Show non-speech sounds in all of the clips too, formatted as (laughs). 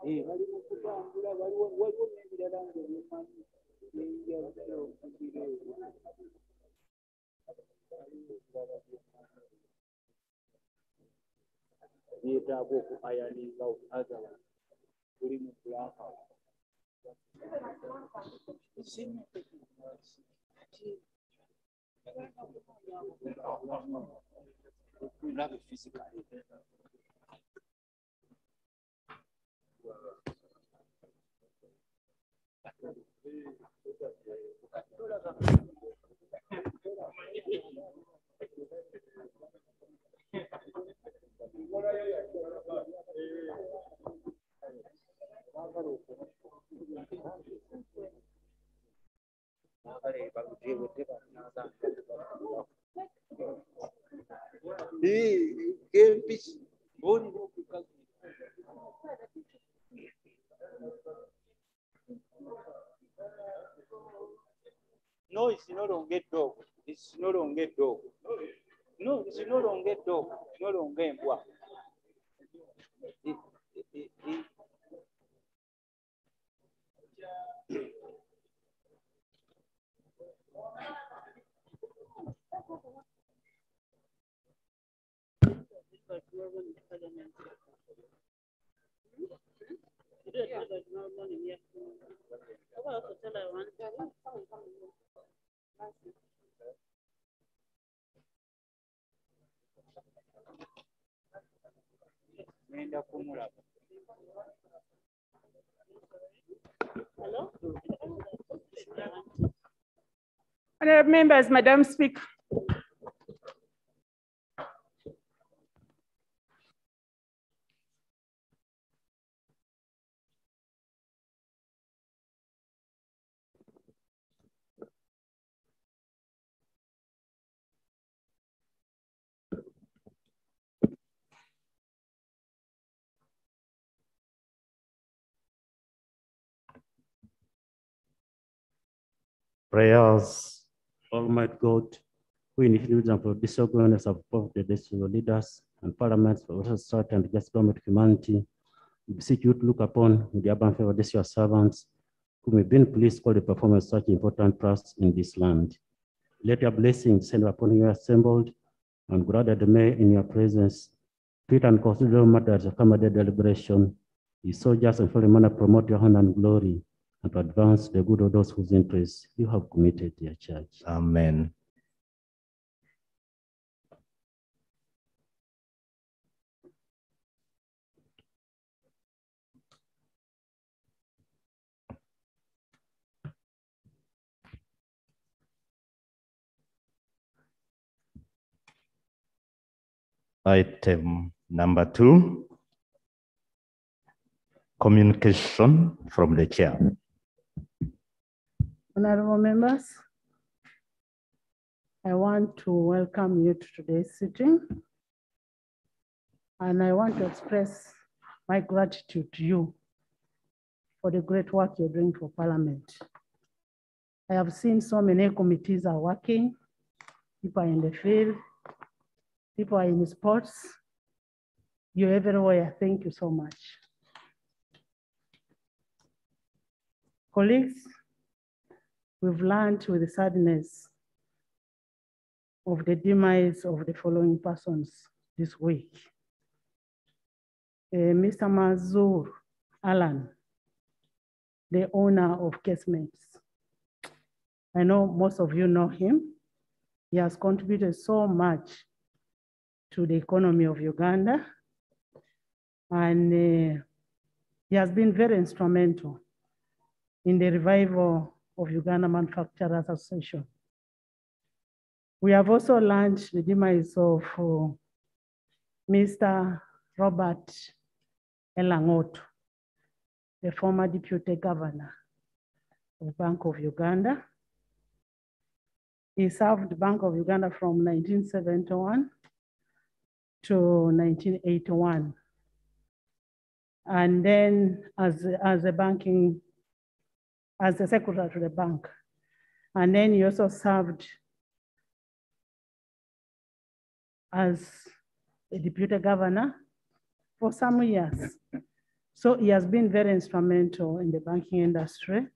bali mu kutambula waliwo n'ebirala ng'ebimanyi n'enjawulo okugira ebyo byetaaga oku ayaninga otherwise tuli mu blackout Love it physically. no it's not on get dog it's not on get dog no it's not on get dog it's not on get mbwa Honorable members, Madam Speaker. prayers, Almighty God, who in his and for disorganized have both the of leaders and parliaments for also society and just government of humanity. We beseech you to look upon with the favor of your servants, whom have been pleased for the performance of such important trust in this land. Let your blessings descend upon you assembled, and granted may in your presence, treat and consider matters of their deliberation, you so just and fully manner promote your honor and glory, and to advance the good of those whose interests you have committed to your church. Amen. Item number two. Communication from the chair. Honorable members, I want to welcome you to today's sitting. And I want to express my gratitude to you for the great work you're doing for Parliament. I have seen so many committees are working, people are in the field, people are in sports. You're everywhere. Thank you so much. Colleagues, we've learned with the sadness of the demise of the following persons this week. Uh, Mr. Mazur Alan, the owner of Casements. I know most of you know him. He has contributed so much to the economy of Uganda. And uh, he has been very instrumental in the revival of Uganda Manufacturers Association. We have also launched the demise of uh, Mr. Robert Elangoto, the former deputy governor. of Bank of Uganda. He served Bank of Uganda from 1971 to 1981. And then as, as a banking, as the secretary to the bank. And then he also served as a deputy governor for some years. So he has been very instrumental in the banking industry.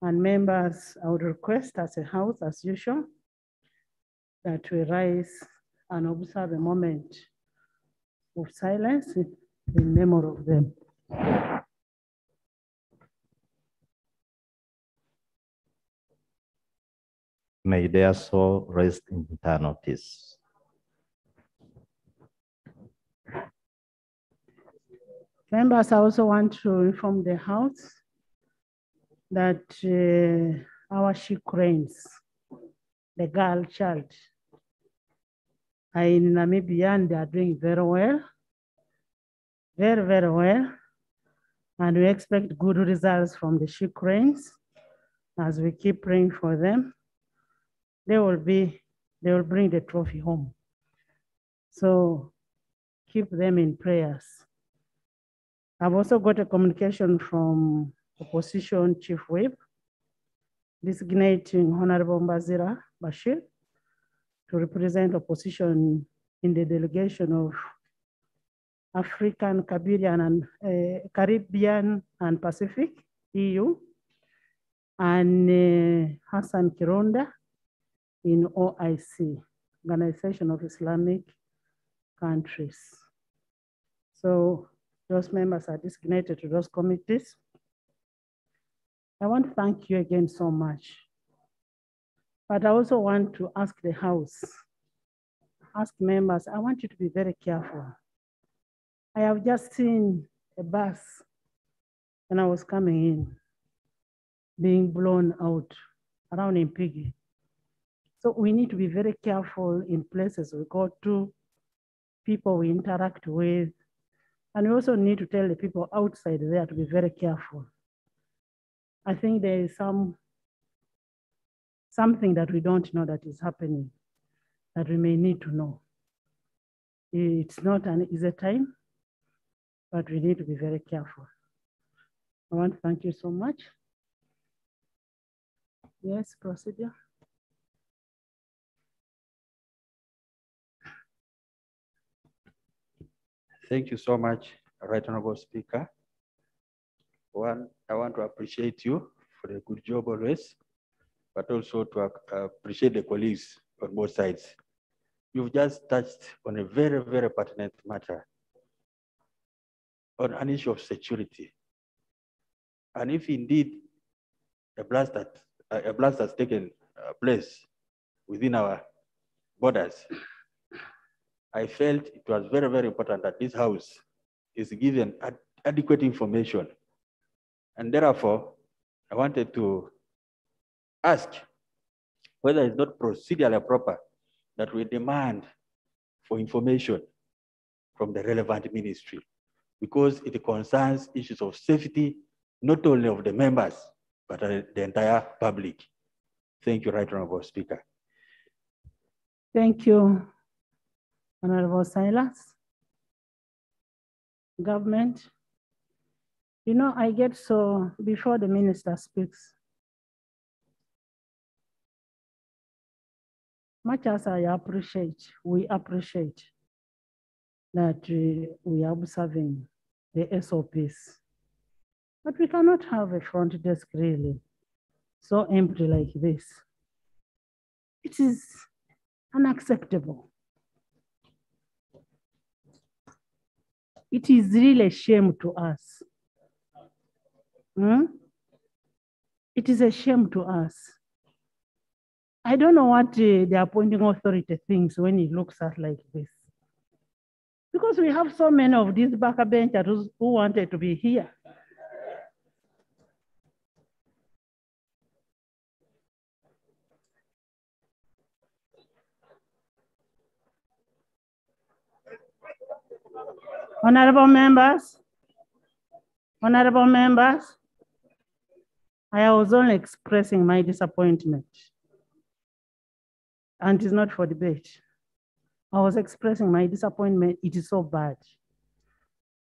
And members, I would request as a house, as usual, that we rise and observe a moment of silence in memory of them. May their soul rest in eternal peace. Members, I also want to inform the House that uh, our cranes, the girl child, are in Namibia and they are doing very well, very, very well. And we expect good results from the she cranes as we keep praying for them. They will be, they will bring the trophy home. So keep them in prayers. I've also got a communication from opposition chief whip designating Honorable Mbazira Bashir to represent opposition in the delegation of African, Caribbean, and uh, Caribbean and Pacific EU, and uh, Hassan Kironda in OIC, Organization of Islamic Countries. So those members are designated to those committees. I want to thank you again so much. But I also want to ask the House, ask members, I want you to be very careful. I have just seen a bus when I was coming in being blown out around in Mpigi. So we need to be very careful in places we go to, people we interact with, and we also need to tell the people outside there to be very careful. I think there is some something that we don't know that is happening that we may need to know. It's not an easy time, but we need to be very careful. I want to thank you so much. Yes, procedure. Thank you so much, Right Honorable Speaker. One, I want to appreciate you for the good job always, but also to appreciate the colleagues on both sides. You've just touched on a very, very pertinent matter on an issue of security. And if indeed a blast, that, a blast has taken uh, place within our borders, I felt it was very, very important that this house is given ad adequate information. And therefore, I wanted to ask whether it's not procedurally proper that we demand for information from the relevant ministry because it concerns issues of safety, not only of the members, but uh, the entire public. Thank you, Right Honorable Speaker. Thank you, Honorable Silas. Government. You know, I get so, before the minister speaks, much as I appreciate, we appreciate that uh, we are observing the SOPs. But we cannot have a front desk really so empty like this. It is unacceptable. It is really a shame to us. Hmm? It is a shame to us. I don't know what uh, the appointing authority thinks when he looks at like this. Because we have so many of these backbenchers who wanted to be here. Honorable members, honorable members, I was only expressing my disappointment. And it's not for debate. I was expressing my disappointment. It is so bad.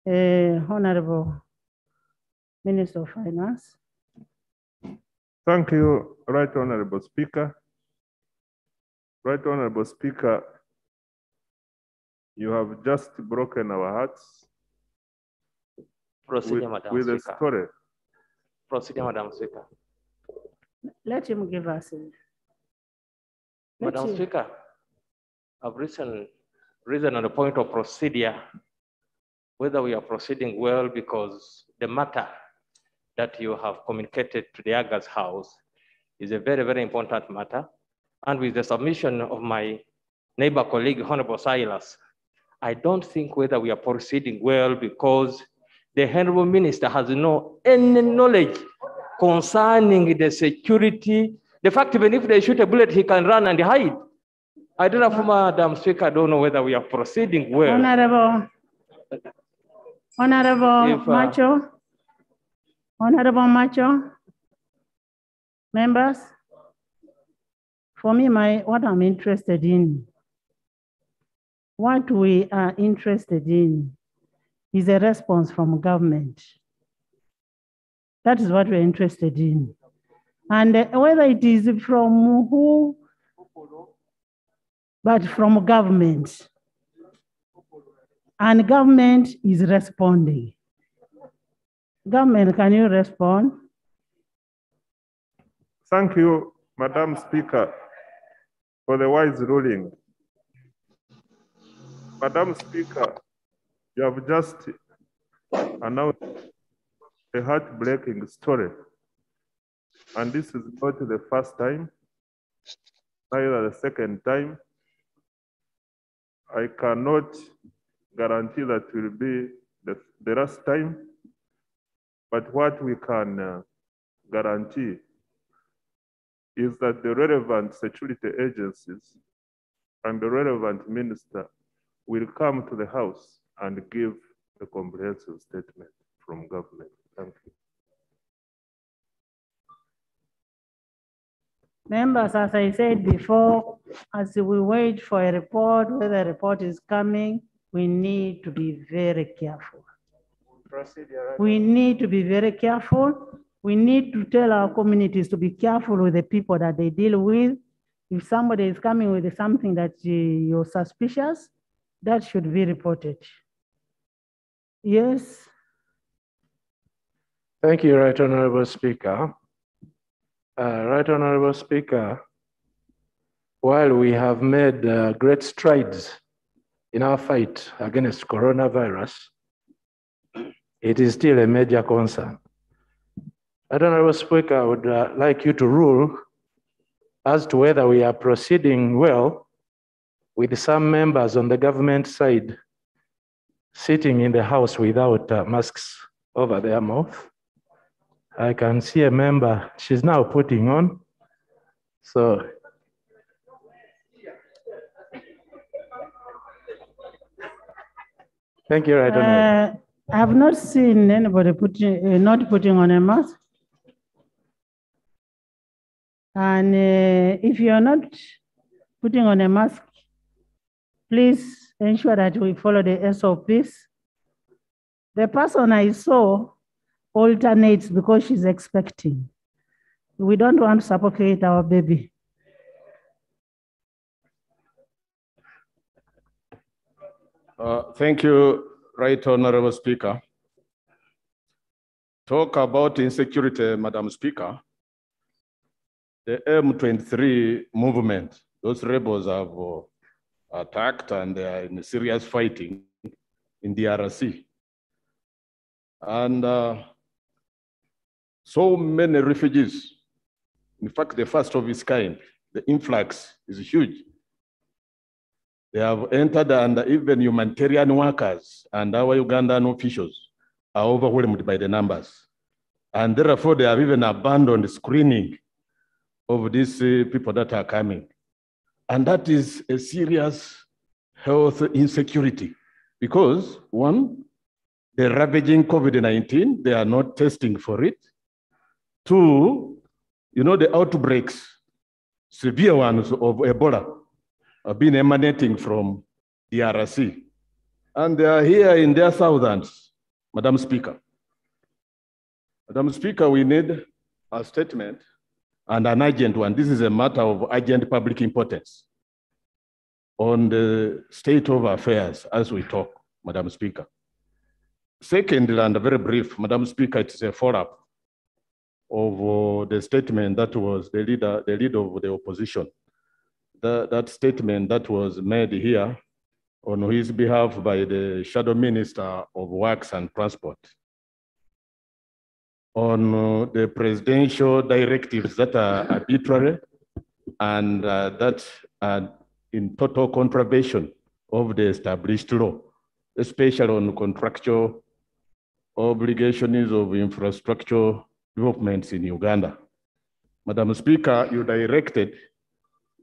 Uh, Honorable Minister of Finance. Thank you, Right Honorable Speaker. Right Honorable Speaker, you have just broken our hearts with, Procedure, Madam with a Speaker. story. Procedure, Madam Speaker. Let him give us. a- Let Madam him- Speaker, I've risen, risen on the point of procedure, whether we are proceeding well because the matter that you have communicated to the Agas House is a very, very important matter. And with the submission of my neighbor colleague, Honorable Silas, I don't think whether we are proceeding well because the Honorable Minister has no any knowledge concerning the security. The fact even if they shoot a bullet, he can run and hide. I don't know, Madam Speaker, I don't know whether we are proceeding well. Honorable, Honorable If, uh, Macho, Honorable Macho, members, for me, my, what I'm interested in, what we are interested in is a response from government. That is what we're interested in. And uh, whether it is from who, but from government. And government is responding. Government, can you respond? Thank you, Madam Speaker, for the wise ruling. Madam Speaker, you have just announced a heartbreaking story. And this is not the first time, neither the second time. I cannot guarantee that will be the, the last time. But what we can uh, guarantee is that the relevant security agencies and the relevant minister will come to the House and give a comprehensive statement from government. Thank you. Members, as I said before, as we wait for a report, whether a report is coming, we need to be very careful. We need to be very careful. We need to tell our communities to be careful with the people that they deal with. If somebody is coming with something that you're suspicious, that should be reported. Yes, Thank you, Right Honorable Speaker. Uh, Right Honorable Speaker, while we have made uh, great strides in our fight against coronavirus, it is still a major concern. Right Honorable Speaker, I would uh, like you to rule as to whether we are proceeding well with some members on the government side sitting in the House without uh, masks over their mouth. I can see a member, she's now putting on. So. Thank you, I don't uh, I have not seen anybody putting, uh, not putting on a mask. And uh, if you're not putting on a mask, please ensure that we follow the SOPs. The person I saw alternates because she's expecting. We don't want to suffocate our baby. Uh, Thank you, Right Honorable Speaker. Talk about insecurity, Madam Speaker. The M23 movement, those rebels have uh, attacked and they are in serious fighting in the DRC. And uh, so many refugees, in fact, the first of its kind, the influx is huge. They have entered and even humanitarian workers and our Ugandan officials are overwhelmed by the numbers. And therefore, they have even abandoned screening of these uh, people that are coming. And that is a serious health insecurity because one, they're ravaging COVID 19, they are not testing for it. Two, you know, the outbreaks, severe ones of Ebola have been emanating from DRC. And they are here in their thousands, Madam Speaker. Madam Speaker, we need a statement and an urgent one. This is a matter of urgent public importance on the state of affairs as we talk, Madam Speaker. Secondly, and very brief, Madam Speaker, it is a follow-up of uh, the statement that was the leader, the leader of the opposition. The- that statement that was made here on his behalf by the Shadow Minister of Works and Transport on uh, the presidential directives that are arbitrary and uh, that are in total contravention of the established law, especially on contractual obligations of infrastructure developments in Uganda. Madam Speaker, you directed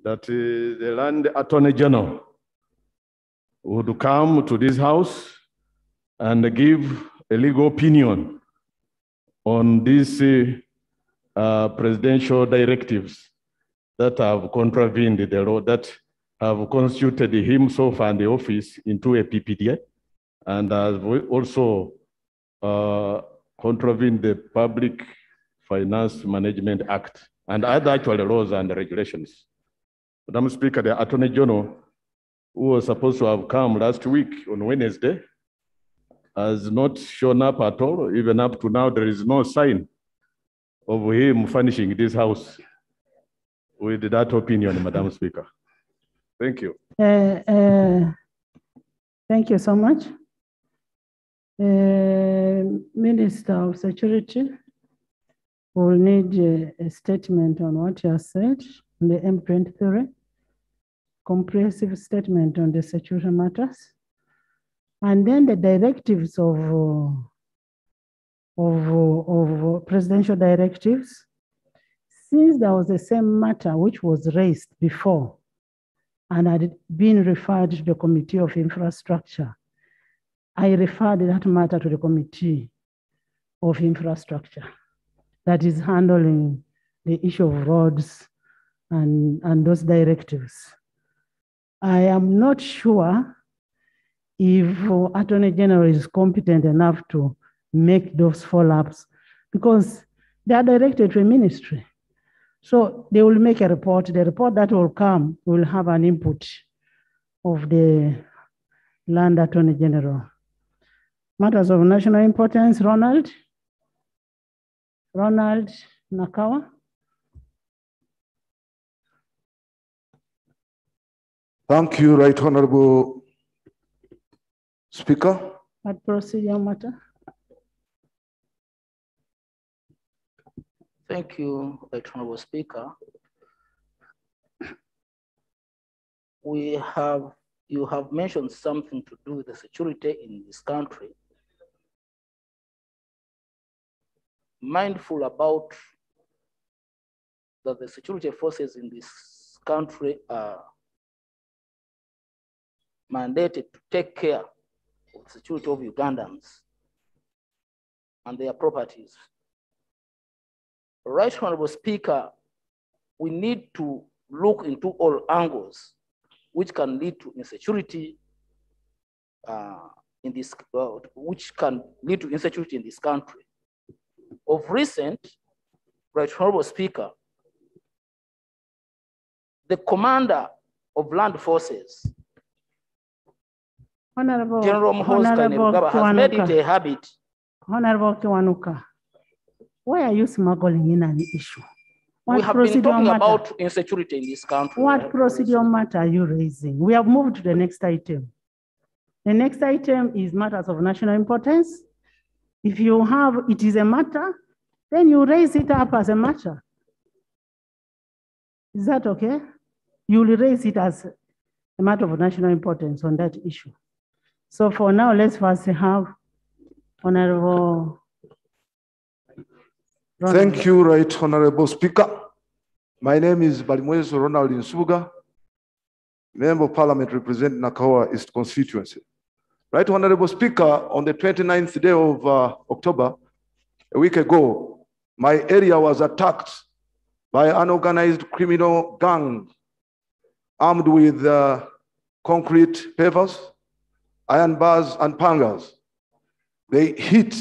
that uh, the Land Attorney General would come to this house and give a legal opinion on these uh, presidential directives that have contravened the law, that have constituted himself and the office into a PPDA, and have also uh, contravened the Public Finance Management Act and other actual laws and regulations. Madam Speaker, the Attorney General, who was supposed to have come last week on Wednesday, has not shown up at all. Even up to now, there is no sign of him furnishing this house with that opinion, (laughs) Madam Speaker. Thank you. Uh, uh, Thank you so much. Uh, Minister of Security will need a- a statement on what you have said on the imprint theory, comprehensive statement on the security matters, and then the directives of, of, of presidential directives. Since there was the same matter which was raised before, and had been referred to the Committee of Infrastructure. I referred that matter to the Committee of Infrastructure that is handling the issue of roads and, and those directives. I am not sure if uh, Attorney General is competent enough to make those follow-ups because they are directed to a ministry. So they will make a report. The report that will come will have an input of the Land Attorney General. Matters of national importance, Ronald? Ronald Nakawa? Thank you, Right Honorable Speaker. What procedure matter? Thank you, Right Honorable Speaker. We have, you have mentioned something to do with the security in this country. Mindful about that the security forces in this country are mandated to take care security of Ugandans and their properties. Right Honorable Speaker, we need to look into all angles which can lead to insecurity uh, in this, uh, which can lead to insecurity in this country. Of recent, Right Honorable Speaker, the commander of land forces, Honorable, General Muhoozi Honorable has made it a habit Honorable Kiwanuka, why are you smuggling in an issue? We What have been talking matter? about insecurity in this country. What procedure matter are you raising? We have moved to the next item. The next item is matters of national importance. If you have, it is a matter, then you raise it up as a matter. Is that okay? You will raise it as a matter of national importance on that issue. So for now, let's first have Honorable. Thank you, Right Honorable Speaker. My name is Balimwezo Ronald Nsubuga, Member of Parliament representing Nakawa East constituency. Right Honorable Speaker, on the 29th day of uh, October, a week ago, my area was attacked by unorganized criminal gang armed with uh, concrete pavers, iron bars, and pangas. They hit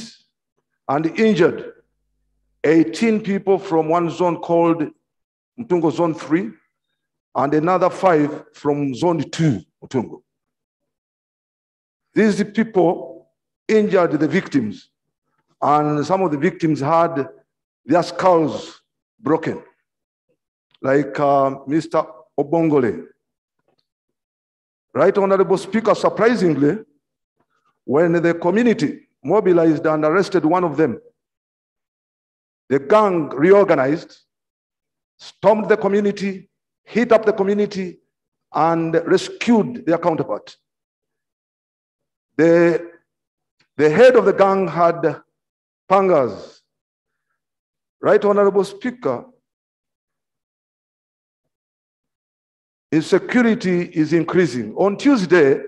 and injured 18 people from one zone called Mutungo Zone 3 and another five from Zone 2, Mutungo. These people injured the victims, and some of the victims had their skulls broken, like uh, Mr. Obongole. Right, Honorable Speaker, surprisingly, when the community mobilized and arrested one of them, the gang reorganized, stormed the community, hit up the community, and rescued their counterpart. The, the head of the gang had pangas. Right, Honorable Speaker, insecurity is increasing. On Tuesday,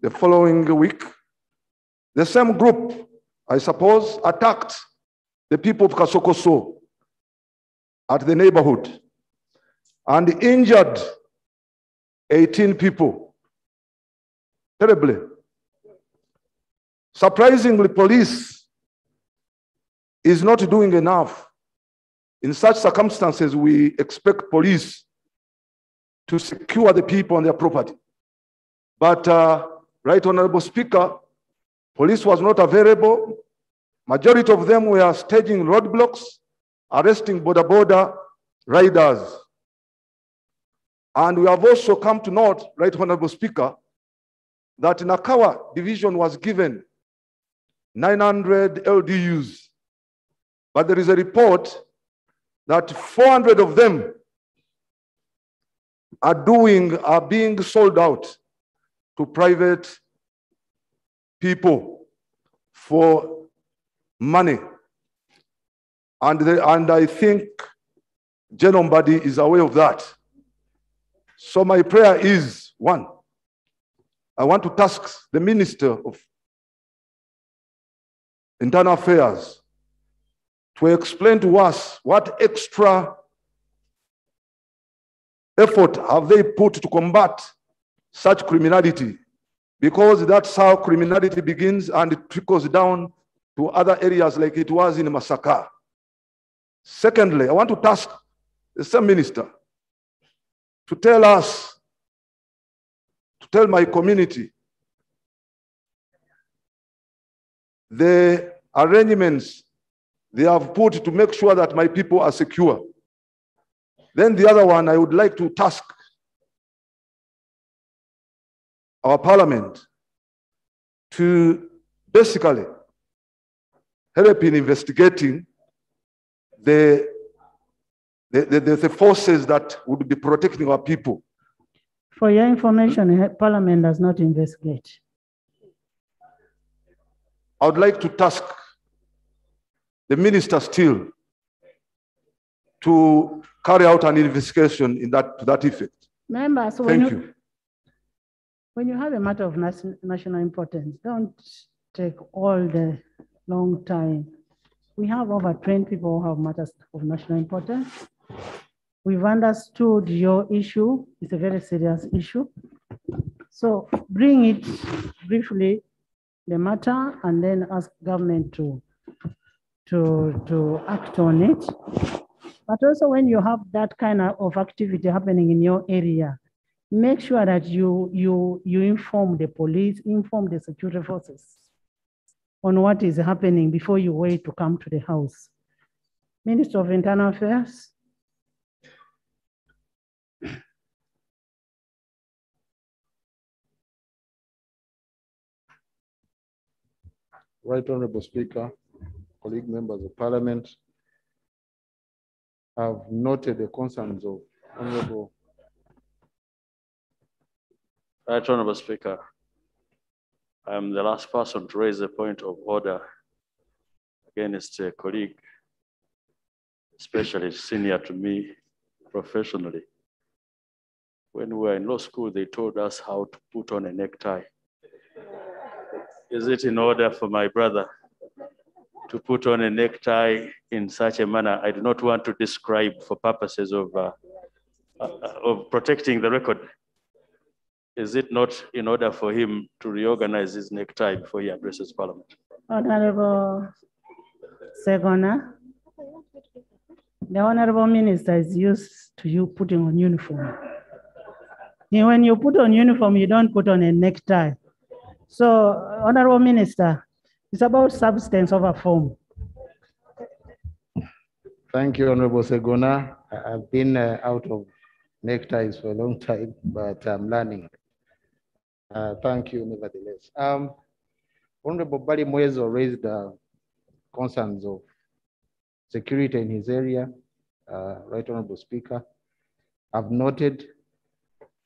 the following week, the same group, I suppose, attacked the people of Kasokoso at the neighborhood and injured 18 people terribly. Surprisingly, police is not doing enough. In such circumstances, we expect police to secure the people and their property. But, uh, Right Honorable Speaker, police was not available. Majority of them were staging roadblocks, arresting boda boda riders. And we have also come to note, Right Honorable Speaker, that Nakawa division was given 900 LDUs. But there is a report that 400 of them are doing, are being sold out to private people for money. And, the, and I think Mbadi is aware of that. So my prayer is one, I want to task the Minister of Internal Affairs to explain to us what extra effort have they put to combat such criminality because that's how criminality begins and it trickles down to other areas like it was in Masaka. Secondly, I want to task the same minister to tell us, to tell my community the arrangements they have put to make sure that my people are secure. Then the other one, I would like to task our parliament to basically help in investigating the, the, the, the forces that would be protecting our people. For your information, Parliament does not investigate. I would like to task the minister still to carry out an investigation in that, to that effect. Members, when Thank you, you. when you have a matter of nation- national importance, don't take all the long time. We have over 20 people who have matters of national importance. We've understood your issue. It's a very serious issue. So bring it briefly, the matter, and then ask government to, to, to act on it. But also when you have that kind of activity happening in your area, make sure that you, you, you inform the police, inform the security forces on what is happening before you wait to come to the house. Minister of Internal Affairs, Right Honorable Speaker, colleague members of Parliament, have noted the concerns of Honorable Right, Honorable Speaker. I am the last person to raise a point of order against a colleague, especially senior to me professionally. When we were in law school, they told us how to put on a necktie. Is it in order for my brother to put on a necktie in such a manner. I do not want to describe for purposes of, uh, uh, of protecting the record. Is it not in order for him to reorganize his necktie before he addresses parliament? Honorable Segona, the honorable minister is used to you putting on uniform. When you put on uniform, you don't put on a necktie. So honorable minister, it's about substance over form. Thank you, Honorable Segona. I've been uh, out of neckties for a long time, but I'm learning. Uh, Thank you nevertheless. Um, Honorable Balimwezo raised uh, concerns of security in his area, uh, Right Honorable Speaker. I've noted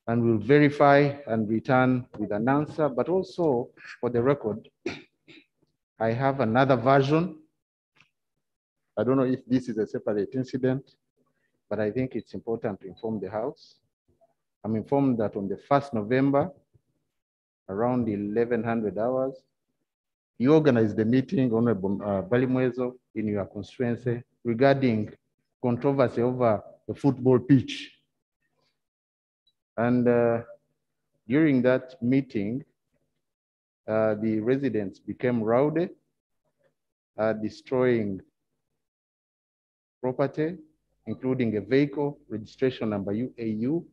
and will verify and return with an answer, but also for the record, I have another version I don't know if this is a separate incident, but I think it's important to inform the House. I'm informed that on the 1st November, around 1100 hours, you organized a meeting, Honorable uh, Balimwezo, in your constituency regarding controversy over the football pitch. And uh, during that meeting, uh, the residents became rowdy, uh, destroying property, including a vehicle registration number UAU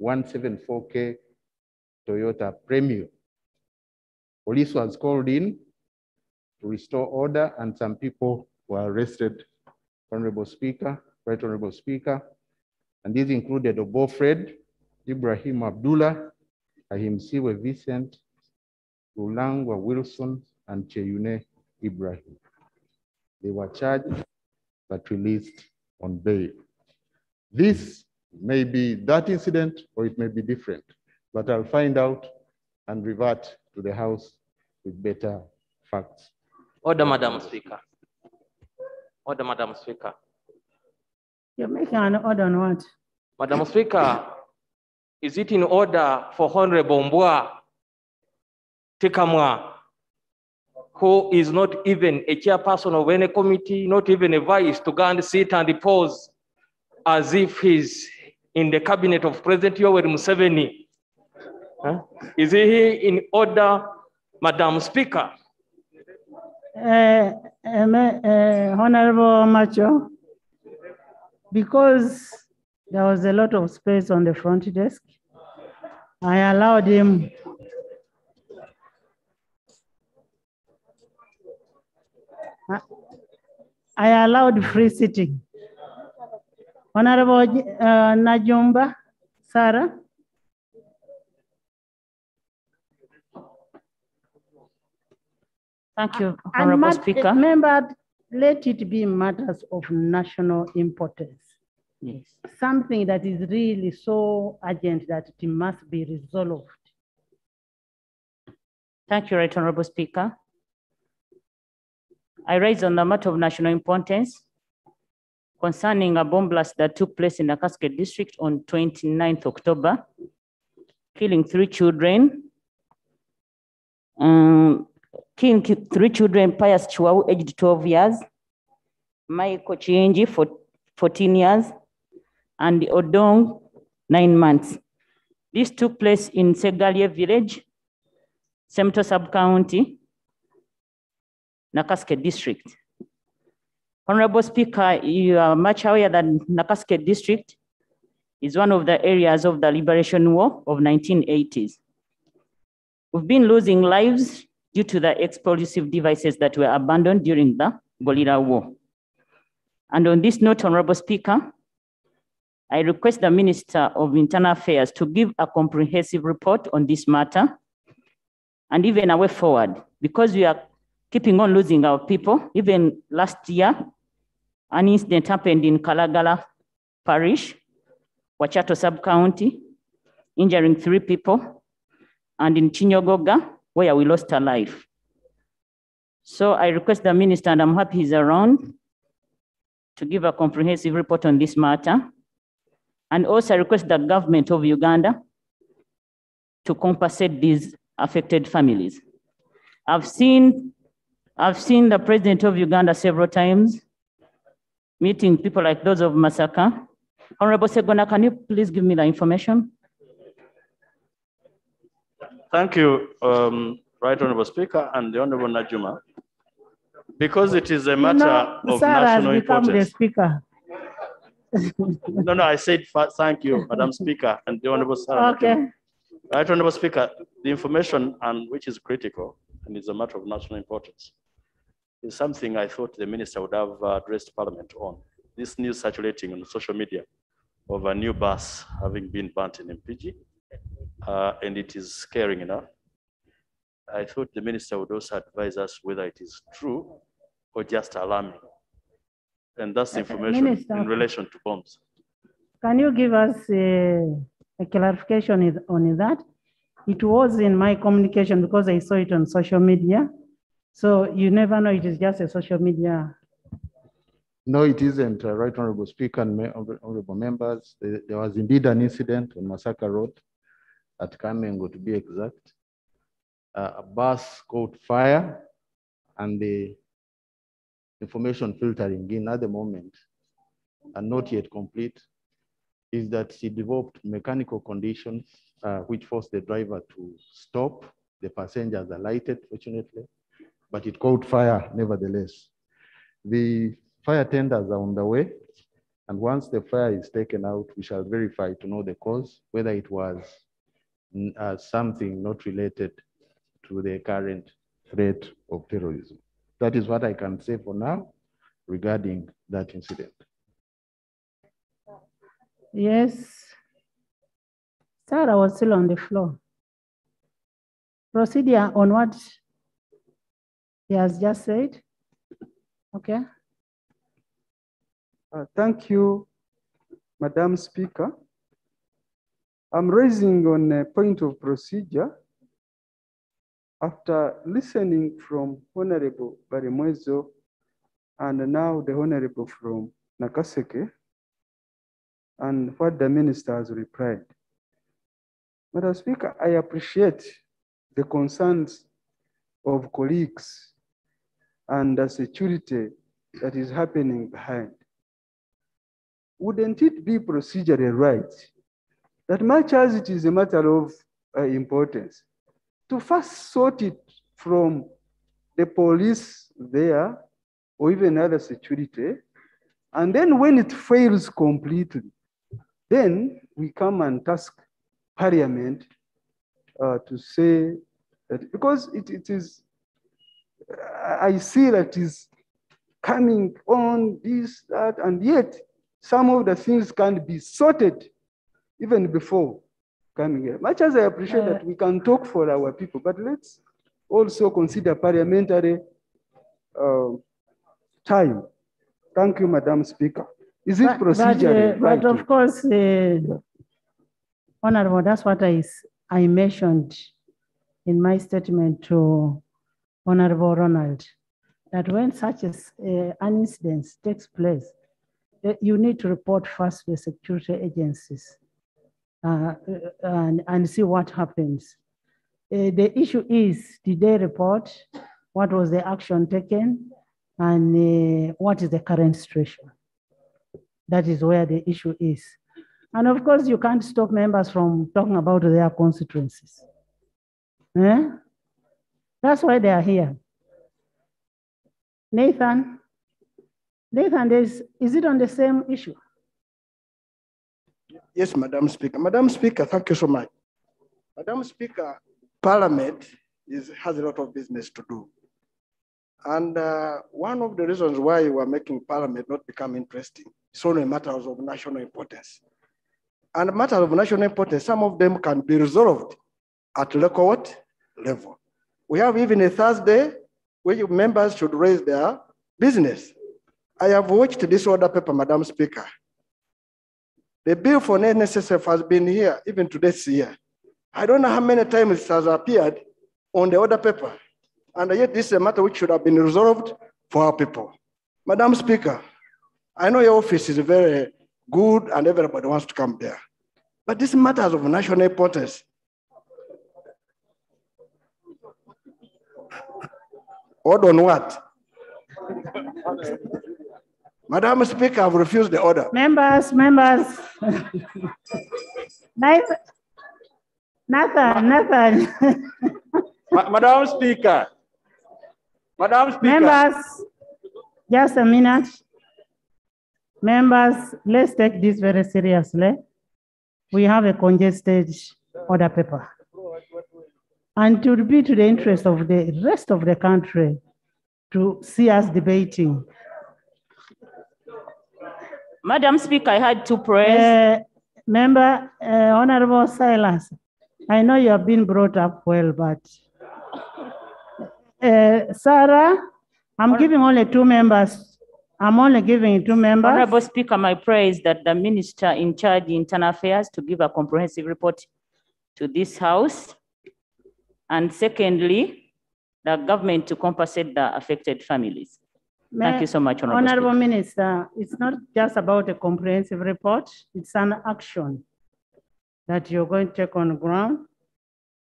174K Toyota Premio. Police was called in to restore order and some people were arrested, Honorable Speaker, Right Honorable Speaker. And these included Obo Fred, Ibrahim Abdullah, Ahim Siwe Vincent, Ulangwa Wilson, and Cheyune Ibrahim. They were charged but released on bail. This may be that incident or it may be different, but I'll find out and revert to the House with better facts. Order, Madam Speaker. Order, Madam Speaker. You're making an order on what? Madam Speaker, is it in order for Honorable Mbua Tekamwa, who is not even a chairperson of any committee, not even a vice, to go and sit and pose as if he's in the cabinet of President Yoweri Museveni? Huh? Is he in order, Madam Speaker? Uh, uh, Honorable Macho, because there was a lot of space on the front desk, I allowed him. I- allowed free sitting. Honorable uh, Najjuma, Sarah? Thank you, And Honorable mat- Speaker. Remember, let it be matters of national importance. Yes. Something that is really so urgent that it must be resolved. Thank you, Right Honorable Speaker. I raise on the matter of national importance concerning a bomb blast that took place in the Cascade District on 29th October, killing three children. Um, killing three children, Pius Chiwau, aged 12 years, Michael Chienji, for 14 years, and Odong, nine months. This took place in Segalia Village, Semuto Sub-County, Nakaseke District. Honorable Speaker, you are much aware that Nakaseke District is one of the areas of the Liberation War of 1980s. We've been losing lives due to the explosive devices that were abandoned during the Guerrilla War. And on this note, Honorable Speaker, I request the Minister of Internal Affairs to give a comprehensive report on this matter and even a way forward, because we are keeping on losing our people. Even last year, an incident happened in Kalagala Parish, Wakyato Sub-County, injuring three people, and in Kinyogoga, where we lost a life. So I request the minister, and I'm happy he's around, to give a comprehensive report on this matter. And also I request the government of Uganda to compensate these affected families. I've seen I've seen the president of Uganda several times, meeting people like those of Masaka. Honorable Segona, can you please give me the information? Thank you, um, Right Honorable Speaker and the Honorable Najjuma. Because it is a matter No, of Sarah has national become the speaker. No, no, I said thank you, Madam Speaker and the Honorable Sarah. Najjuma. Okay, Right Honorable Speaker, the information and which is critical and is a matter of national importance is something I thought the minister would have uh, addressed Parliament on. This news circulating on social media of a new bus having been burnt in Mpigi, uh, and it is scaring enough. I thought the minister would also advise us whether it is true or just alarming. And that's the Uh, information Minister. in relation to bombs. can you give us uh, a clarification on that? It was in my communication because I saw it on social media. So you never know, it is just a social media. No, it isn't, uh, Right Honorable Speaker and honorable members. There was indeed an incident on Masaka Road at Kamengo to be exact. Uh, A bus caught fire and the information filtering in at the moment and not yet complete is that she developed mechanical conditions uh, which forced the driver to stop. The passengers alighted fortunately, but it caught fire nevertheless. The fire tenders are on the way. And once the fire is taken out, we shall verify to know the cause, whether it was uh, something not related to the current threat of terrorism. That is what I can say for now regarding that incident. Yes. Sarah was still on the floor. Procedure on what he has just said? Okay. Uh, Thank you, Madam Speaker. I'm raising on a point of procedure. After listening from Honorable Balimwezo and now the Honorable from Nakaseke and what the minister has replied. Madam Speaker, I appreciate the concerns of colleagues and the security that is happening behind. Wouldn't it be procedurally right that much as it is a matter of uh, importance, to first sort it from the police there or even other security, and then when it fails completely, then we come and task parliament uh, to say that, because it, it is, I I see that is coming on this, that, and yet some of the things can be sorted even before coming here. Much as I appreciate that we can talk for our people, but let's also consider parliamentary uh, time. Thank you, Madam Speaker. Is it But- but, uh, right? But of course, uh, Honorable, that's what I mentioned in my statement to Honorable Ronald, that when such as, uh, an incident takes place, that you need to report first to the security agencies uh, and, and see what happens. Uh, the issue is, did they report? What was the action taken? And uh, what is the current situation? That is where the issue is. And of course, you can't stop members from talking about their constituencies. Eh? That's why they are here. Nathan, Nathan, there's, is it on the same issue? Yes, Madam Speaker. Madam Speaker, thank you so much. Madam Speaker, Parliament is, has a lot of business to do. And uh, one of the reasons why we are making Parliament not become interesting is only matters of national importance. And matters of national importance, some of them can be resolved at local level. We have even a Thursday where members should raise their business. I have watched this order paper, Madam Speaker. The bill for NSSF has been here even to this year. I don't know how many times it has appeared on the order paper. And yet this is a matter which should have been resolved for our people. Madam Speaker, I know your office is very good and everybody wants to come there. But this matters of national importance. Order on what? Madam Speaker, I've refused the order. Members, members. Nathan, Nathan, Nathan. Madam Speaker. Madam Speaker. Members, just a minute. Members, let's take this very seriously. We have a congested order paper. And to be to the interest of the rest of the country to see us debating. Madam Speaker, I had two prayers. Uh, member, uh, Honorable Silas, I know you have been brought up well, but uh, Sarah, I'm giving only two members. I'm only giving two members. Honorable Speaker, my prayer is that the minister in charge in internal affairs to give a comprehensive report to this house. And secondly, the government to compensate the affected families. Thank you so much, Honorable Honorable Minister, it's not just about a comprehensive report, it's an action that you're going to take on the ground.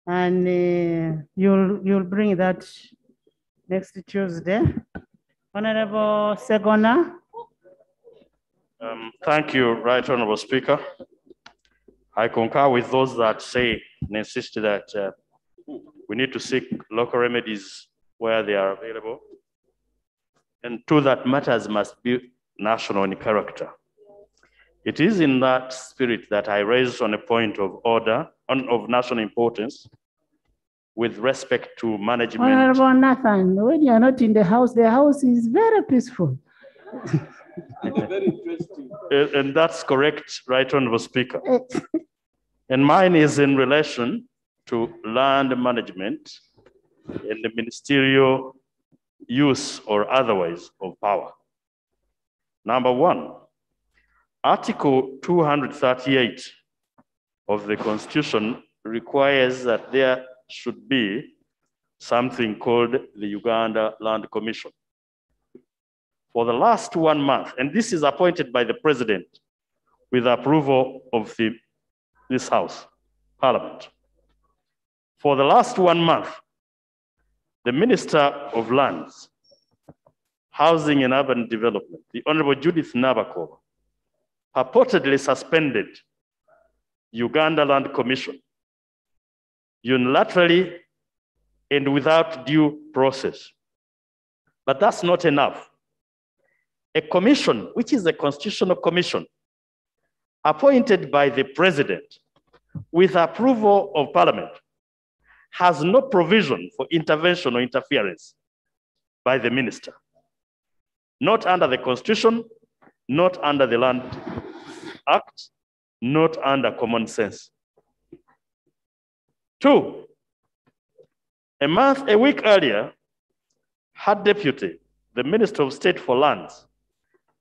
And uh, you'll, you'll bring that next Tuesday. Honorable Segona, Um, Thank you, Right Honorable Speaker. I concur with those that say and insist that uh, we need to seek local remedies where they are available. And two, that matters must be national in character. It is in that spirit that I raised on a point of order, on, of national importance, with respect to management. Honorable Nathan, when you're not in the house, the house is very peaceful. (laughs) Uh, And that's correct, Right Honorable Speaker. And mine is in relation to land management and the ministerial use or otherwise of power. Number one, Article 238 of the Constitution requires that there should be something called the Uganda Land Commission. For the last one month, and this is appointed by the president with approval of the, this house, parliament. For the last one month, the Minister of Lands, Housing and Urban Development, the Honorable Judith Nabakooba, purportedly suspended Uganda Land Commission unilaterally and without due process. But that's not enough. A commission, which is a constitutional commission, appointed by the president with approval of parliament, has no provision for intervention or interference by the minister. Not under the constitution, not under the Land Act, not under common sense. Two, a month, a week earlier, her deputy, the Minister of State for Lands,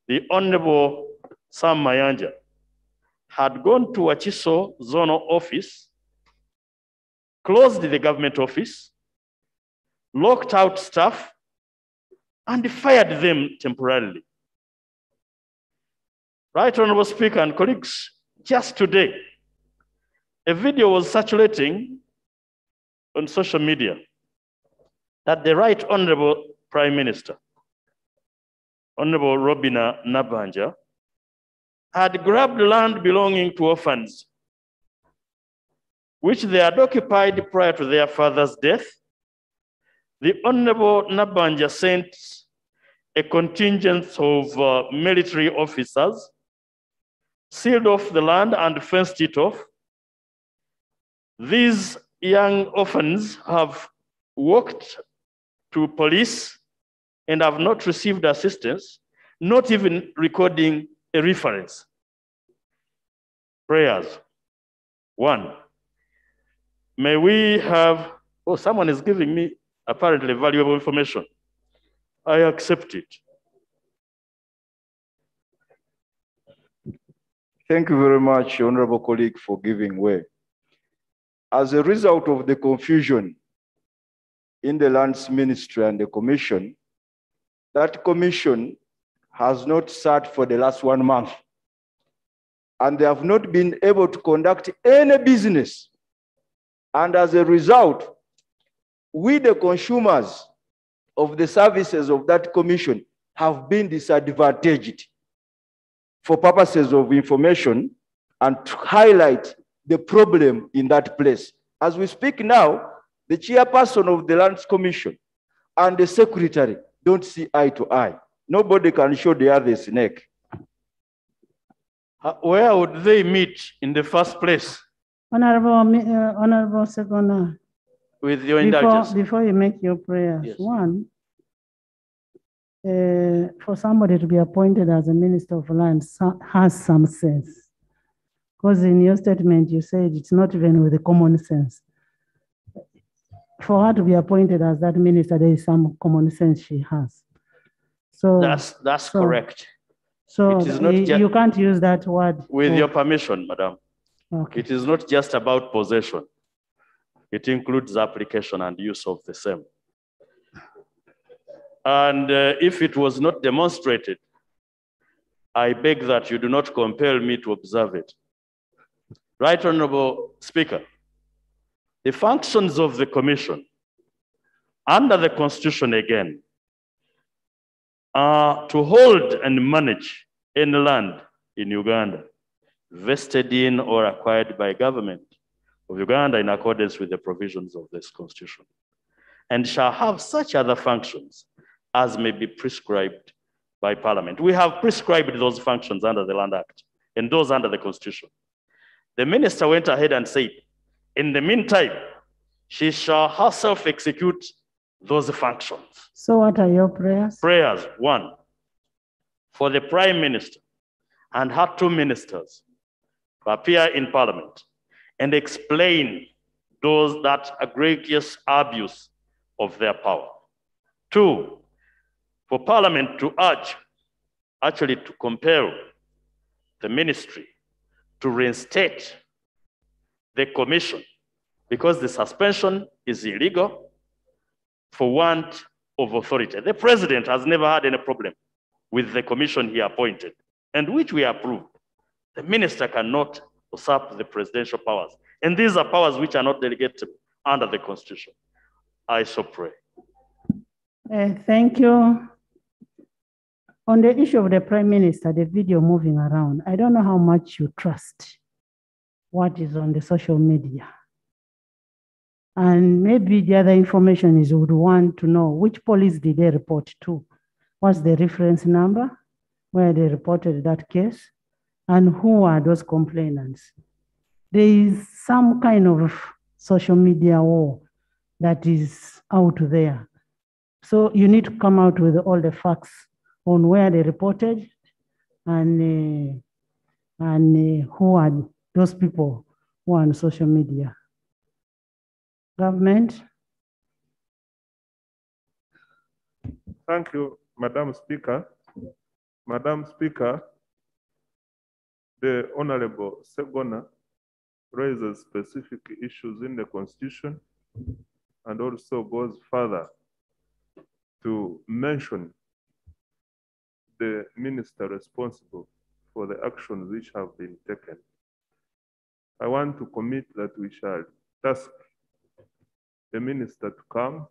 the Honorable Sam Mayanja, had gone to Achiso zonal office, closed the government office, locked out staff, and fired them temporarily. Right, Honorable Speaker and colleagues, just today, a video was circulating on social media that the Right Honorable Prime Minister, Honorable Robina Nabanja, had grabbed land belonging to orphans, which they had occupied prior to their father's death. The Honorable Nabanja sent a contingent of uh, military officers, sealed off the land and fenced it off. These young orphans have walked to police and have not received assistance, not even recording a reference. Prayers. One, may we have, oh, someone is giving me apparently valuable information. I accept it. Thank you very much, honorable colleague, for giving way. As a result of the confusion in the lands ministry and the commission, that commission has not sat for the last one month. And they have not been able to conduct any business. And as a result, we, the consumers, of the services of that commission have been disadvantaged for purposes of information and to highlight the problem in that place. As we speak now, the chairperson of the Lands Commission and the secretary don't see eye to eye. Nobody can show the other snake. Uh, Where would they meet in the first place Honorable, uh, Honorable Segona, with your before, indulgence? before you make your prayers, Yes. one, uh, for somebody to be appointed as a minister of land so- has some sense. Because in your statement, you said it's not even with the common sense. For her to be appointed as that minister, there is some common sense she has. So. That's, that's so- correct. So It is not you you can't use that word. With for- your permission, madam. Okay. It is not just about possession. It includes application and use of the same. And uh, if it was not demonstrated, I beg that you do not compel me to observe it. Right Honorable Speaker, the functions of the commission under the constitution again are to hold and manage any land in Uganda vested in or acquired by government of Uganda in accordance with the provisions of this constitution, and shall have such other functions as may be prescribed by parliament. We have prescribed those functions under the Land Act and those under the constitution. The minister went ahead and said, in the meantime, she shall herself execute those functions. So what are your prayers? Prayers, one, for the prime minister and her two ministers to appear in parliament and explain those that egregious abuse of their power. Two, for parliament to urge, actually to compel the ministry to reinstate the commission because the suspension is illegal for want of authority. The president has never had any problem with the commission he appointed and which we approved. The minister cannot usurp the presidential powers. And these are powers which are not delegated under the constitution. I so pray. Uh, thank you. On the issue of the prime minister, the video moving around, I don't know how much you trust what is on the social media. And maybe the other information is you would want to know which police did they report to? What's the reference number where they reported that case? And who are those complainants? There is some kind of social media war that is out there. So you need to come out with all the facts on where they reported and, uh, and uh, who are those people who are on social media. Government, Thank you, Madam Speaker. Madam Speaker, the Honorable Segona raises specific issues in the Constitution and also goes further to mention the minister responsible for the actions which have been taken. I want to commit that we shall task the minister to come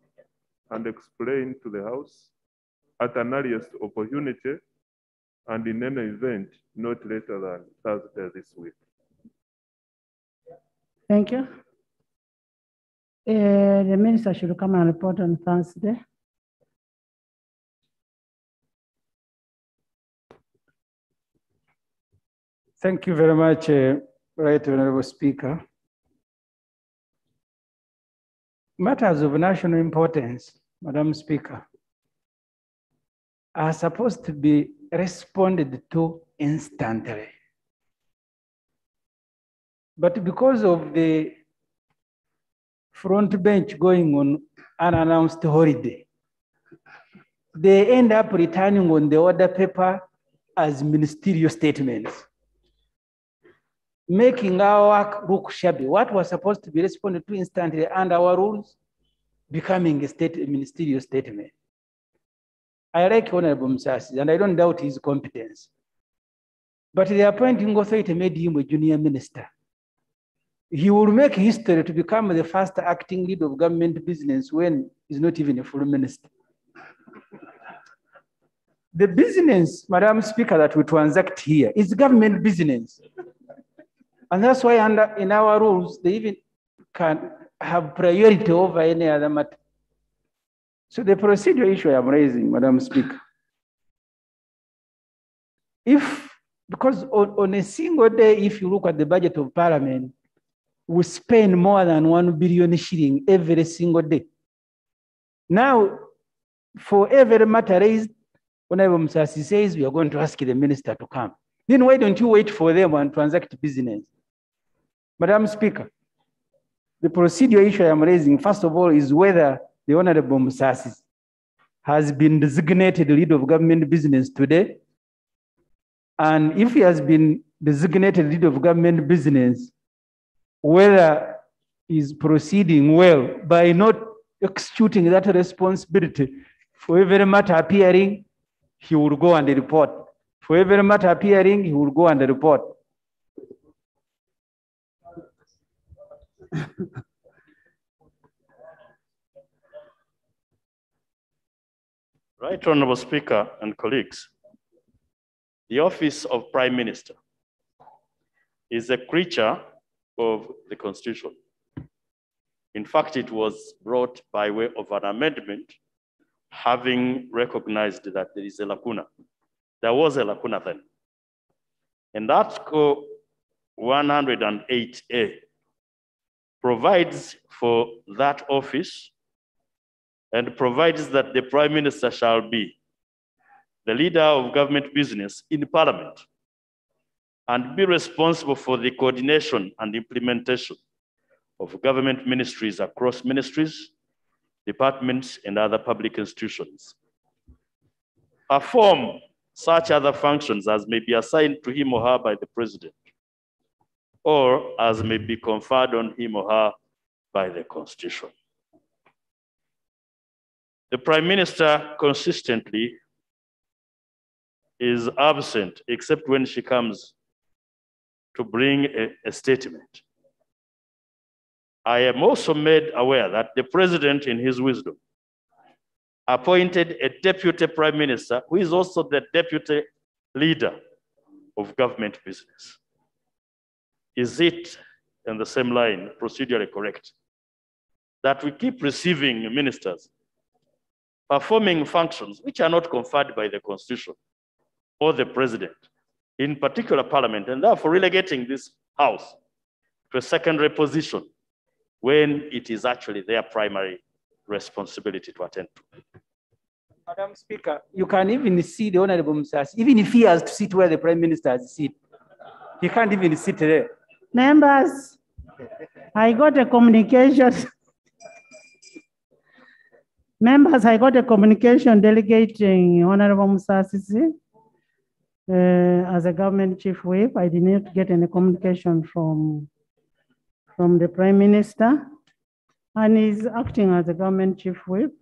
and explain to the House at an earliest opportunity and in any event not later than Thursday this week. thank you. Uh, the minister should come and report on Thursday. Thank you very much, uh, Right Honorable Speaker. Matters of national importance, Madam Speaker, are supposed to be responded to instantly. But because of the front bench going on unannounced holiday, they end up returning on the order paper as ministerial statements making our work look shabby. What was supposed to be responded to instantly under our rules, becoming a state a ministerial statement. I like Honorable Musasi, and I don't doubt his competence. But the appointing authority made him a junior minister. He will make history to become the first acting lead of government business when he's not even a full minister. the business, Madam Speaker, that we transact here is government business. And that's why under, in our rules, they even can have priority over any other matter. So the procedure issue I'm raising, Madam Speaker, if, because on, on a single day, if you look at the budget of parliament, we spend more than one billion shilling every single day. Now, for every matter raised, whenever Musasi says we are going to ask the minister to come, then why don't you wait for them and transact business? Madam Speaker, the procedure issue I'm raising, first of all, is whether the Honorable Musasi has been designated leader of government business today. And if he has been designated leader of government business, whether he's proceeding well by not executing that responsibility for every matter appearing, he will go and report. For every matter appearing, he will go and report. (laughs) Right, Honorable Speaker and colleagues, the office of Prime Minister is a creature of the Constitution. In fact, it was brought by way of an amendment, having recognized that there is a lacuna. There was a lacuna then. And Article 108A provides for that office and provides that the Prime Minister shall be the leader of government business in Parliament and be responsible for the coordination and implementation of government ministries across ministries, departments, and other public institutions. Perform such other functions as may be assigned to him or her by the president, or as may be conferred on him or her by the constitution. The prime minister consistently is absent except when she comes to bring a, a statement. I am also made aware that the president, in his wisdom, appointed a deputy prime minister who is also the deputy leader of government business. Is it in the same line, procedurally correct, that we keep receiving ministers performing functions which are not conferred by the constitution or the president, in particular parliament, and therefore relegating this house to a secondary position when it is actually their primary responsibility to attend to. Madam Speaker, you can even see the Honorable Musasi, even if he has to sit where the Prime Minister has to sit, he can't even sit there. Members, I got a communication. Members, I got a communication delegating Honorable Musasi uh, as a government chief whip. I did not get any communication from, from the Prime Minister. And he's acting as a government chief whip.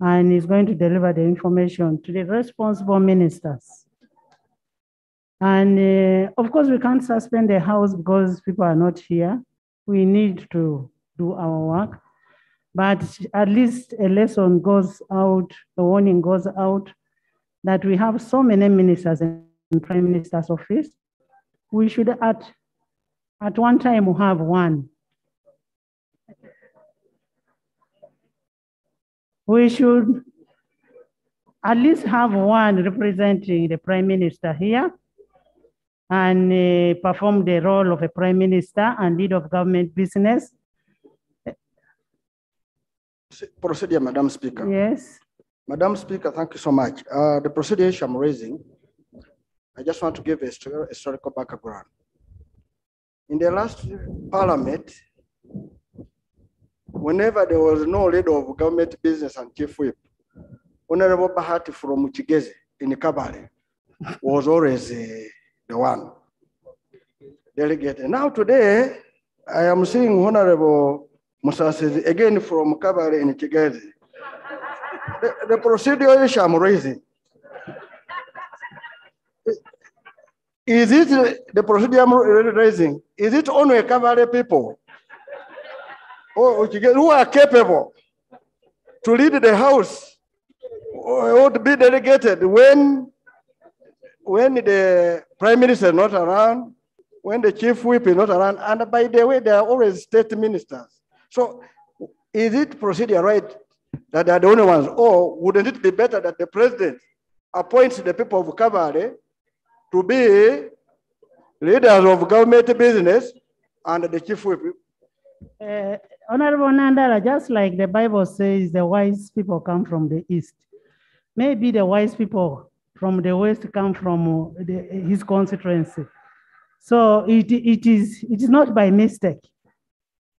And he's going to deliver the information to the responsible ministers. And uh, of course, we can't suspend the house because people are not here. We need to do our work. But at least a lesson goes out, a warning goes out that we have so many ministers in prime minister's office. We should at, at one time have one. We should at least have one representing the prime minister here and uh, perform the role of a prime minister and lead of government business. Procedure, Madam Speaker. Yes. Madam Speaker, thank you so much. Uh, the procedure issue I'm raising, I just want to give a historical background. In the last parliament, whenever there was no leader of government business and chief whip, Honorable Bahati from Kigezi in Kabale was always uh, the one delegate. And now today, I am seeing Honorable Musasi again from Kabale in Kigezi. The, the procedure issue I'm raising. Is it the procedure I'm raising? Is it only Kabale people who who are capable to lead the house would be delegated when, when the prime minister is not around, when the chief whip is not around, and by the way, they are always state ministers. So is it procedure right that they are the only ones, or wouldn't it be better that the president appoints the people of Kabale to be leaders of government business and the chief whip? Uh, Honorable Nandala, just like the Bible says, the wise people come from the east. Maybe the wise people from the west come from uh, the, his constituency. So it, it, is, it is not by mistake.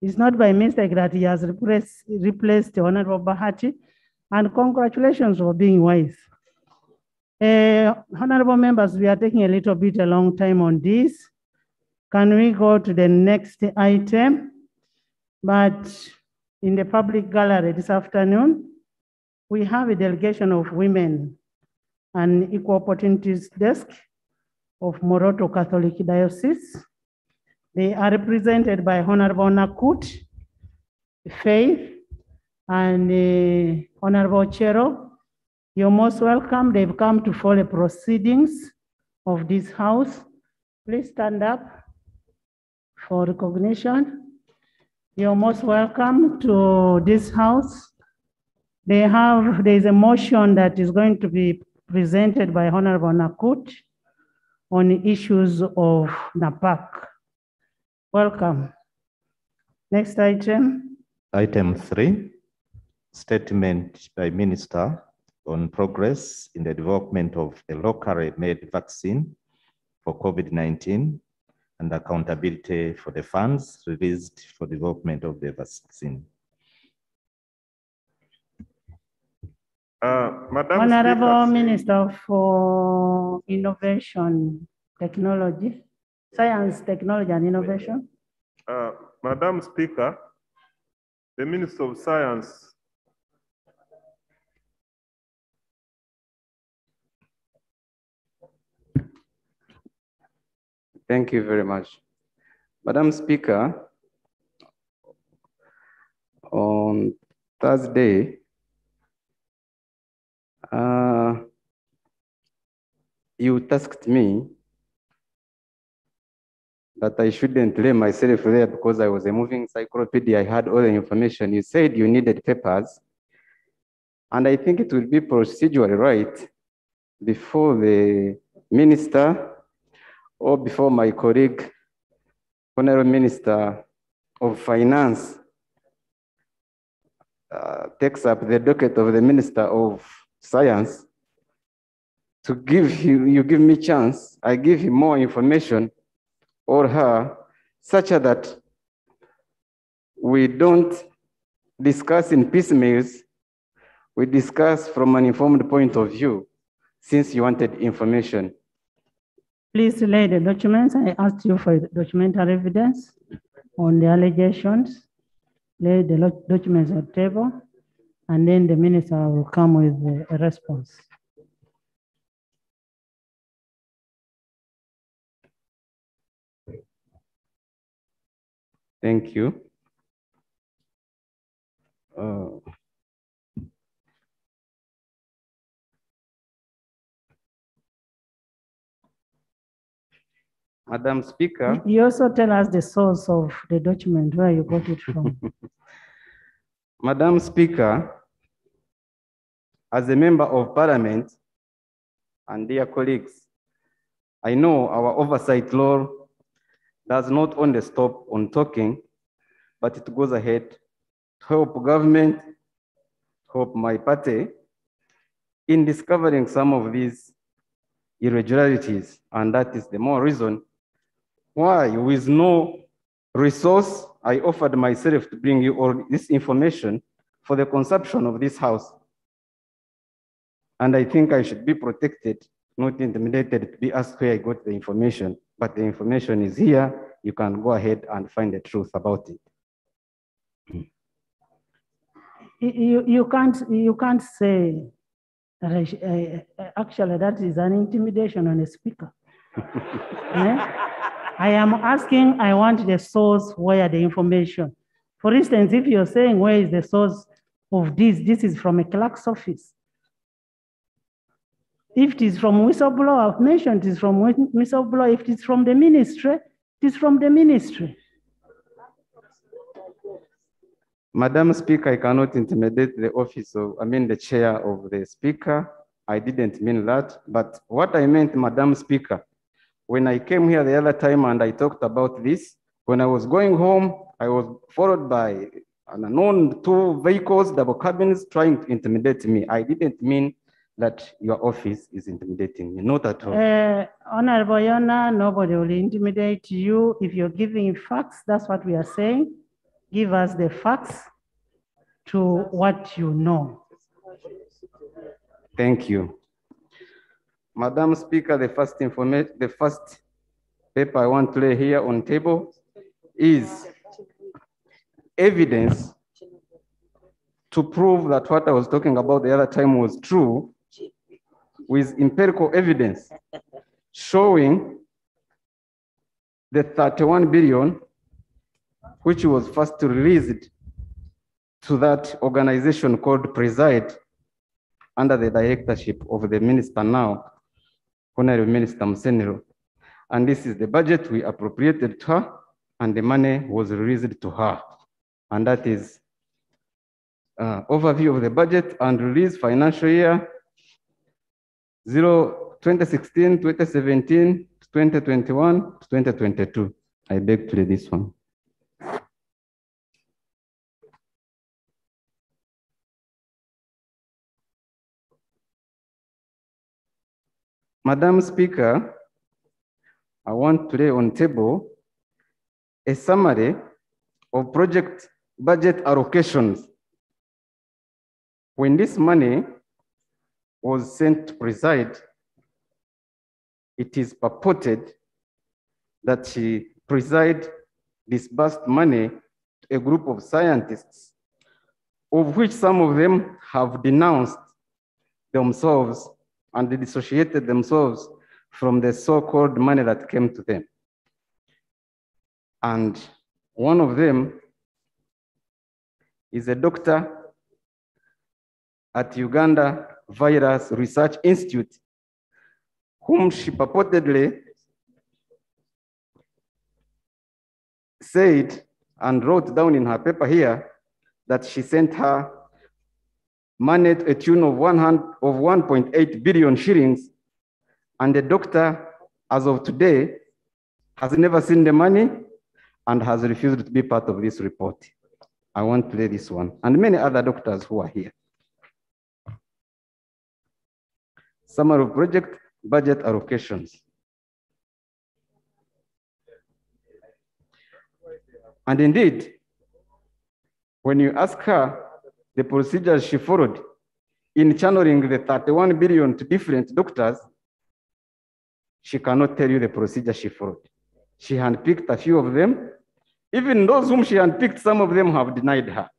It's not by mistake that he has replaced, replaced the Honorable Bahati. And congratulations for being wise. Uh, honorable members, we are taking a little bit a long time on this. Can we go to the next item? But in the public gallery this afternoon, we have a delegation of women and equal opportunities desk of Moroto Catholic Diocese. They are represented by Honorable Nakut, Faith, and uh, Honorable Chero. You're most welcome. They've come to follow the proceedings of this house. Please stand up for recognition. You're most welcome to this house. They have, there's a motion that is going to be presented by Honorable Nakut on issues of Napak. Welcome. Next item. Item three, statement by minister on progress in the development of a locally made vaccine for COVID-19 and accountability for the funds released for development of the vaccine. Uh, Madam Honorable Speaker, Minister for Innovation, Technology, Science, Technology and Innovation. uh, Madam Speaker, the Minister of Science Thank you very much. Madam Speaker, on Thursday, uh, you tasked me that I shouldn't lay myself there because I was a moving encyclopedia. I had all the information. You said you needed papers. And I think it will be procedurally right before the minister or before my colleague, Honorable Minister of Finance, uh, takes up the docket of the Minister of Science to give you, you give me chance, I give him more information or her, such that we don't discuss in piecemeals, we discuss from an informed point of view, since you wanted information. Please lay the documents. I asked you for documentary evidence on the allegations. Lay the documents at table, and then the minister will come with a response. Thank you. Uh, Madam Speaker. You also tell us the source of the document, where you got it from. (laughs) Madam Speaker, as a member of parliament and dear colleagues, I know our oversight law does not only stop on talking, but it goes ahead to help government, help my party in discovering some of these irregularities. And that is the more reason why, with no resource, I offered myself to bring you all this information for the consumption of this house. And I think I should be protected, not intimidated to be asked where I got the information, but the information is here. You can go ahead and find the truth about it. You- You, can't, you can't say, uh, uh, actually, that is an intimidation on a speaker. (laughs) Eh? I am asking, I want the source where the information. For instance, if you're saying where is the source of this, this is from a clerk's office. If it is from whistleblower, I've mentioned it is from whistleblower. If it is from the ministry, it is from the ministry. Madam Speaker, I cannot intimidate the office of, I mean, the chair of the speaker. I didn't mean that. But what I meant, Madam Speaker, when I came here the other time and I talked about this, when I was going home, I was followed by an unknown two vehicles, double cabins, trying to intimidate me. I didn't mean that your office is intimidating me, not at all. Uh, Honorable Yona, nobody will intimidate you. If you're giving facts, that's what we are saying. Give us the facts to what you know. Thank you. Madam Speaker, the first information, the first paper I want to lay here on table is evidence to prove that what I was talking about the other time was true with empirical evidence showing the 31 billion which was first released to that organization called Preside under the directorship of the minister now, Honorable Minister Musenero. And this is the budget we appropriated to her, and the money was released to her. And that is uh, overview of the budget and release financial year 0, 2016, 2017, 2021, 2022. I beg to read this one. Madam Speaker, I want to lay on table a summary of project budget allocations. When this money was sent to preside, it is purported that she preside disbursed money to a group of scientists, of which some of them have denounced themselves and dissociated themselves from the so-called money that came to them. And one of them is a doctor at Uganda Virus Research Institute, whom she purportedly said and wrote down in her paper here that she sent her money to a tune of 100 of 1.8 billion shillings, and the doctor, as of today, has never seen the money and has refused to be part of this report. I won't play this one, and many other doctors who are here. Summary of project budget allocations. And indeed, when you ask her the procedures she followed in channeling the 31 billion to different doctors, she cannot tell you the procedure she followed. She handpicked a few of them. Even those whom she handpicked, some of them have denied her.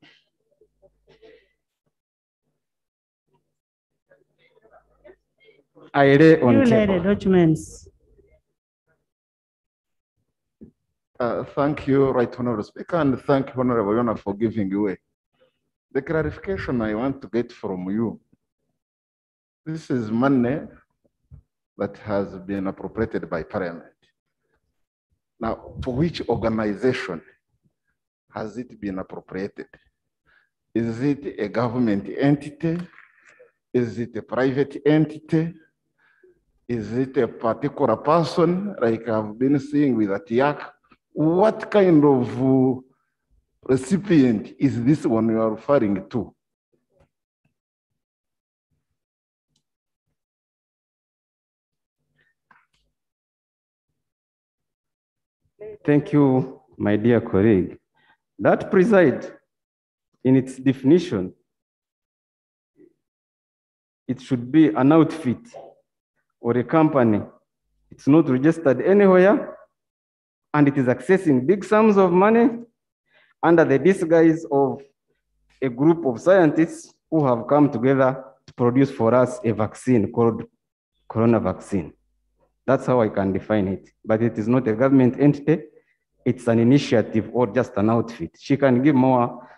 I lay on You lay table. the documents. Uh, Thank you, Right Honorable Speaker, and thank you, Honorable Yona, for giving way. The clarification I want to get from you, this is money that has been appropriated by Parliament. Now, for which organization has it been appropriated? Is it a government entity? Is it a private entity? Is it a particular person, like I've been seeing with Atiak? What kind of uh, recipient is this one you are referring to? Thank you, my dear colleague. That preside, in its definition, it should be an outfit or a company. It's not registered anywhere, and it is accessing big sums of money under the disguise of a group of scientists who have come together to produce for us a vaccine called corona vaccine. That's how I can define it. But it is not a government entity. It's an initiative or just an outfit. She can give more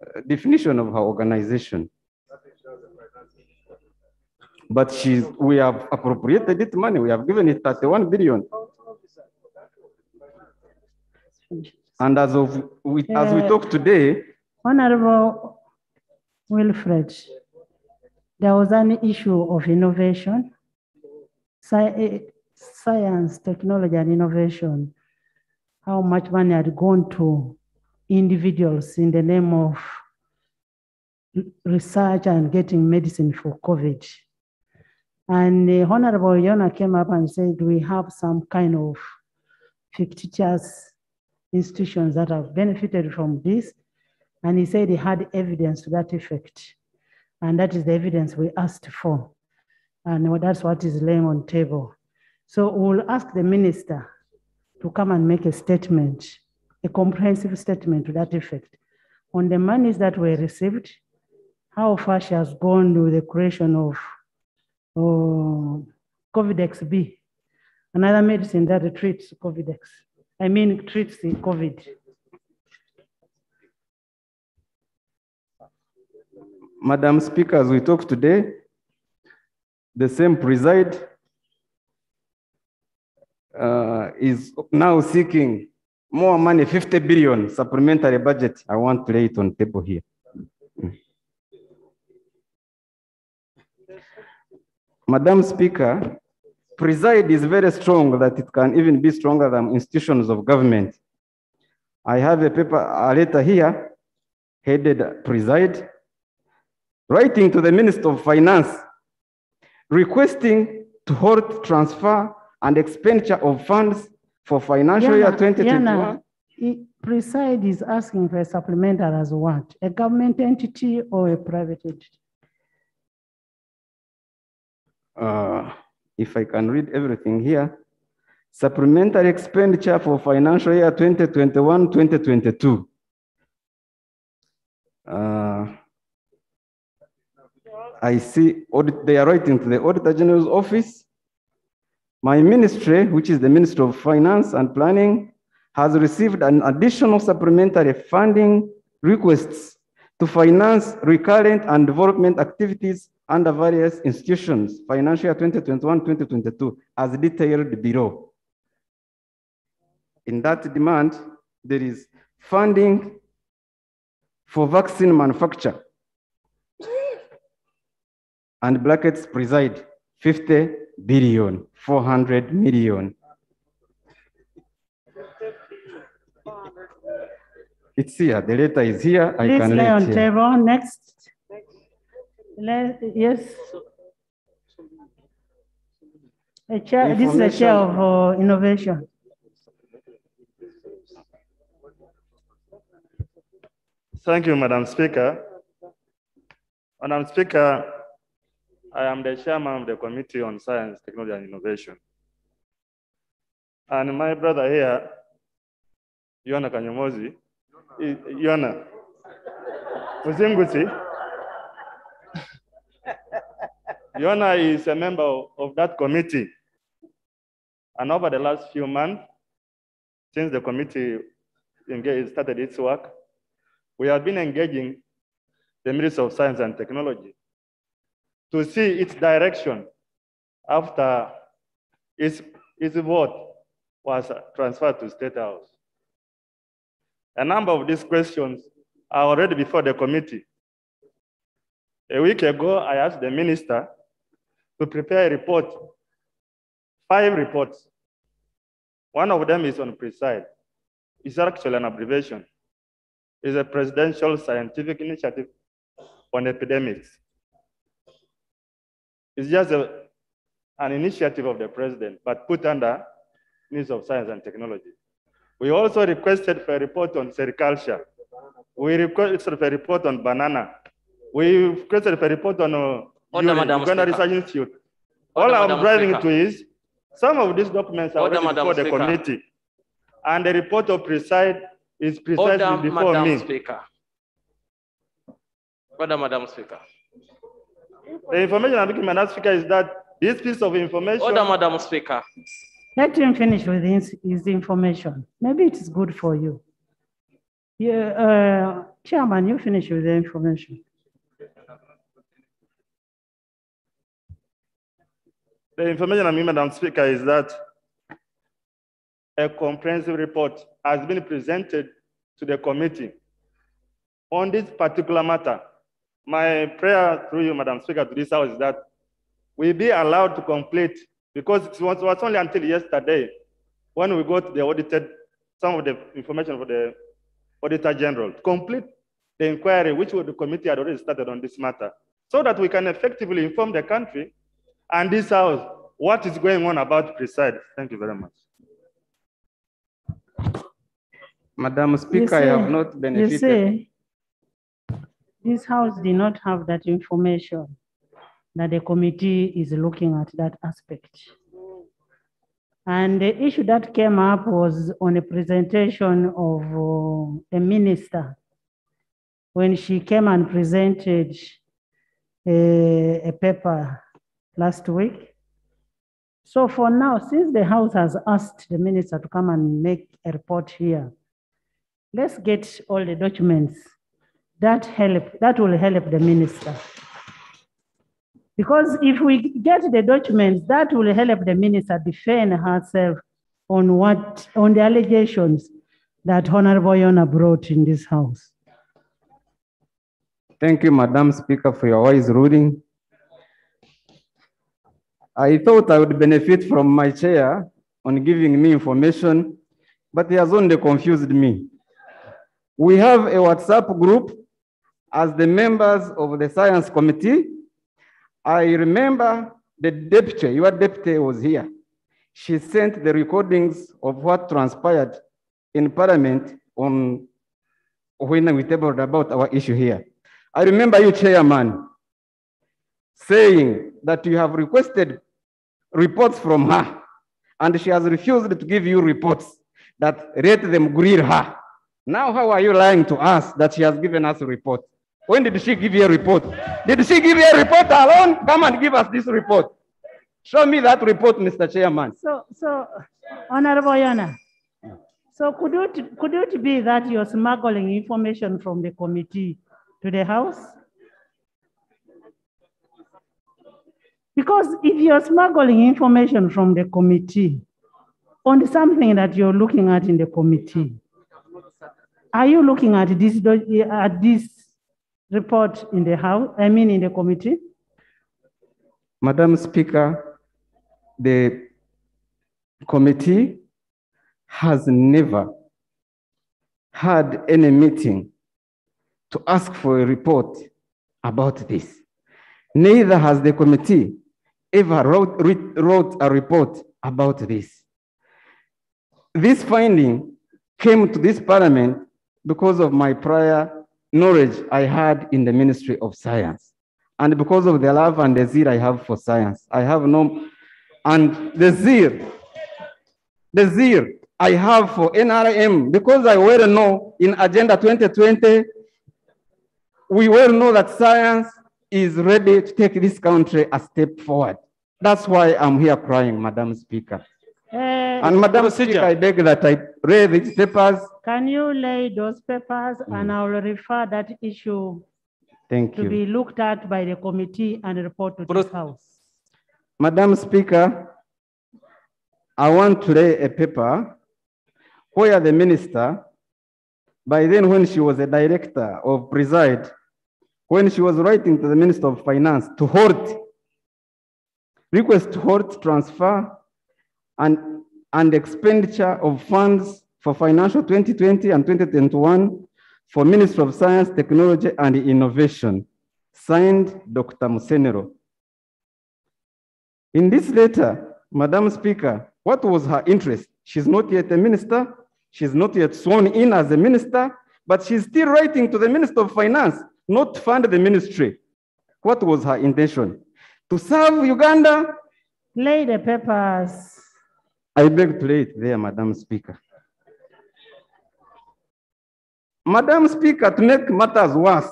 uh, definition of her organization. But she's, we have appropriated it money. We have given it 31 billion. And as of, we, as we Uh, talk today, Honorable Wilfred, there was an issue of innovation, eh, science, technology, and innovation. How much money had gone to individuals in the name of research and getting medicine for COVID. And uh, Honorable Yona came up and said, we have some kind of fictitious institutions that have benefited from this. And he said he had evidence to that effect. And that is the evidence we asked for. And that's what is laying on table. So we'll ask the minister to come and make a statement, a comprehensive statement to that effect. On the monies that were received, how far she has gone with the creation of uh, COVID-XB, another medicine that treats COVID-X. I mean, treats the COVID. Madam Speaker, as we talk today, the same preside uh, is now seeking more money, 50 billion supplementary budget. I want to lay it on table here. Madam Speaker, preside is very strong that it can even be stronger than institutions of government. I have a paper, a letter here headed preside, writing to the Minister of Finance, requesting to hold transfer and expenditure of funds for financial year Yana- 2021. Yana, Preside is asking for a supplemental as what? A government entity or a private entity? Uh, if I can read everything here, supplementary expenditure for financial year 2021, 2022. Uh, I see audit, they are writing to the Auditor General's office. My ministry, which is the Ministry of Finance and Planning, has received an additional supplementary funding requests to finance recurrent and development activities under various institutions, financial year 2021, 2022, as detailed below. In that demand, there is funding for vaccine manufacture. And brackets preside 50 billion, 400 million. It's here, the letter is here, I Please can lay on table, next. Le- Yes. A chair, this is a chair of uh, innovation. Thank you, Madam Speaker. Madam Speaker, I am the chairman of the Committee on Science, Technology and Innovation. And my brother here, Yona Kanyomozi, i- Yona Musinguzi, Yona is a member of- that committee. And over the last few months, since the committee started its work, we have been engaging the Ministry of Science and Technology to see its direction after its, its vote was transferred to State House. A number of these questions are already before the committee. A week ago, I asked the minister to prepare a report, five reports. One of them is on preside. It's actually an abbreviation. It's a presidential scientific initiative on epidemics. It's just a, an initiative of the president, but put under Ministry of Science and Technology. We also requested for a report on sericulture. We requested for a report on banana. We requested for a report on uh, Order, Madam Uganda Speaker. Research Institute. Order, All I'm Madam driving Speaker. to is some of these documents are Order, already Madam before the committee. And the report of preside is precisely Order, before Madam me. Speaker. Order, Madam Speaker. The information I'm giving, Madam Speaker, is that this piece of information. Order, Madam Speaker. Let him finish with his, his information. Maybe it is good for you. Yeah, uh, Chairman, you finish with the information. The information I'm giving, Madam Speaker, is that a comprehensive report has been presented to the committee on this particular matter. My prayer through you, Madam Speaker, to this house is that we be allowed to complete, because it was, was only until yesterday when we got the audited, some of the information for the Auditor General, to complete the inquiry which the committee had already started on this matter, so that we can effectively inform the country and this house what is going on about preside. Thank you very much. Madam You Speaker, I have see- not You benefited. see, this house did not have that information, that the committee is looking at that aspect. And the issue that came up was on a presentation of uh, a minister when she came and presented a, a paper last week. So for now, since the House has asked the minister to come and make a report here, let's get all the documents that help, that will help the minister. Because if we get the documents, that will help the minister defend herself on what, on the allegations that Honorable Yona brought in this house. Thank you, Madam Speaker, for your wise ruling. I thought I would benefit from my chair on giving me information, but he has only confused me. We have a WhatsApp group as the members of the Science Committee. I remember the deputy, your deputy was here. She sent the recordings of what transpired in Parliament on when we tabled about our issue here. I remember you, Chairman, saying that you have requested reports from her, and she has refused to give you reports that rate them grill her. Now, how are you lying to us that she has given us a report? When did she give you a report? Did she give you a report alone? Come and give us this report. Show me that report, Mr. Chairman. So, so Honorable Yona, so could it, could it be that you're smuggling information from the committee to the House? Because if you're smuggling information from the committee on something that you're looking at in the committee, are you looking at this, at this report in the House, I mean in the committee? Madam Speaker, the committee has never had any meeting to ask for a report about this. Neither has the committee ever wrote, wrote a report about this. This finding came to this parliament because of my prior knowledge I had in the Ministry of Science and because of the love and the zeal I have for science. I have no, and the zeal, the zeal I have for NRM, because I well know in Agenda 2020, we well know that science is ready to take this country a step forward. That's why I'm here crying, Madam Speaker. And Madam Speaker, I beg that I read these papers. Can you lay those papers and mm. I will refer that issue Thank to you. be looked at by the committee and report to this house? Madam Speaker, I want to lay a paper where the minister, by then when she was a director of preside, when she was writing to the Minister of Finance to halt, request halt transfer and, and expenditure of funds for financial 2020 and 2021 for Ministry of Science, Technology and Innovation, signed Dr. Musenero. In this letter, Madam Speaker, what was her interest? She's not yet a minister. She's not yet sworn in as a minister, but she's still writing to the Minister of Finance, not fund the ministry. What was her intention? To serve Uganda? Lay the papers. I beg to lay it there, Madam Speaker. Madam Speaker, to make matters worse,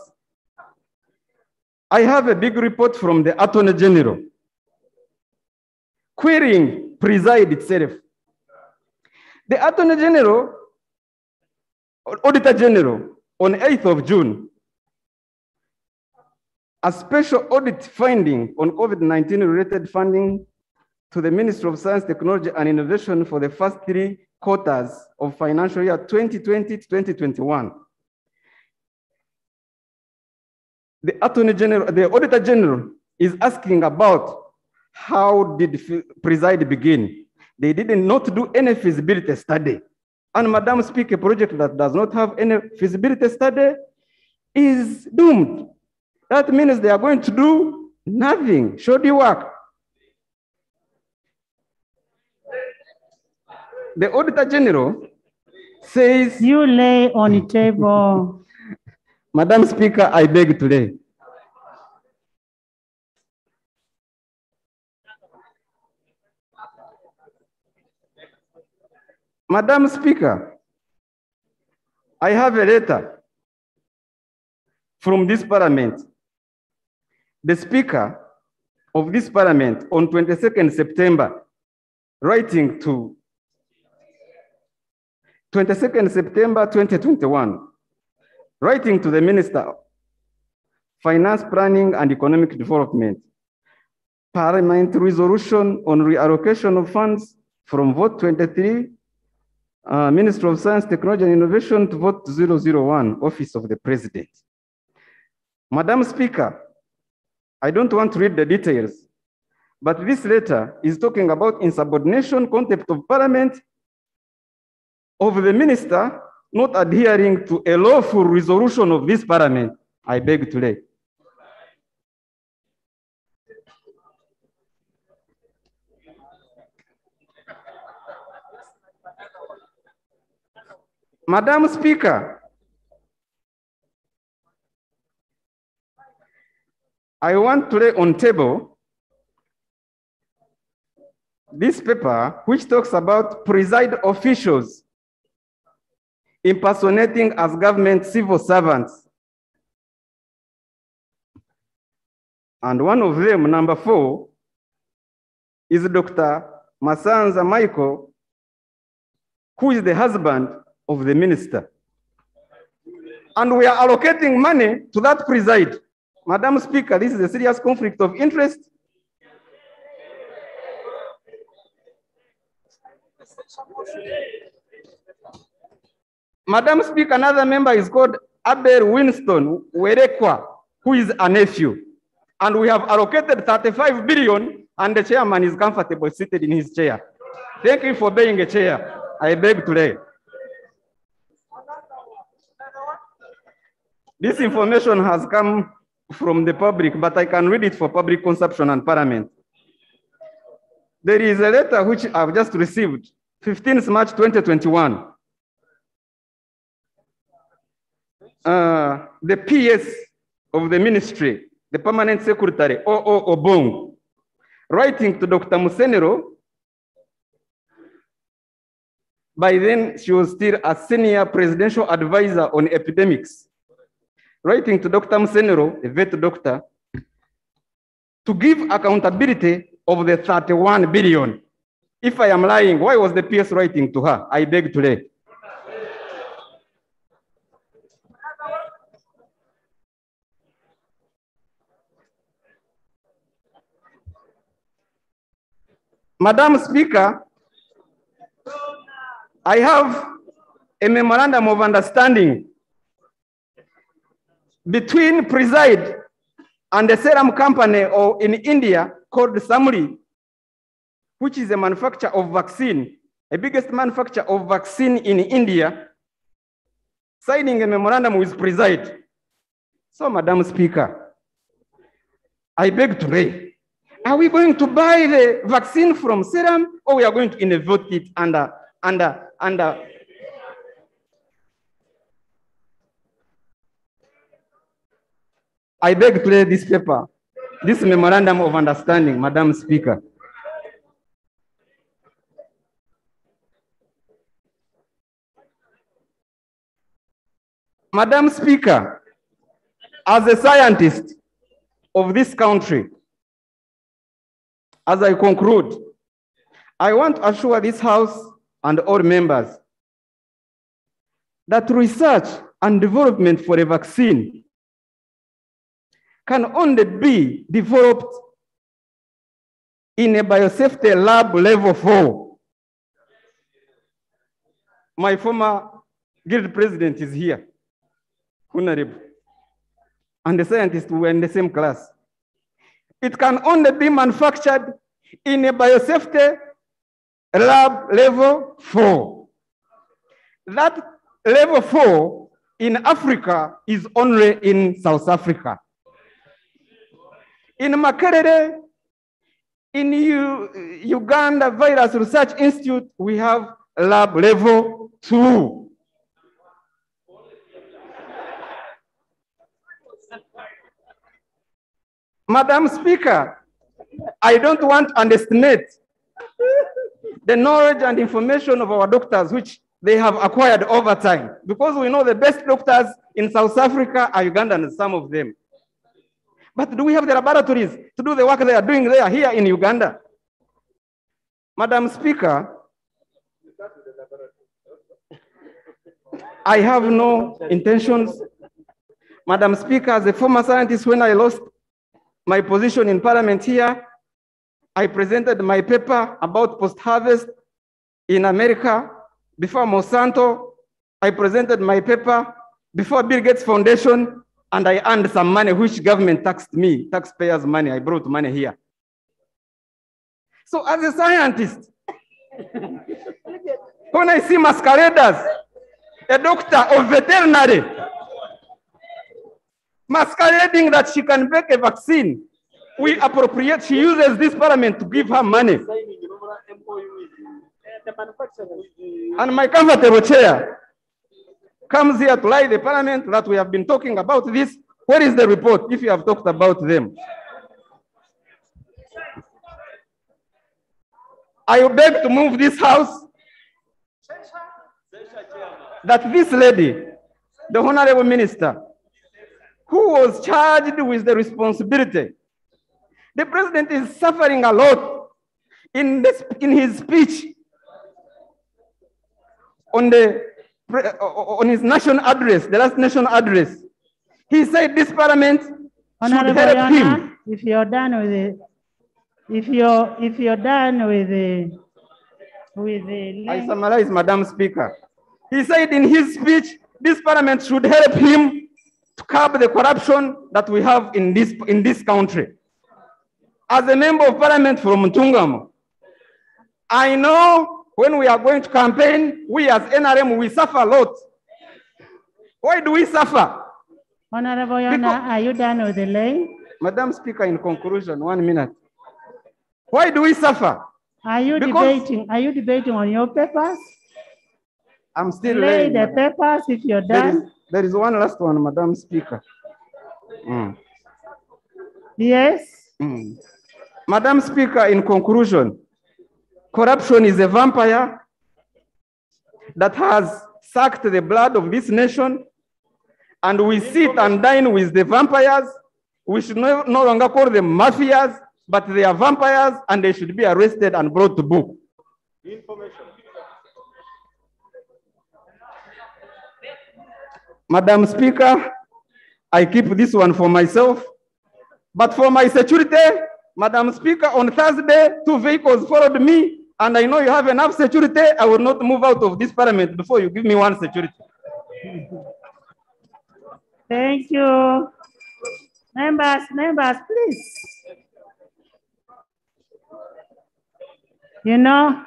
I have a big report from the Attorney General querying preside itself. The Attorney General, Auditor General, on 8th of June, a special audit finding on COVID-19 related funding to the Ministry of Science, Technology and Innovation for the first three quarters of financial year 2020 to 2021. The Attorney General, the Auditor General is asking about how did preside begin? They did not do any feasibility study. And Madam Speaker, a project that does not have any feasibility study is doomed. That means they are going to do nothing, Should shoddy work. The Auditor General says. You lay on the table. (laughs) Madam Speaker, I beg to lay. Madam Speaker, I have a letter from this parliament. The Speaker of this parliament on 22nd September, writing to 22nd September 2021, writing to the Minister of Finance Planning and Economic Development, Parliament resolution on reallocation of funds from vote 23 uh, Minister of Science, Technology and Innovation to vote 001, Office of the President. Madam Speaker, I don't want to read the details, but this letter is talking about insubordination contempt of parliament of the minister not adhering to a lawful resolution of this parliament. I beg to lay. Madam Speaker, I want to lay on table this paper which talks about preside officials impersonating as government civil servants. And one of them, number four, is Dr. Masanza Michael, who is the husband of the minister. And we are allocating money to that preside. Madam Speaker, this is a serious conflict of interest. Madam Speaker, another member is called Abel Winston Werekwa, who is a nephew. And we have allocated 35 billion, and the chairman is comfortable seated in his chair. Thank you for being a chair. I beg today. This information has come from the public, but I can read it for public consumption and parliament. There is a letter which I've just received, 15th March 2021. Uh, the PS of the ministry, the permanent secretary, O.O. Obong, writing to Dr. Musenero. By then, she was still a senior presidential advisor on epidemics writing to Dr. Musenero, a vet doctor, to give accountability of the 31 billion. If I am lying, why was the PS writing to her? I beg to lay. Madam Speaker, I have a memorandum of understanding between Preside and the serum company or in India called Samri, which is a manufacturer of vaccine, the biggest manufacturer of vaccine in India, signing a memorandum with Preside. So, Madam Speaker, I beg to lay. Are we going to buy the vaccine from serum or we are going to innovate it under, under, under I beg to lay this paper, this memorandum of understanding, Madam Speaker. Madam Speaker, as a scientist of this country, as I conclude, I want to assure this House and all members that research and development for a vaccine can only be developed in a biosafety lab level four. My former guild president is here, Honorable, and the scientists were in the same class. It can only be manufactured in a biosafety lab level four. That level four in Africa is only in South Africa. In Makerere, in U Uganda Virus Research Institute, we have lab level two. Madam Speaker, I don't want to underestimate the knowledge and information of our doctors, which they have acquired over time, because we know the best doctors in South Africa are Ugandan, some of them. But do we have the laboratories to do the work they are doing there here in Uganda? Madam Speaker, (laughs) I have no intentions. Madam Speaker, as a former scientist, when I lost my position in parliament here, I presented my paper about post-harvest in America before Monsanto. I presented my paper before Bill Gates Foundation, and I earned some money which government taxed me, taxpayers' money. I brought money here. So as a scientist, (laughs) when I see masqueraders, a doctor of veterinary, masquerading that she can make a vaccine, we appropriate, she uses this parliament to give her money. And my comfortable chair comes here to lie the parliament that we have been talking about this. Where is the report if you have talked about them? I beg to move this house that this lady, the honorable minister, who was charged with the responsibility, the president is suffering a lot in, this, in his speech on the on his national address, the last national address. He said this parliament should Honorable help Your him. If you're done with it, if you're, if you're done with the, with the. I summarize, Madam Speaker. He said in his speech, this parliament should help him to curb the corruption that we have in this, in this country. As a member of parliament from Ntungamo, I know when we are going to campaign, we as NRM, we suffer a lot. Why do we suffer? Honorable Your Honor, are you done with the lane? Madam Speaker, in conclusion, one minute. Why do we suffer? Are you Because- debating, are you debating on your papers? I'm still Lay laying. the papers if you're There is, done. there is one last one, Madam Speaker. Mm. Yes, Mm. Madam Speaker, in conclusion, corruption is a vampire that has sucked the blood of this nation, and we sit and dine with the vampires. We should no, no longer call them mafias, but they are vampires, and they should be arrested and brought to book. Information. Madam Speaker, I keep this one for myself. But for my security, Madam Speaker, on Thursday, two vehicles followed me, and I know you have enough security. I will not move out of this parliament before you give me one security. thank you. Members, members, please. You know,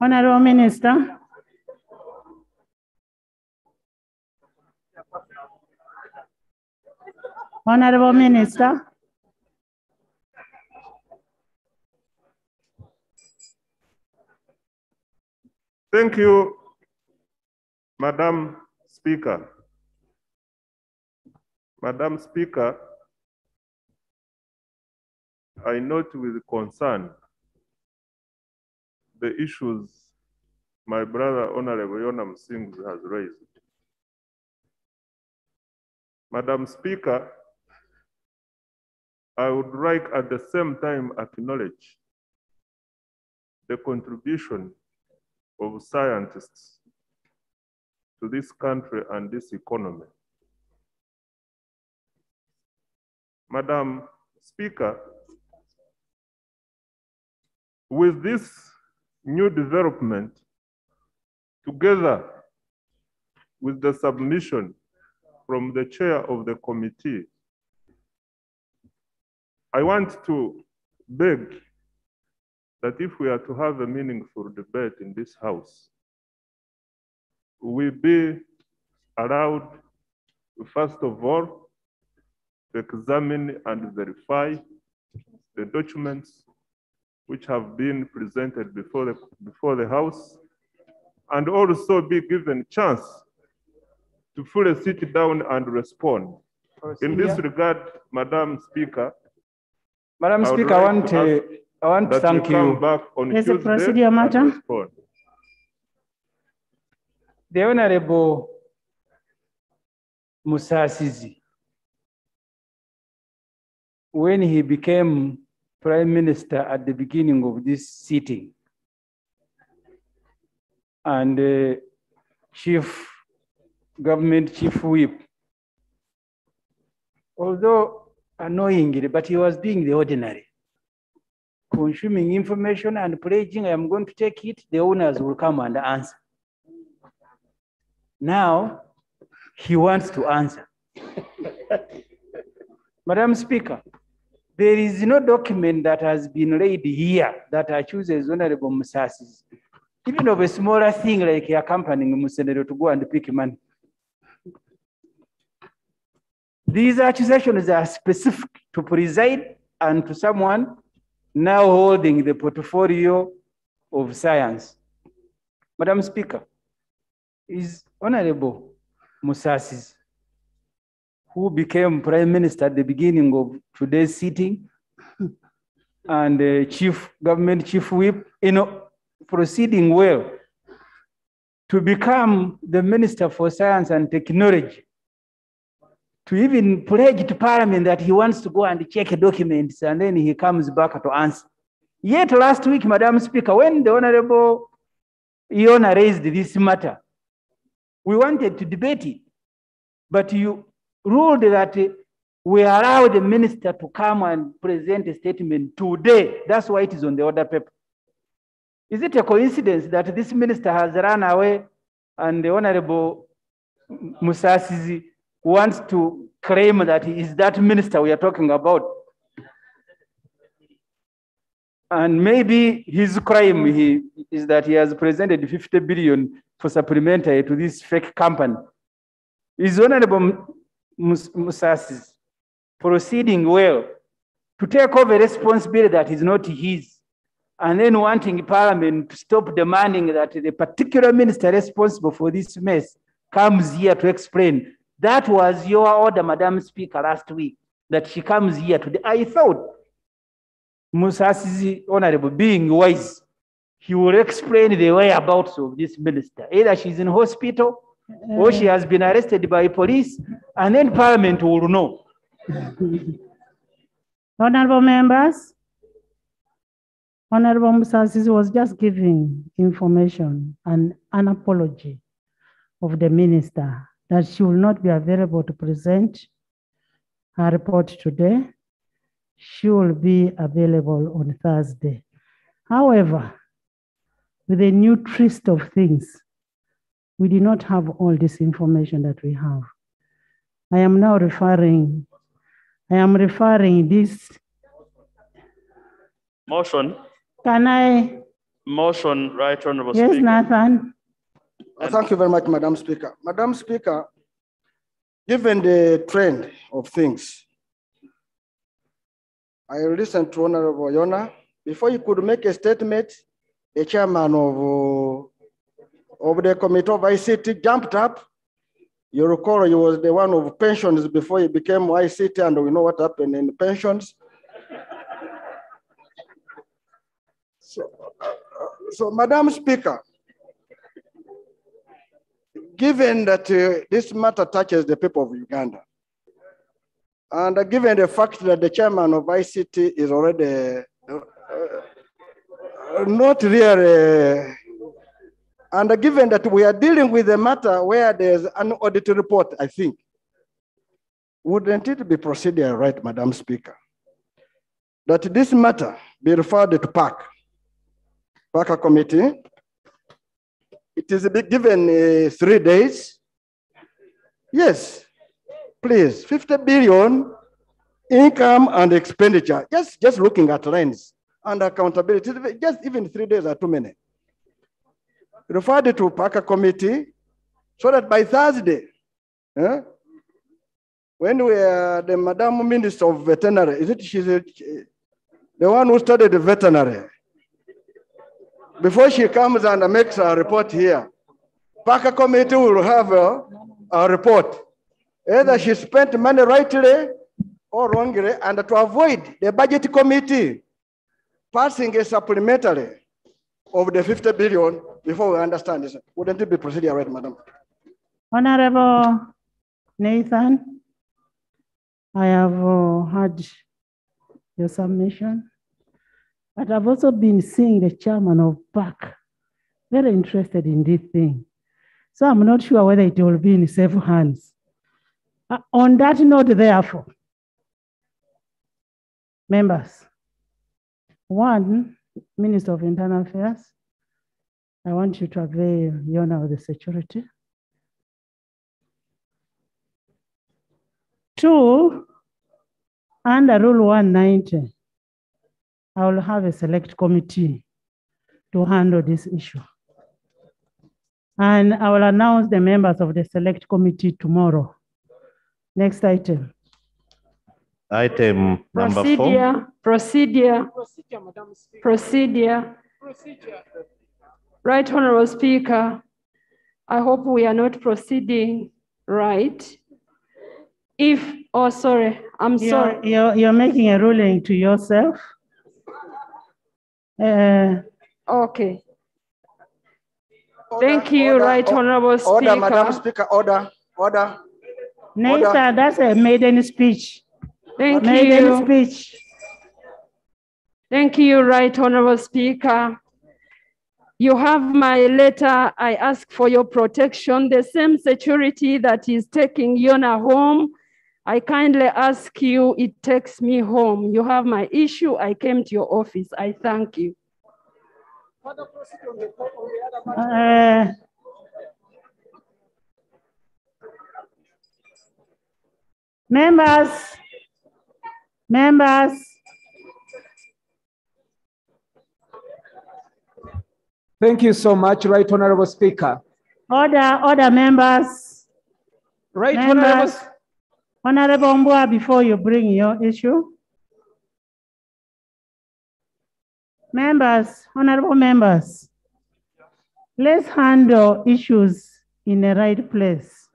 Honorable Minister. Honorable Minister. Thank you, Madam Speaker. Madam Speaker, I note with concern the issues my brother Honorable Yona Musinguzi has raised. Madam Speaker, I would like at the same time acknowledge the contribution of scientists to this country and this economy. Madam Speaker, with this new development, together with the submission from the chair of the committee, I want to beg that if we are to have a meaningful debate in this house, we be allowed, first of all, to examine and verify the documents which have been presented before the, before the House, and also be given chance to fully sit down and respond. In this regard, Madam Speaker, Madam I would Speaker, I like want to to, I want to that you thank you. back on There's a procedure matter. respond. The Honorable Musasizi, when he became Prime Minister at the beginning of this sitting, and uh, Chief Government Chief Whip, although annoyingly, but he was doing the ordinary, consuming information and pledging, I am going to take it, the owners will come and answer. Now, he wants to answer. (laughs) Madam Speaker, there is no document that has been laid here that accuses Honorable Musasizi, even of a smaller thing like accompanying Musenero to go and pick money. These accusations are specific to preside and to someone now holding the portfolio of science. Madam Speaker, is Honorable Musasizi, who became Prime Minister at the beginning of today's sitting, (laughs) and uh, Chief Government Chief Whip, you know, proceeding well to become the Minister for Science and Technology, to even pledge to Parliament that he wants to go and check documents and then he comes back to answer. Yet last week, Madam Speaker, when the Honorable Yona raised this matter, we wanted to debate it, but you ruled that we allow the minister to come and present a statement today. That's why it is on the order paper. Is it a coincidence that this minister has run away and the Honorable Musasizi wants to claim that he is that minister we are talking about? And maybe his crime he, is that he has presented 50 billion for supplementary to this fake company. Is Honorable Mus- Musasizi proceeding well to take over responsibility that is not his, and then wanting Parliament to stop demanding that the particular minister responsible for this mess comes here to explain. That was your order, Madam Speaker, last week, that she comes here today. I thought Musasizi honorable being wise, he will explain the whereabouts of this minister. Either she's in hospital or she has been arrested by police, and then Parliament will know. Honorable members, Honorable Musasizi was just giving information and an apology of the minister that she will not be available to present her report today. She will be available on Thursday. However, with a new twist of things, we did not have all this information that we have. I am now referring, I am referring this, Motion, can I, motion, Right Honorable yes, Speaker. Nathan? Uh, Thank you very much, Madam Speaker. Madam Speaker, given the trend of things, I listened to Honorable Yona. Before you could make a statement, the chairman of, uh, of the committee of ICT jumped up. You recall he was the one of pensions before he became ICT, and we know what happened in pensions. So, uh, so Madam Speaker, given that uh, this matter touches the people of Uganda, and uh, given the fact that the chairman of ICT is already uh, uh, not really, and given that we are dealing with a matter where there's an audit report, I think, wouldn't it be procedure right, Madam Speaker, that this matter be referred to PAC, PAC committee, it is given uh, three days. Yes, please, 50 billion income and expenditure. Just, just looking at lines and accountability. Just even three days are too many. Referred to PAC committee so that by Thursday, eh, when we are the Madam Minister of Veterinary, is it she's a, the one who studied the veterinary? before she comes and makes a report here, PAC committee will have a, a report. Either she spent money rightly or wrongly, and to avoid the budget committee passing a supplementary of the 50 billion before we understand this. Wouldn't it be procedure right, madam? Honorable Nathan, I have uh, heard your submission, but I've also been seeing the chairman of PAC very interested in this thing. So I'm not sure whether it will be in safe hands. Uh, on that note, therefore, members, one, Minister of Internal Affairs, I want you to avail the honor of the security. Two, under Rule 190, I will have a select committee to handle this issue. And I will announce the members of the select committee tomorrow. Next item. Item number four. Procedure, procedure, procedure. Right, Honorable Speaker, I hope we are not proceeding right. If, oh, sorry, I'm You're- sorry. You're, you're making a ruling to yourself. Uh, Okay. Thank you, order, Right or- Honorable Order, Madam Speaker. Speaker, order, order. Nathan, that's a maiden speech. Thank Maiden you. speech. Thank you, Right Honorable Speaker. You have my letter. I ask for your protection, the same security that is taking Yona home. I kindly ask you, it takes me home. You have my issue. I came to your office. I thank you. Uh, Members, members, Thank you so much, Right Honorable Speaker. order, order, members. Right, Members, Honorable Mbua, before you bring your issue. Members, honorable members, let's handle issues in the right place.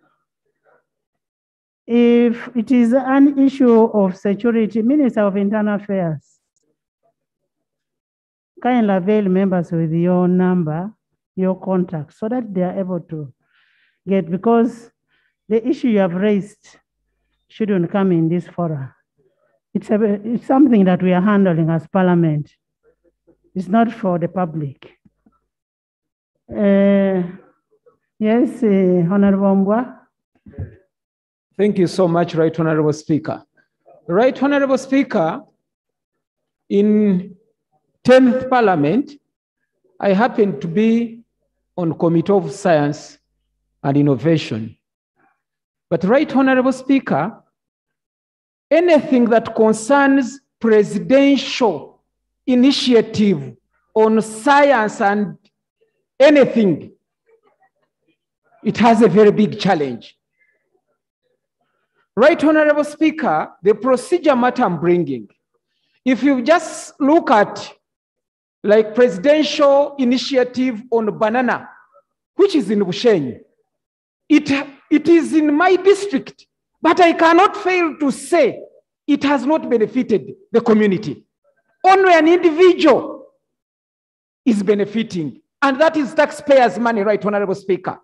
If it is an issue of security, Minister of Internal Affairs, kindly avail members with your number, your contact, so that they are able to get, because the issue you have raised shouldn't come in this forum. It's, a, it's something that we are handling as parliament. It's not for the public. Uh, yes, uh, Honorable Mbua. Thank you so much, Right Honorable Speaker. Right Honorable Speaker, in 10th Parliament, I happen to be on Committee of Science and Innovation. But Right Honorable Speaker, anything that concerns presidential initiative on science and anything, it has a very big challenge. Right Honorable Speaker, the procedure matter I'm bringing, if you just look at like presidential initiative on banana, which is in Bushenyi, it, it is in my district, but I cannot fail to say it has not benefited the community. Only an individual is benefiting, and that is taxpayers' money, right, Honorable Speaker.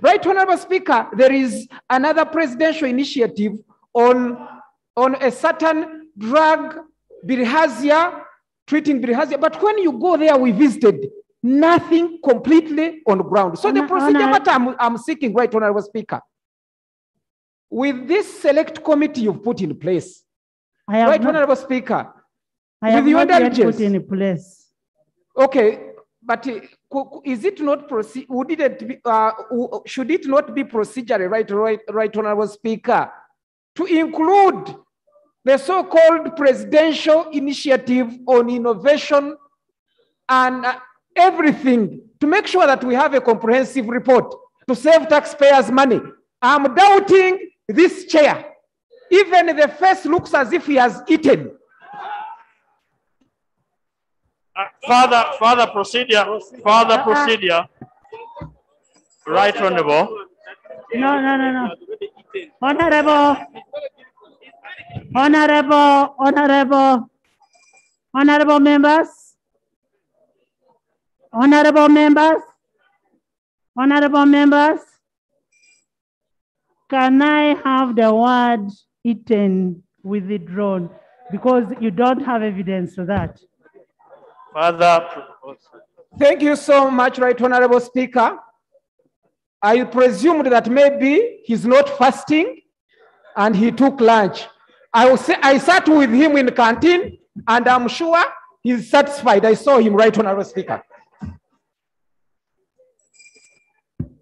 Right, Honorable Speaker, there is another presidential initiative on, on a certain drug, bilharzia, treating bilharzia. But when you go there, we visited, nothing completely on ground. So the procedure that I'm, I'm seeking, right, Honorable Speaker, with this select committee you've put in place, I have right, not- Honorable Speaker, I have with your not put in place. Okay, but uh, is it not proce- would it be, uh, should it not be procedurally right, right, right, Honorable Speaker, to include the so-called presidential initiative on innovation and uh, everything to make sure that we have a comprehensive report to save taxpayers' money? I'm doubting this chair. Even the face looks as if he has eaten. Further, further procedure, further procedure. Right Honorable. No, no, no, no. Honorable, honorable, honorable, honorable members, honorable members, honorable members, can I have the word eaten withdrawn? Because you don't have evidence to that. Further, Thank you so much, Right Honorable Speaker. I presumed that maybe he's not fasting and he took lunch. I, was, I sat with him in the canteen and I'm sure he's satisfied. I saw him, Right Honorable Speaker.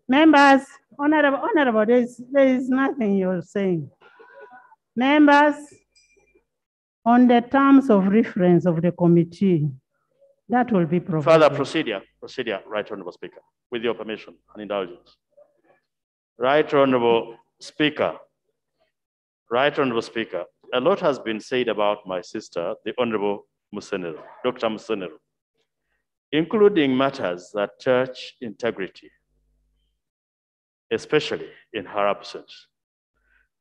Members, honorable, honorable, there is, there is nothing you're saying. Members, on the terms of reference of the committee, that will be further procedure, procedure, Right Honorable Speaker, with your permission and indulgence. Right Honorable Speaker, Right Honorable Speaker, a lot has been said about my sister, the Honorable Musenero, Dr. Musenero, including matters that touch integrity, especially in her absence,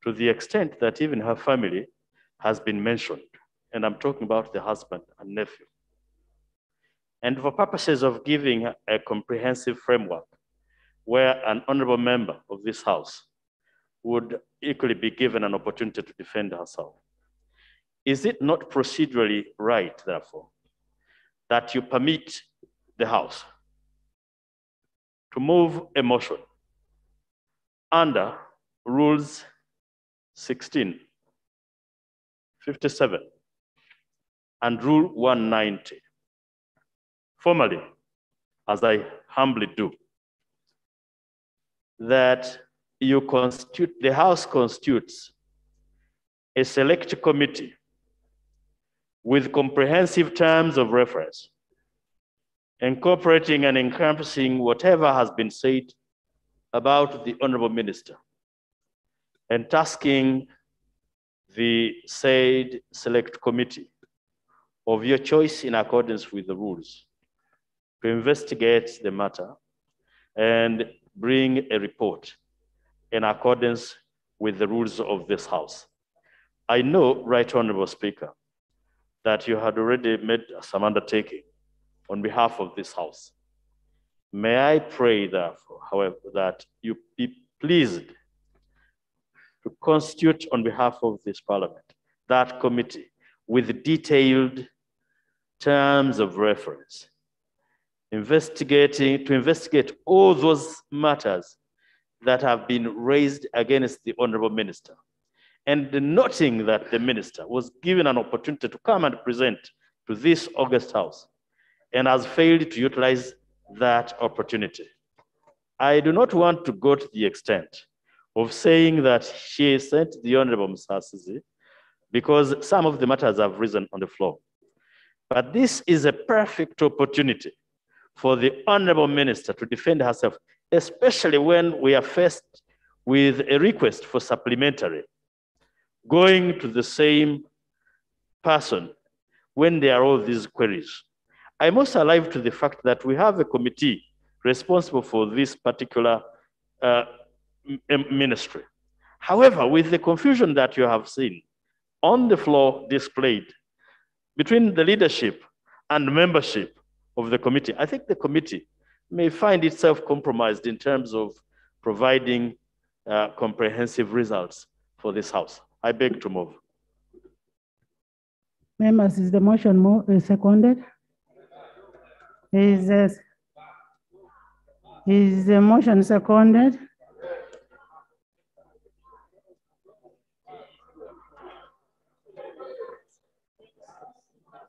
to the extent that even her family has been mentioned, and I'm talking about the husband and nephew. And for purposes of giving a comprehensive framework where an honorable member of this house would equally be given an opportunity to defend herself. Is it not procedurally right, therefore, that you permit the house to move a motion under rules 16, 57, and rule 190? formally, as I humbly do, that you constitute, the House constitutes a select committee with comprehensive terms of reference, incorporating and encompassing whatever has been said about the Honorable Minister, and tasking the said select committee of your choice in accordance with the rules to investigate the matter and bring a report in accordance with the rules of this House. I know, Right Honorable Speaker, that you had already made some undertaking on behalf of this House. May I pray, therefore, however, that you be pleased to constitute on behalf of this Parliament that committee with detailed terms of reference investigating, to investigate all those matters that have been raised against the honorable minister. And noting that the minister was given an opportunity to come and present to this August House and has failed to utilize that opportunity. I do not want to go to the extent of saying that she sent the Honorable Musasizi because some of the matters have risen on the floor. But this is a perfect opportunity for the honorable minister to defend herself, especially when we are faced with a request for supplementary, going to the same person when there are all these queries. I'm also alive to the fact that we have a committee responsible for this particular uh, ministry. However, with the confusion that you have seen on the floor displayed between the leadership and membership of the committee, I think the committee may find itself compromised in terms of providing uh, comprehensive results for this House. I beg to move. Members, is the motion mo- uh, seconded? Is, this- is the motion seconded?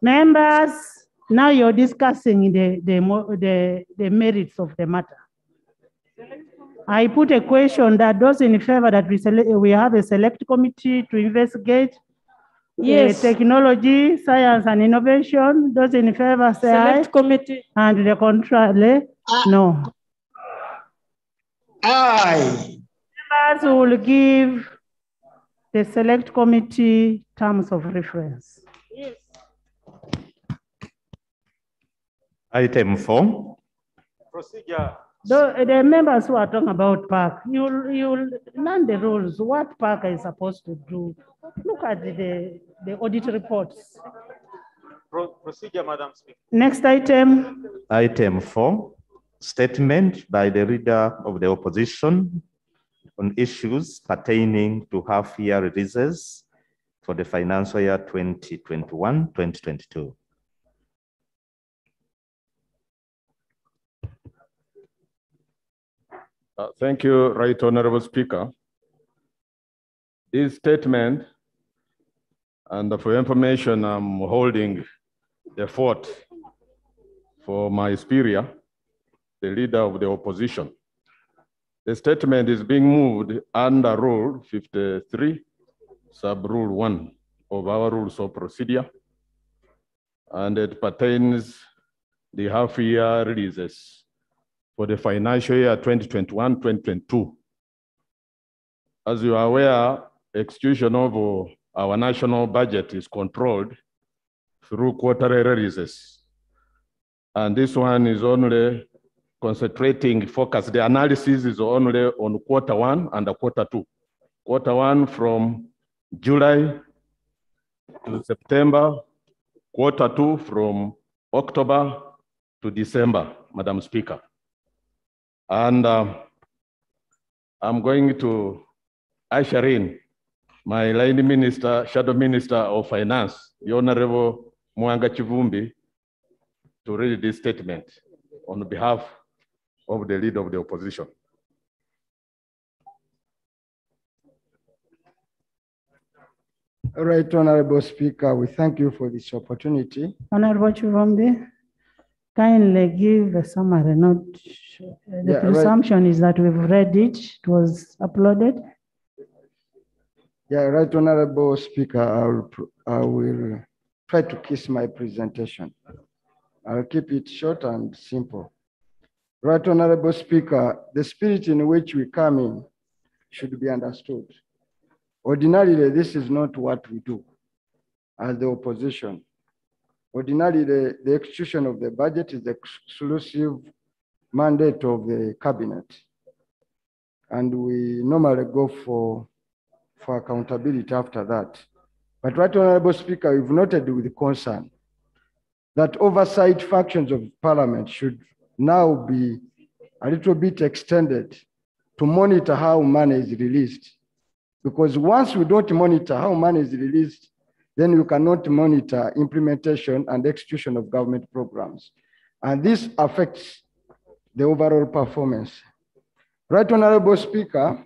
Members, now you're discussing the, the, the, the merits of the matter. I put a question that those in favor that we select, we have a select committee to investigate uh, technology, science and innovation. Those in favor say aye. Select committee. And the contrary, no. Aye. Members will give the select committee terms of reference. Item four, Procedure. The, the members who are talking about PAC, you'll, you'll learn the rules, what PAC is supposed to do. Look at the, the audit reports. Pro- Procedure, Madam Speaker. Next item, item four, statement by the leader of the opposition on issues pertaining to half-year releases for the financial year 2021, Uh, Thank you, Right Honorable Speaker. This statement, and for information, I'm holding the fort for my superior, the leader of the opposition. The statement is being moved under Rule 53, Sub-Rule 1 of our Rules of Procedure, and it pertains the half-year releases for the financial year 2021, 2022. As you are aware, execution of our national budget is controlled through quarterly releases. And this one is only concentrating focus. The analysis is only on quarter one and quarter two. Quarter one from July to September, quarter two from October to December, Madam Speaker. And um, I'm going to usher in my line minister, shadow minister of finance, the Honorable Muwanga Kivumbi, to read this statement on behalf of the leader of the opposition. All right, Honorable Speaker, we thank you for this opportunity. Honorable Kivumbi, kindly give a summary, not, the Yeah, right. presumption is that we've read it, it was uploaded. Yeah, right, Honorable Speaker, I will, I will try to kiss my presentation. I'll keep it short and simple. Right, Honorable Speaker, the spirit in which we come in should be understood. Ordinarily, this is not what we do as the opposition. Ordinarily, the, the execution of the budget is the exclusive mandate of the cabinet. And we normally go for, for accountability after that. But right honorable speaker, we've noted with concern that oversight functions of parliament should now be a little bit extended to monitor how money is released. Because once we don't monitor how money is released, then you cannot monitor implementation and execution of government programs. And this affects the overall performance. Right Honorable Speaker,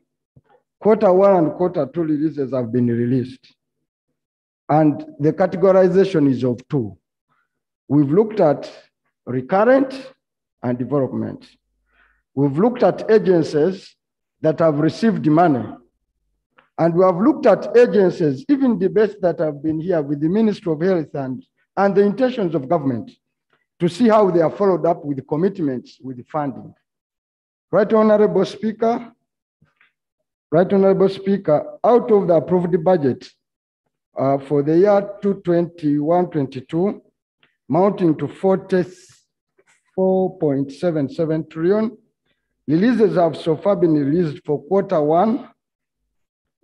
quarter one and quarter two releases have been released. And the categorization is of two. We've looked at recurrent and development. We've looked at agencies that have received money. And we have looked at agencies, even debates that have been here with the Ministry of Health and, and the intentions of government to see how they are followed up with commitments with funding. Right Honorable Speaker, Right Honorable Speaker, out of the approved budget uh, for the year 2021-22, mounting to 44.77 trillion, releases have so far been released for quarter one,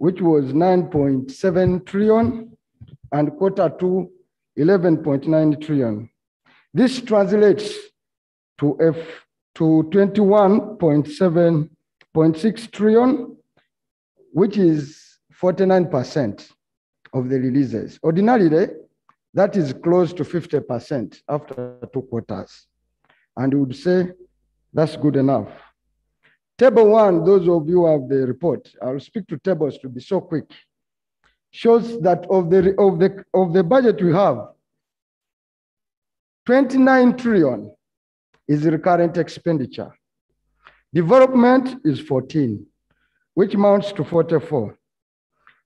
which was 9.7 trillion, and quarter two, 11.9 trillion. This translates to F to 21.7.6 trillion, which is 49% of the releases. Ordinarily, that is close to 50% after two quarters. And we would say that's good enough. Table one, those of you who have the report, I'll speak to tables to be so quick, shows that of the, of the, of the budget we have, 29 trillion is recurrent expenditure. Development is 14, which amounts to 44.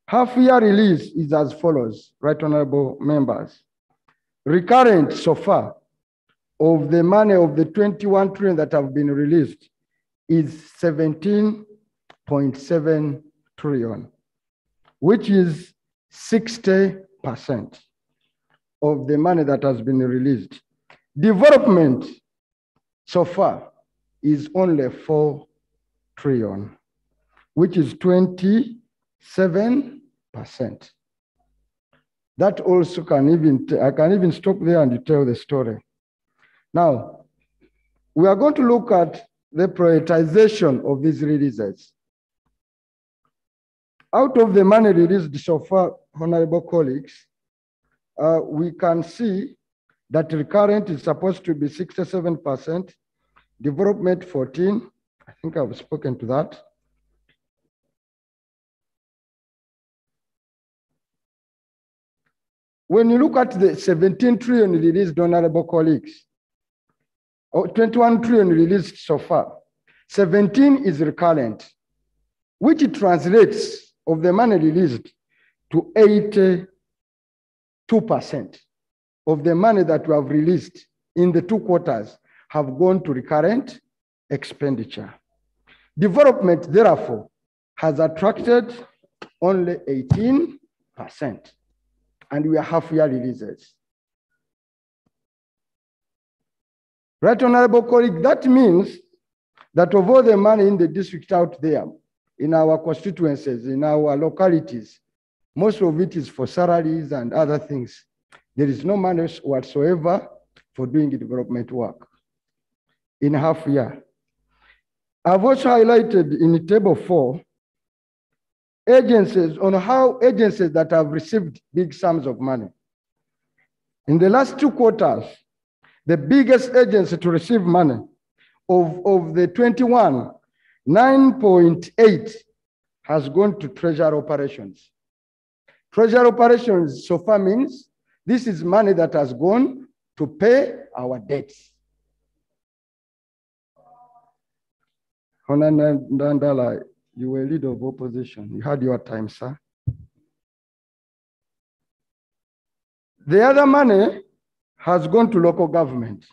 Half year release is as follows, right honorable members. Recurrent so far of the money of the 21 trillion that have been released is 17.7 trillion, which is 60% of the money that has been released. Development so far is only 4 trillion, which is 27%. That also can even, I can even stop there and tell the story. Now, we are going to look at the prioritization of these releases. Out of the money released so far, honorable colleagues, uh, we can see that recurrent is supposed to be 67%, development 14, I think I've spoken to that. When you look at the 17 trillion released, honorable colleagues, or 21 trillion released so far, 17 is recurrent, which translates of the money released to 82% of the money that we have released in the two quarters have gone to recurrent expenditure. Development, therefore, has attracted only 18%, and we are half year releases. Right, honorable colleague, that means that of all the money in the district out there, in our constituencies, in our localities, most of it is for salaries and other things. There is no money whatsoever for doing development work in half year. I've also highlighted in table four agencies on how agencies that have received big sums of money. In the last two quarters, the biggest agency to receive money of, of the 21, 9.8 has gone to treasury operations. Treasury operations so far means this is money that has gone to pay our debts. Honorable you were leader of opposition. You had your time, sir. The other money has gone to local government,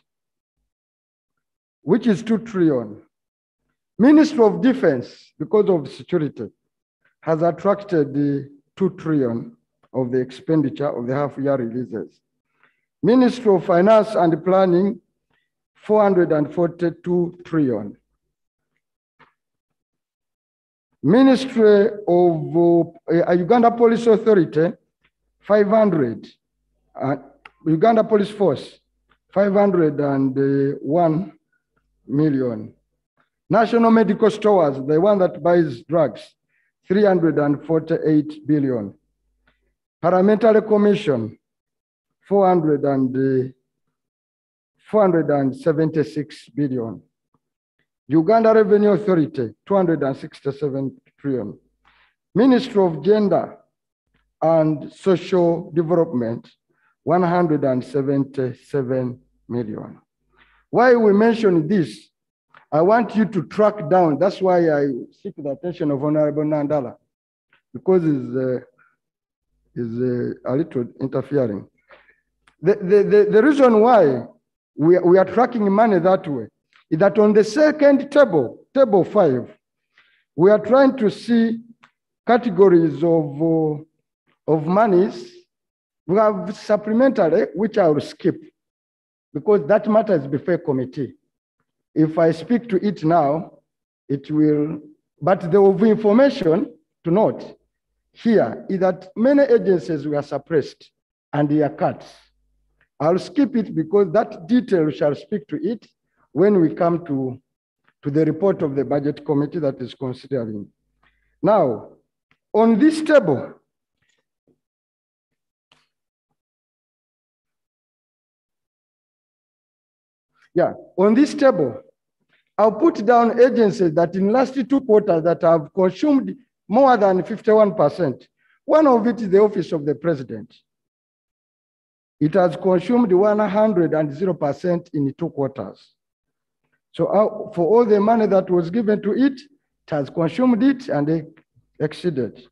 which is 2 trillion. Ministry of Defense, because of security, has attracted the 2 trillion of the expenditure of the half year releases. Ministry of Finance and Planning, 442 trillion. Ministry of uh, Uganda Police Authority, 500. Uh, Uganda Police Force, 501 million. National Medical Stores, the one that buys drugs, 348 billion. Parliamentary Commission, 400 and, uh, 476 billion. Uganda Revenue Authority, 267 trillion. Ministry of Gender and Social Development, 177 million. Why we mention this, I want you to track down, that's why I seek the attention of Honorable Nandala, because it's, uh, it's uh, a little interfering. The, the, the, the reason why we, we are tracking money that way is that on the second table, table five, we are trying to see categories of, uh, of monies. We have supplementary, which I will skip because that matter is before committee. If I speak to it now, it will, but the of information to note here is that many agencies were suppressed and they are cut. I'll skip it because that detail shall speak to it when we come to, to the report of the budget committee that is considering. Now, on this table, yeah, on this table, I'll put down agencies that in last two quarters that have consumed more than 51%. One of it is the office of the president. It has consumed 100% in two quarters. So uh, for all the money that was given to it, it has consumed it and exceeded.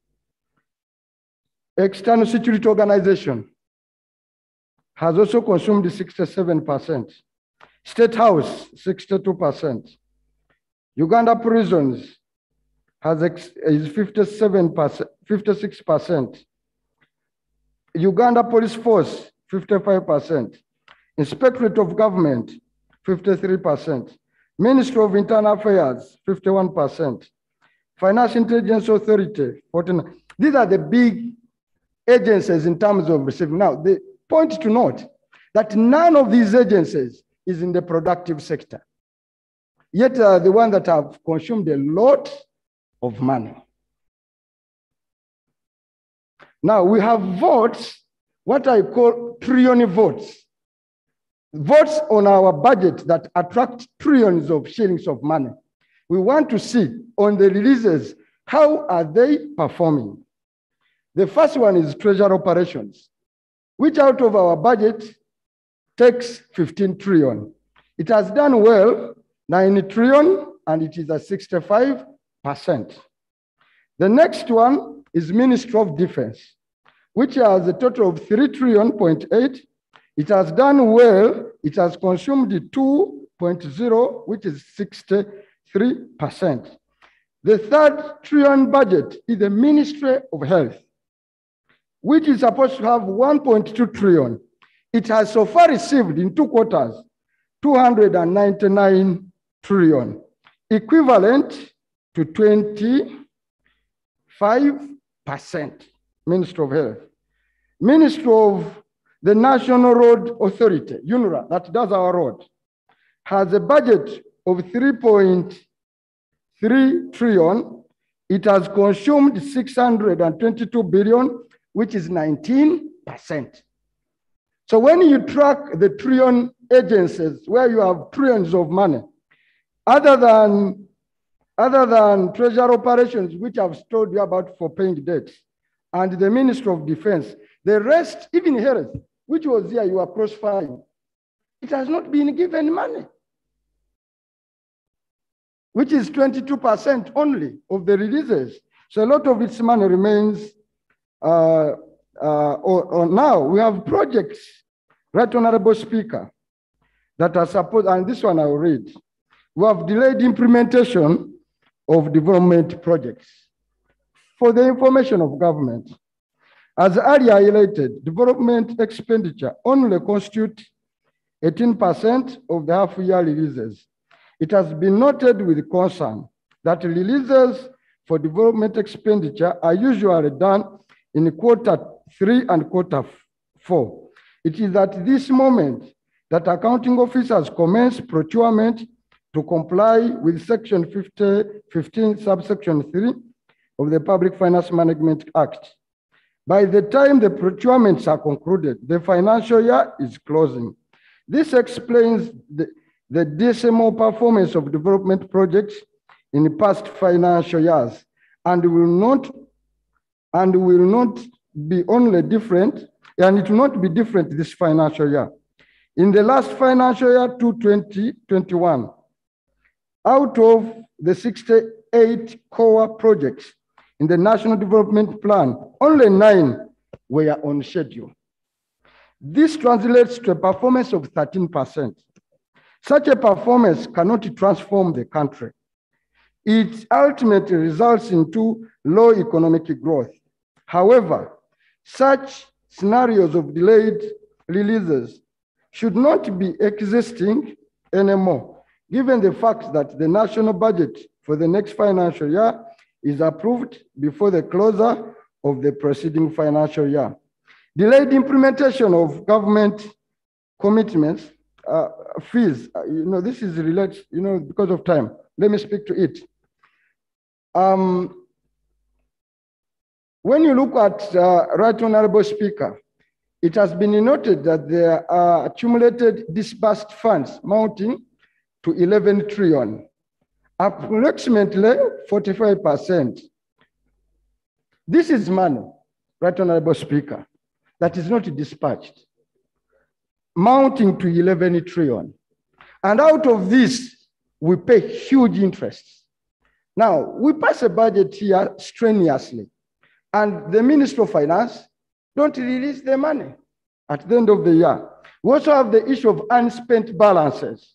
External security organization has also consumed 67%. State House, 62%. Uganda prisons has is 57%, 56%. Uganda Police Force, 55%. Inspectorate of Government, 53%. Ministry of Internal Affairs, 51%. Finance Intelligence Authority, 49. These are the big agencies in terms of receiving. Now, the point to note that none of these agencies is in the productive sector. Yet uh, the one that have consumed a lot of money. Now we have votes, what I call trillion votes. Votes on our budget that attract trillions of shillings of money. We want to see on the releases, how are they performing? The first one is treasury operations, which out of our budget takes 15 trillion. It has done well, 9 trillion, and it is at 65%. The next one is Ministry of Defense, which has a total of 3 trillion point eight. It has done well. It has consumed 2.0, which is 63%. The third trillion budget is the Ministry of Health, which is supposed to have 1.2 trillion. It has so far received in two quarters 299 trillion, equivalent to 25%. Minister of Health. Minister of the National Road Authority, UNRA, that does our road, has a budget of 3.3 trillion. It has consumed 622 billion, which is 19%. So when you track the trillion agencies where you have trillions of money, other than other than treasury operations, which I've told you about for paying debts, and the Ministry of Defense, the rest, even health, which was here, you are crossfiring, it has not been given money, which is 22% only of the releases. So a lot of its money remains uh, uh, or, or now we have projects, right, Honorable Speaker, that are supposed, and this one I'll read. We have delayed implementation of development projects. For the information of government, as earlier highlighted, development expenditure only constitute 18% of the half-year releases. It has been noted with concern that releases for development expenditure are usually done in quarter three and quarter four. It is at this moment that accounting officers commence procurement to comply with section 50, 15 subsection 3 of the Public Finance Management Act. By the time the procurements are concluded, the financial year is closing. This explains the, the dismal performance of development projects in the past financial years and will not and will not be only different, and it will not be different this financial year. In the last financial year to 2021, out of the 68 core projects in the National Development Plan, only nine were on schedule. This translates to a performance of 13%. Such a performance cannot transform the country. It ultimately results into low economic growth. However, such scenarios of delayed releases should not be existing anymore, given the fact that the national budget for the next financial year is approved before the closure of the preceding financial year. Delayed implementation of government commitments, uh, fees, uh, you know, this is related, you know, because of time. let me speak to it. Um, when you look at uh, Right Honorable Speaker, it has been noted that there are accumulated disbursed funds mounting to 11 trillion, approximately 45%. This is money, Right Honorable Speaker, that is not dispatched, mounting to 11 trillion. And out of this, we pay huge interest. Now, we pass a budget here strenuously, and the Minister of Finance don't release the money at the end of the year. We also have the issue of unspent balances.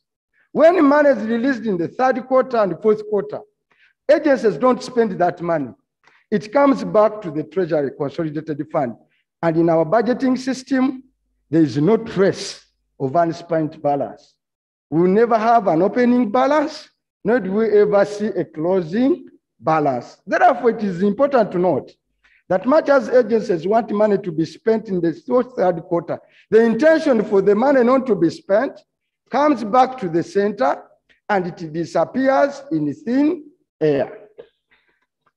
When money is released in the third quarter and fourth quarter, agencies don't spend that money. It comes back to the Treasury Consolidated Fund. And in our budgeting system, there is no trace of unspent balance. We will never have an opening balance, nor do we ever see a closing balance. Therefore, it is important to note that much as agencies want money to be spent in the third quarter, the intention for the money not to be spent comes back to the center and it disappears in thin air.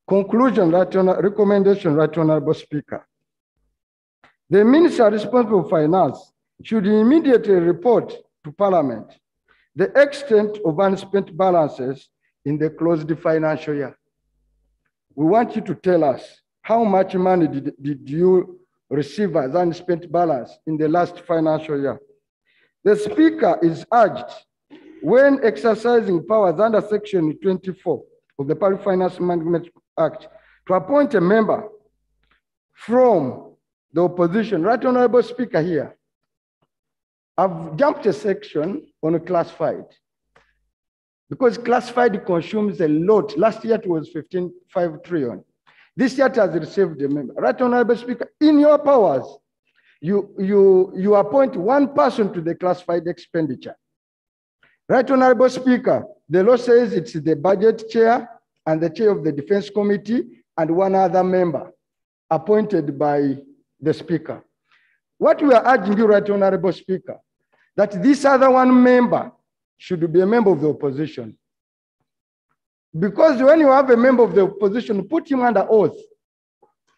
Conclusion, right honor, recommendation, right honorable speaker. The minister responsible for finance should immediately report to parliament the extent of unspent balances in the closed financial year. We want you to tell us how much money did, did you receive as unspent balance in the last financial year? The speaker is urged when exercising powers under section 24 of the Public Finance Management Act to appoint a member from the opposition. Right Honorable Speaker here, I've jumped a section on classified because classified consumes a lot. Last year it was 15.5 trillion. This year has received a member. Right Honorable Speaker, in your powers, you, you, you appoint one person to the classified expenditure. Right Honorable Speaker, the law says it's the budget chair and the chair of the defense committee and one other member appointed by the speaker. What we are urging you, Right Honorable Speaker, that this other one member should be a member of the opposition. Because when you have a member of the opposition, put him under oath,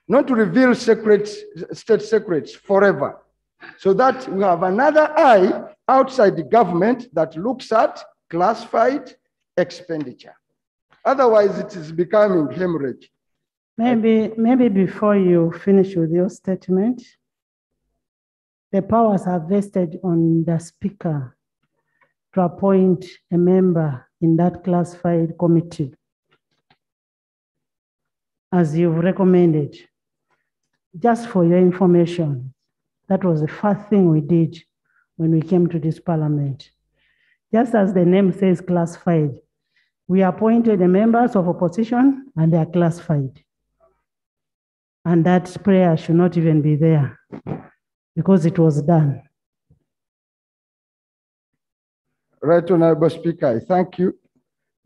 not to reveal secrets, state secrets forever, so that we have another eye outside the government that looks at classified expenditure. Otherwise, it is becoming hemorrhage. Maybe, maybe before you finish with your statement, the powers are vested on the speaker to appoint a member in that classified committee. As you've recommended, just for your information, that was the first thing we did when we came to this parliament. Just as the name says classified, we appointed the members of opposition and they are classified. And that prayer should not even be there because it was done. Right Honorable Speaker, I thank you,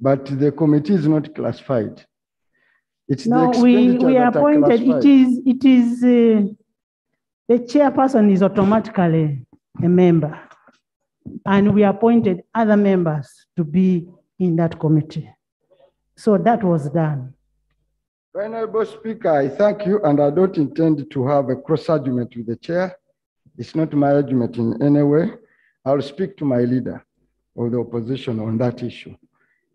but the committee is not classified. It's No, the we, we are appointed, it is, it is, uh, the chairperson is automatically a member. And we appointed other members to be in that committee. So that was done. Honorable Speaker, I thank you, and I don't intend to have a cross argument with the chair. It's not my argument in any way. I'll speak to my leader of the opposition on that issue.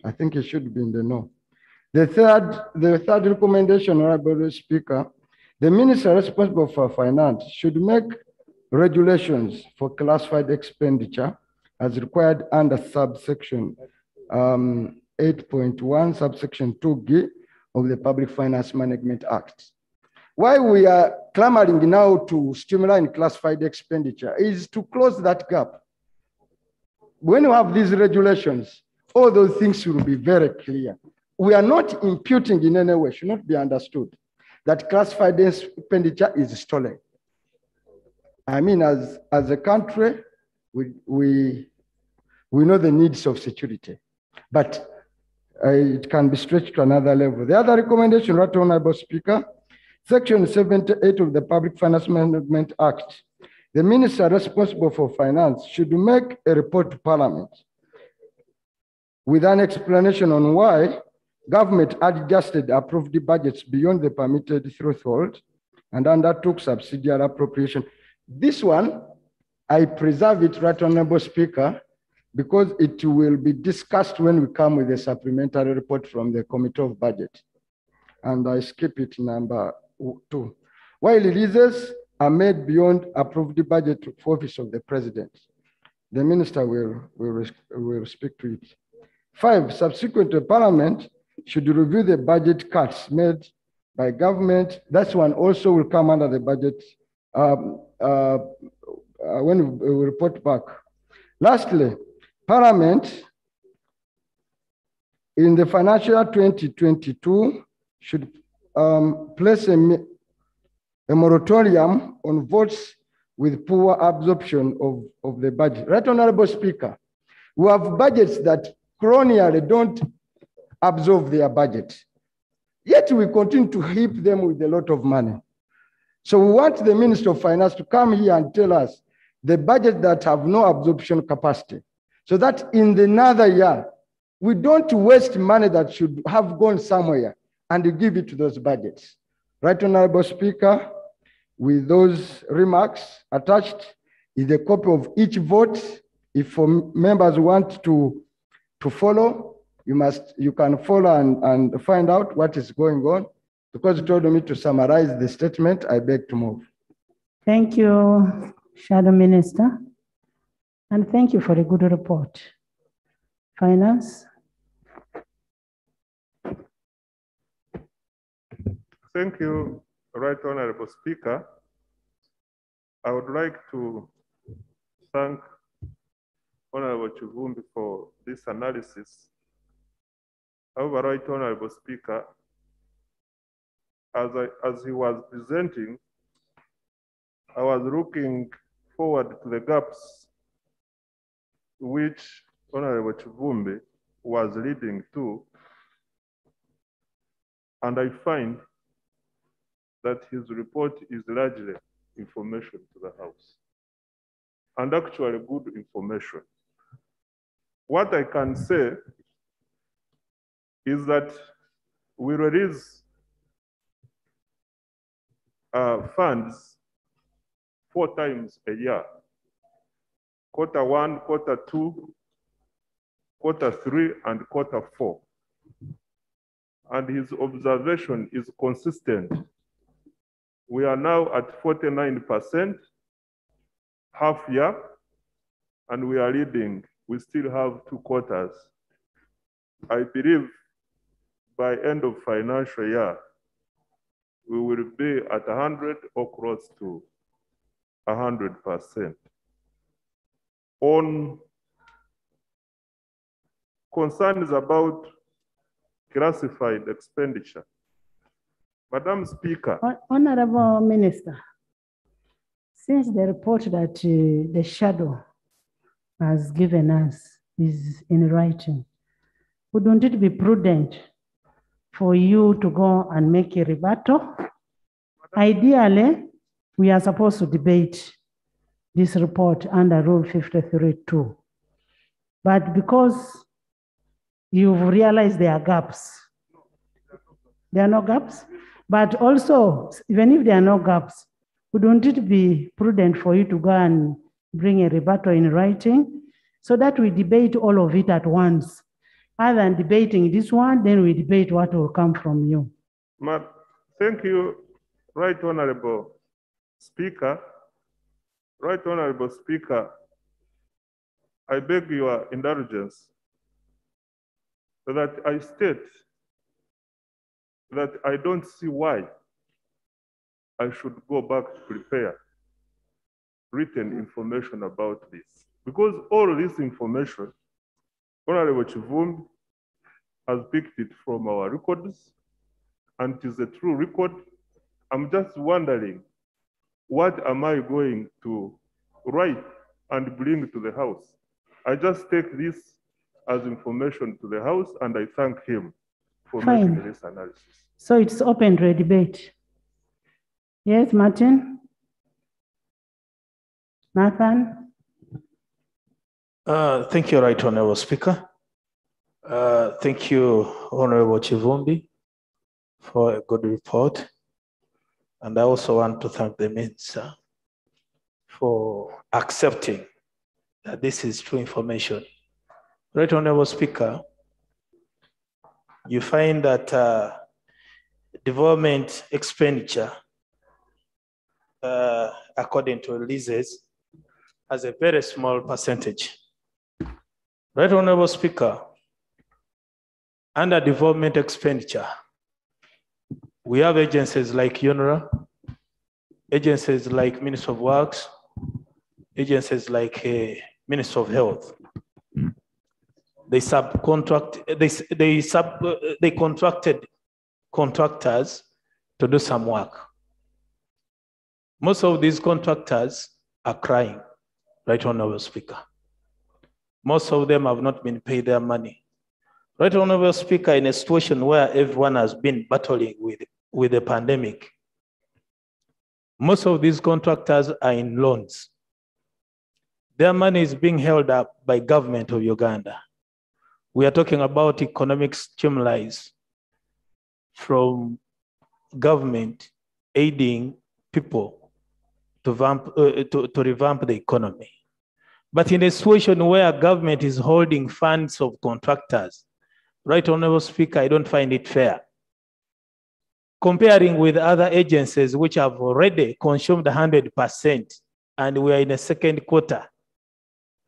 I think it should be in the know. The third, the third recommendation, Honorable Speaker, the minister responsible for finance should make regulations for classified expenditure as required under subsection um, 8.1, subsection 2G of the Public Finance Management Act. Why we are clamoring now to streamline classified expenditure is to close that gap. When you have these regulations, all those things will be very clear. We are not imputing in any way, should not be understood, that classified expenditure is stolen. I mean, as, as a country, we, we, we know the needs of security, but uh, it can be stretched to another level. The other recommendation, Right Honorable Speaker, Section 78 of the Public Finance Management Act, the minister responsible for finance should make a report to Parliament with an explanation on why government adjusted approved budgets beyond the permitted threshold and undertook subsidiary appropriation. This one, I preserve it, Right Honorable Speaker, because it will be discussed when we come with a supplementary report from the Committee of Budget. And I skip it number two. While releases are made beyond approved budget for office of the president, the minister will, will, will speak to it. Five, subsequent to parliament should review the budget cuts made by government. That's one also will come under the budget um, uh, uh, when we report back. Lastly, Parliament in the financial 2022 should um, place a, a moratorium on votes with poor absorption of, of the budget. Right, Honorable Speaker, we have budgets that chronically don't absorb their budget. Yet we continue to heap them with a lot of money. So we want the Minister of Finance to come here and tell us the budget that have no absorption capacity so that in the another year, we don't waste money that should have gone somewhere and give it to those budgets. Right, Honorable Speaker, with those remarks attached is a copy of each vote. If members want to, to follow, you must you can follow and, and find out what is going on. Because you told me to summarize the statement, I beg to move. Thank you, Shadow Minister. And thank you for a good report. Finance? Thank you, Right Honorable Speaker. I would like to thank Honorable Kivumbi for this analysis. However, Right Honorable Speaker, as, I, as he was presenting, I was looking forward to the gaps which Honorable Kivumbi was leading to, and I find that his report is largely information to the House, and actually good information. What I can say is that we release uh, funds four times a year quarter one, quarter two, quarter three, and quarter four. And his observation is consistent. We are now at 49% half year, and we are leading. We still have two quarters. I believe by end of financial year, we will be at 100 or close to 100% on concerns about classified expenditure. Madam Speaker. Honorable Minister, since the report that uh, the shadow has given us is in writing, wouldn't it be prudent for you to go and make a rebuttal? Ideally, we are supposed to debate this report under Rule 53.2. But because you've realized there are gaps, there are no gaps, but also, even if there are no gaps, wouldn't it be prudent for you to go and bring a rebuttal in writing so that we debate all of it at once? Other than debating this one, then we debate what will come from you. Ma thank you, Right Honorable Speaker. Right Honorable Speaker, I beg your indulgence so that I state that I don't see why I should go back to prepare written mm. information about this. Because all this information, Honorable Kivumbi has picked it from our records, and it is a true record. I'm just wondering what am I going to write and bring to the House? I just take this as information to the House and I thank him for Fine. making this analysis. So it's open to a debate. Yes, Martin? Nathan? Uh, thank you, Right Honorable Speaker. Uh, Thank you, Honorable Kivumbi, for a good report. And I also want to thank the minister for accepting that this is true information. Right Honorable Speaker, you find that uh, development expenditure, uh, according to releases, has a very small percentage. Right Honorable Speaker, under development expenditure, we have agencies like UNRA, agencies like Minister of Works, agencies like uh, Ministry of Health. They subcontract, they, they sub, they contracted contractors to do some work. Most of these contractors are crying, right Honorable Speaker. Most of them have not been paid their money. Right Honorable Speaker, in a situation where everyone has been battling with, with the pandemic, most of these contractors are in loans. Their money is being held up by government of Uganda. We are talking about economic stimuli from government aiding people to, vamp, uh, to, to revamp the economy. But in a situation where government is holding funds of contractors, right, Honorable Speaker, I don't find it fair. Comparing with other agencies which have already consumed 100% and we are in the second quarter,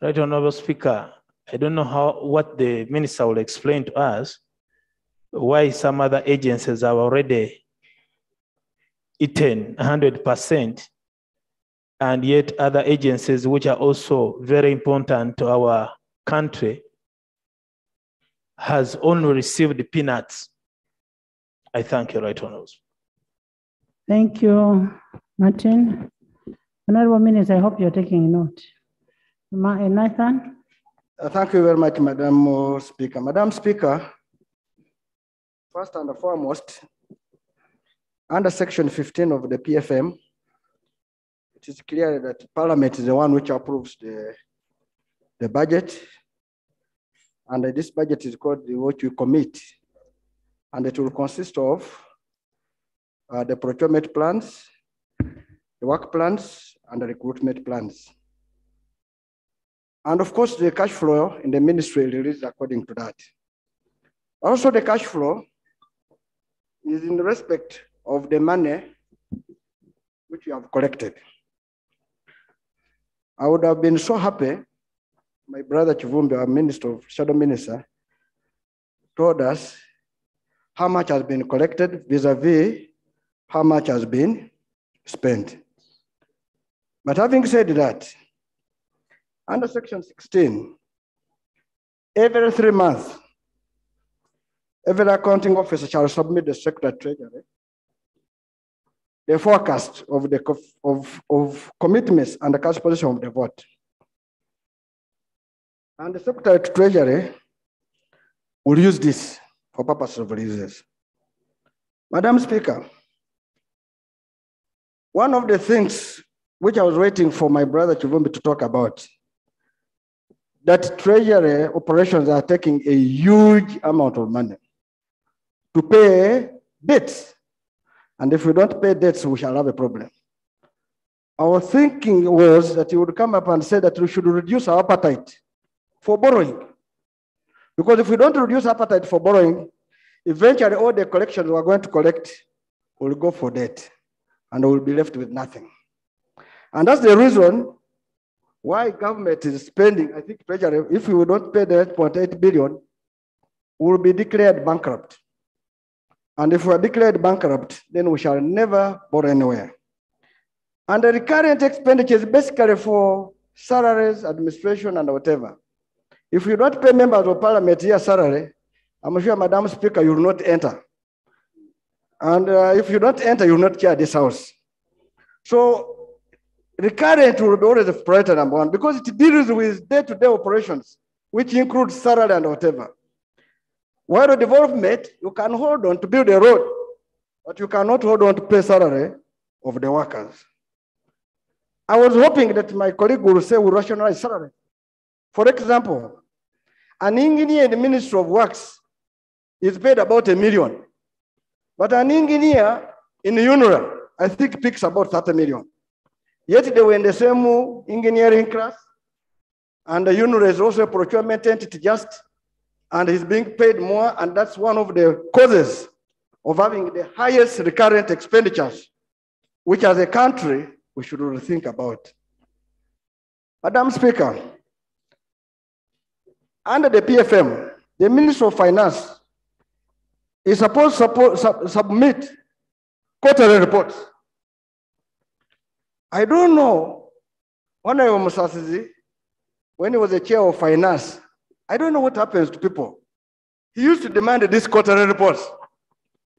right, Honorable Speaker, I don't know how what the minister will explain to us why some other agencies have already eaten 100% and yet other agencies which are also very important to our country has only received peanuts. I thank you, Right Honours. Thank you, Martin. Honorable Minister, I hope you're taking note. Ma- Nathan? Uh, Thank you very much, Madam Speaker. Madam Speaker, first and foremost, under section 15 of the PFM, it is clear that Parliament is the one which approves the, the budget. And this budget is called the what you commit. And it will consist of uh, the procurement plans, the work plans, and the recruitment plans. And of course, the cash flow in the ministry released according to that. Also, the cash flow is in respect of the money which you have collected. I would have been so happy. My brother Kivumbi, our minister of shadow minister, told us how much has been collected vis-a-vis how much has been spent. But having said that, under section 16, every three months, every accounting officer shall submit the secretary treasury the forecast of the of, of commitments and the cash position of the vote. And the secretary to treasury will use this for purposes of releases. Madam Speaker, one of the things which I was waiting for my brother Kivumbi to talk about, that treasury operations are taking a huge amount of money to pay debts. And if we don't pay debts, we shall have a problem. Our thinking was that he would come up and say that we should reduce our appetite for borrowing. Because if we don't reduce appetite for borrowing, eventually all the collections we're going to collect will go for debt and we'll be left with nothing. And that's the reason why government is spending, I think, treasury, if we don't pay the 8.8 billion, we'll be declared bankrupt. And if we are declared bankrupt, then we shall never borrow anywhere. And the recurrent expenditure is basically for salaries, administration, and whatever. If you don't pay members of parliament your salary, I'm sure, Madam Speaker, you will not enter. And uh, if you don't enter, you will not chair this house. So recurrent will be always priority number one because it deals with day-to-day operations, which includes salary and whatever. While development, you can hold on to build a road, but you cannot hold on to pay salary of the workers. I was hoping that my colleague will say we rationalize salary. For example, An engineer in the Ministry of Works is paid about a million. But an engineer in the UNRA, I think, picks about 30 million. Yet they were in the same engineering class, and the UNRA is also a procurement entity just, and he's being paid more, and that's one of the causes of having the highest recurrent expenditures, which as a country, we should really think about. Madam Speaker, under the PFM, the Minister of Finance is supposed to suppo- sub- submit quarterly reports. I don't know, Honorable Musasizi, when he was the chair of finance, I don't know what happens to people. He used to demand these quarterly reports.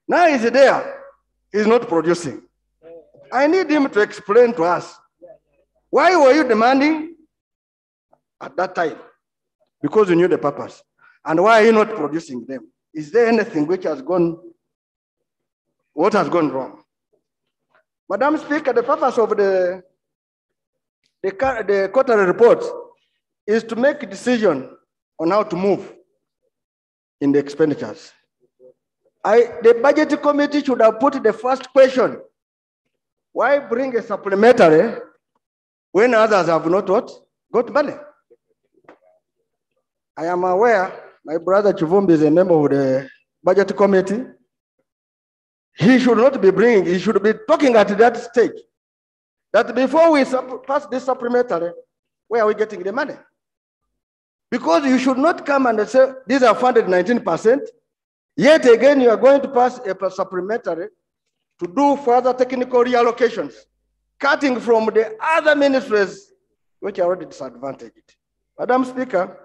Now he's there, he's not producing. I need him to explain to us, why were you demanding at that time? Because you knew the purpose. And why are you not producing them? Is there anything which has gone, what has gone wrong? Madam Speaker, the purpose of the, the, the quarterly report is to make a decision on how to move in the expenditures. I, the budget committee should have put the first question. Why bring a supplementary when others have not what? Got money? I am aware my brother Kivumbi is a member of the budget committee. He should not be bringing, he should be talking at that stage. That before we pass this supplementary, where are we getting the money? Because you should not come and say, these are funded 19%. Yet again, you are going to pass a supplementary to do further technical reallocations, cutting from the other ministries which are already disadvantaged. Madam Speaker,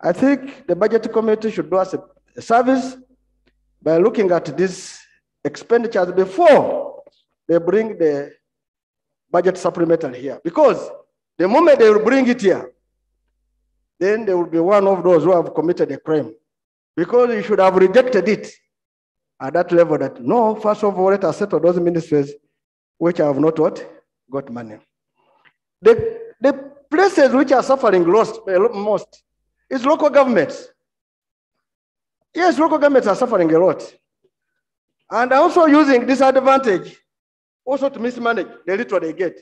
I think the budget committee should do us a, service by looking at these expenditures before they bring the budget supplementary here. Because the moment they will bring it here, then they will be one of those who have committed a crime. Because you should have rejected it at that level that no, first of all, let us settle those ministries which have not what? Got money. The, the places which are suffering lost, uh, most is local governments. Yes, local governments are suffering a lot. And also using disadvantage also to mismanage the little they get.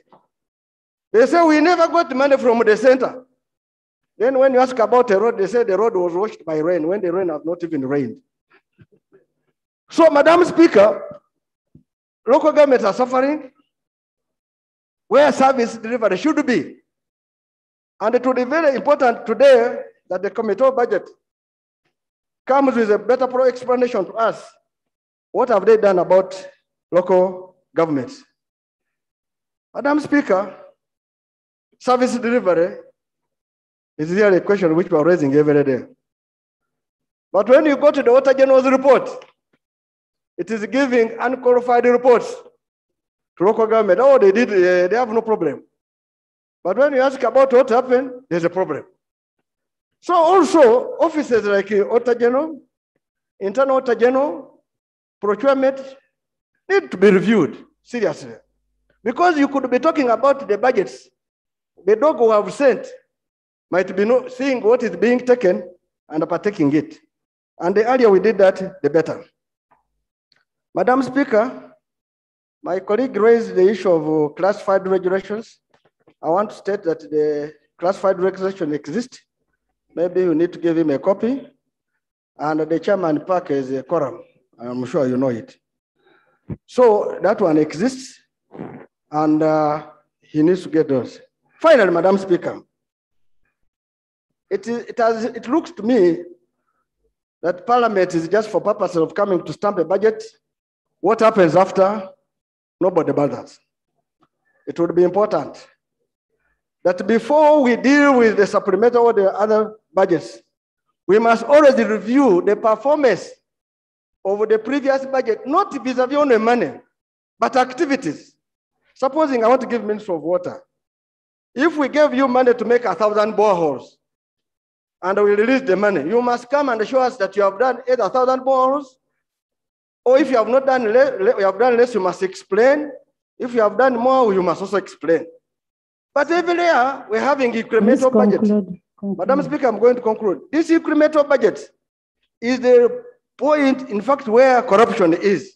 They say we never got money from the center. Then when you ask about the road, they say the road was washed by rain when the rain has not even rained. So, Madam Speaker, local governments are suffering where service delivery should be. And it would be very important today that the committee of budget comes with a better pro explanation to us. What have they done about local governments? Madam Speaker, service delivery is really a question which we are raising every day. But when you go to the Auditor General's report, it is giving unqualified reports to local government. Oh, they did, uh, they have no problem. But when you ask about what happened, there's a problem. So also, offices like Auditor General, Internal Auditor General, procurement need to be reviewed seriously. Because you could be talking about the budgets. The dog who have sent might be seeing what is being taken and partaking it. And the earlier we did that, the better. Madam Speaker, my colleague raised the issue of uh, classified regulations. I want to state that the classified regulation exists. Maybe you need to give him a copy. And the chairman PAC is a quorum. I'm sure you know it. So that one exists, and uh, he needs to get those. Finally, Madam Speaker, it, is, it, has, it looks to me that Parliament is just for purposes of coming to stamp a budget. What happens after? Nobody bothers. It would be important that before we deal with the supplemental or the other budgets, we must always review the performance of the previous budget, not vis-a-vis only money, but activities. Supposing I want to give Minister of Water, if we gave you money to make a thousand boreholes, and we release the money, you must come and show us that you have done either a thousand boreholes, or if you have not done less, you have done less, you must explain. If you have done more, you must also explain. But every year we're having incremental budget. Madam Speaker, I'm going to conclude. This incremental budget is the point, in fact, where corruption is.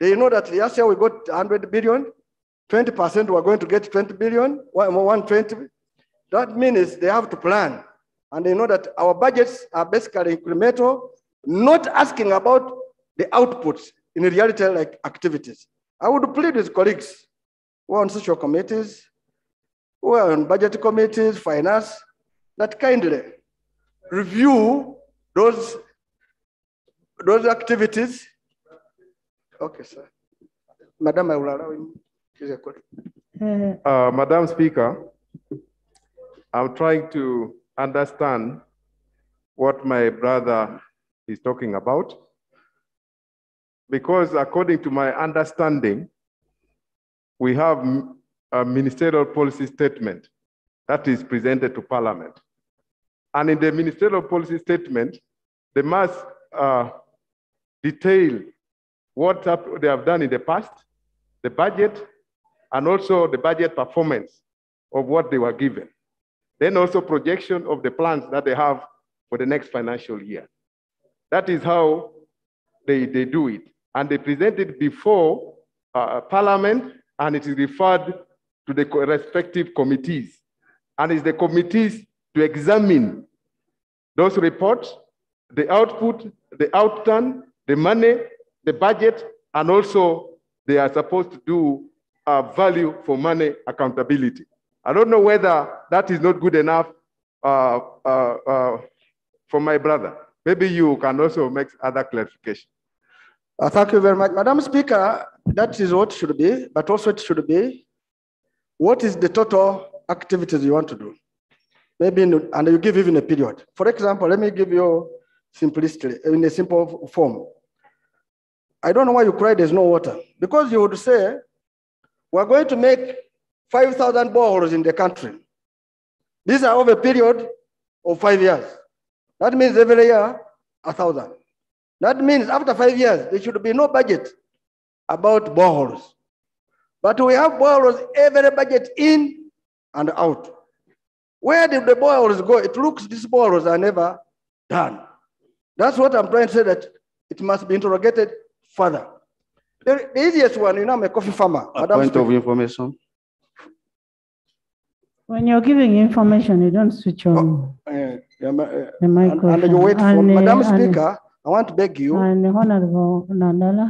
They know that last year we got 100 billion, 20% we're going to get 20 billion, one- 120. That means they have to plan. And they know that our budgets are basically incremental, not asking about the outputs in reality like activities. I would plead with colleagues who are on social committees, who are on budget committees, finance, that kindly review those, those activities. Okay, sir. Madam, I will allow you. Is it good? Uh, Uh, Madam Speaker, I'm trying to understand what my brother is talking about. Because according to my understanding, we have a ministerial policy statement that is presented to Parliament. And in the ministerial policy statement, they must uh, detail what they have done in the past, the budget, and also the budget performance of what they were given. Then also projection of the plans that they have for the next financial year. That is how they, they do it. And they present it before uh, Parliament and it is referred to the respective committees. And it's the committees to examine those reports, the output, the outturn, the money, the budget, and also they are supposed to do uh, value for money accountability. I don't know whether that is not good enough uh, uh, uh, for my brother. Maybe you can also make other clarification. Uh, thank you very much. Madam Speaker, that is what should be, but also it should be, what is the total activities you want to do? Maybe, in, and you give even a period. For example, let me give you simplicity, in a simple form. I don't know why you cry there's no water. Because you would say, we're going to make 5,000 boreholes in the country. These are over a period of five years. That means every year, a thousand. That means after five years, there should be no budget about boreholes. But we have boreholes every budget in and out. Where did the boreholes go? It looks these boreholes are never done. That's what I'm trying to say that it must be interrogated further. The, the easiest one, you know, I'm a coffee farmer. Madam Point of Speaker. information. When you're giving information, you don't switch on Uh, yeah, uh, the and, microphone. and you wait for And, uh, Madam and- Speaker. I want to beg you. And Honorable Nandala,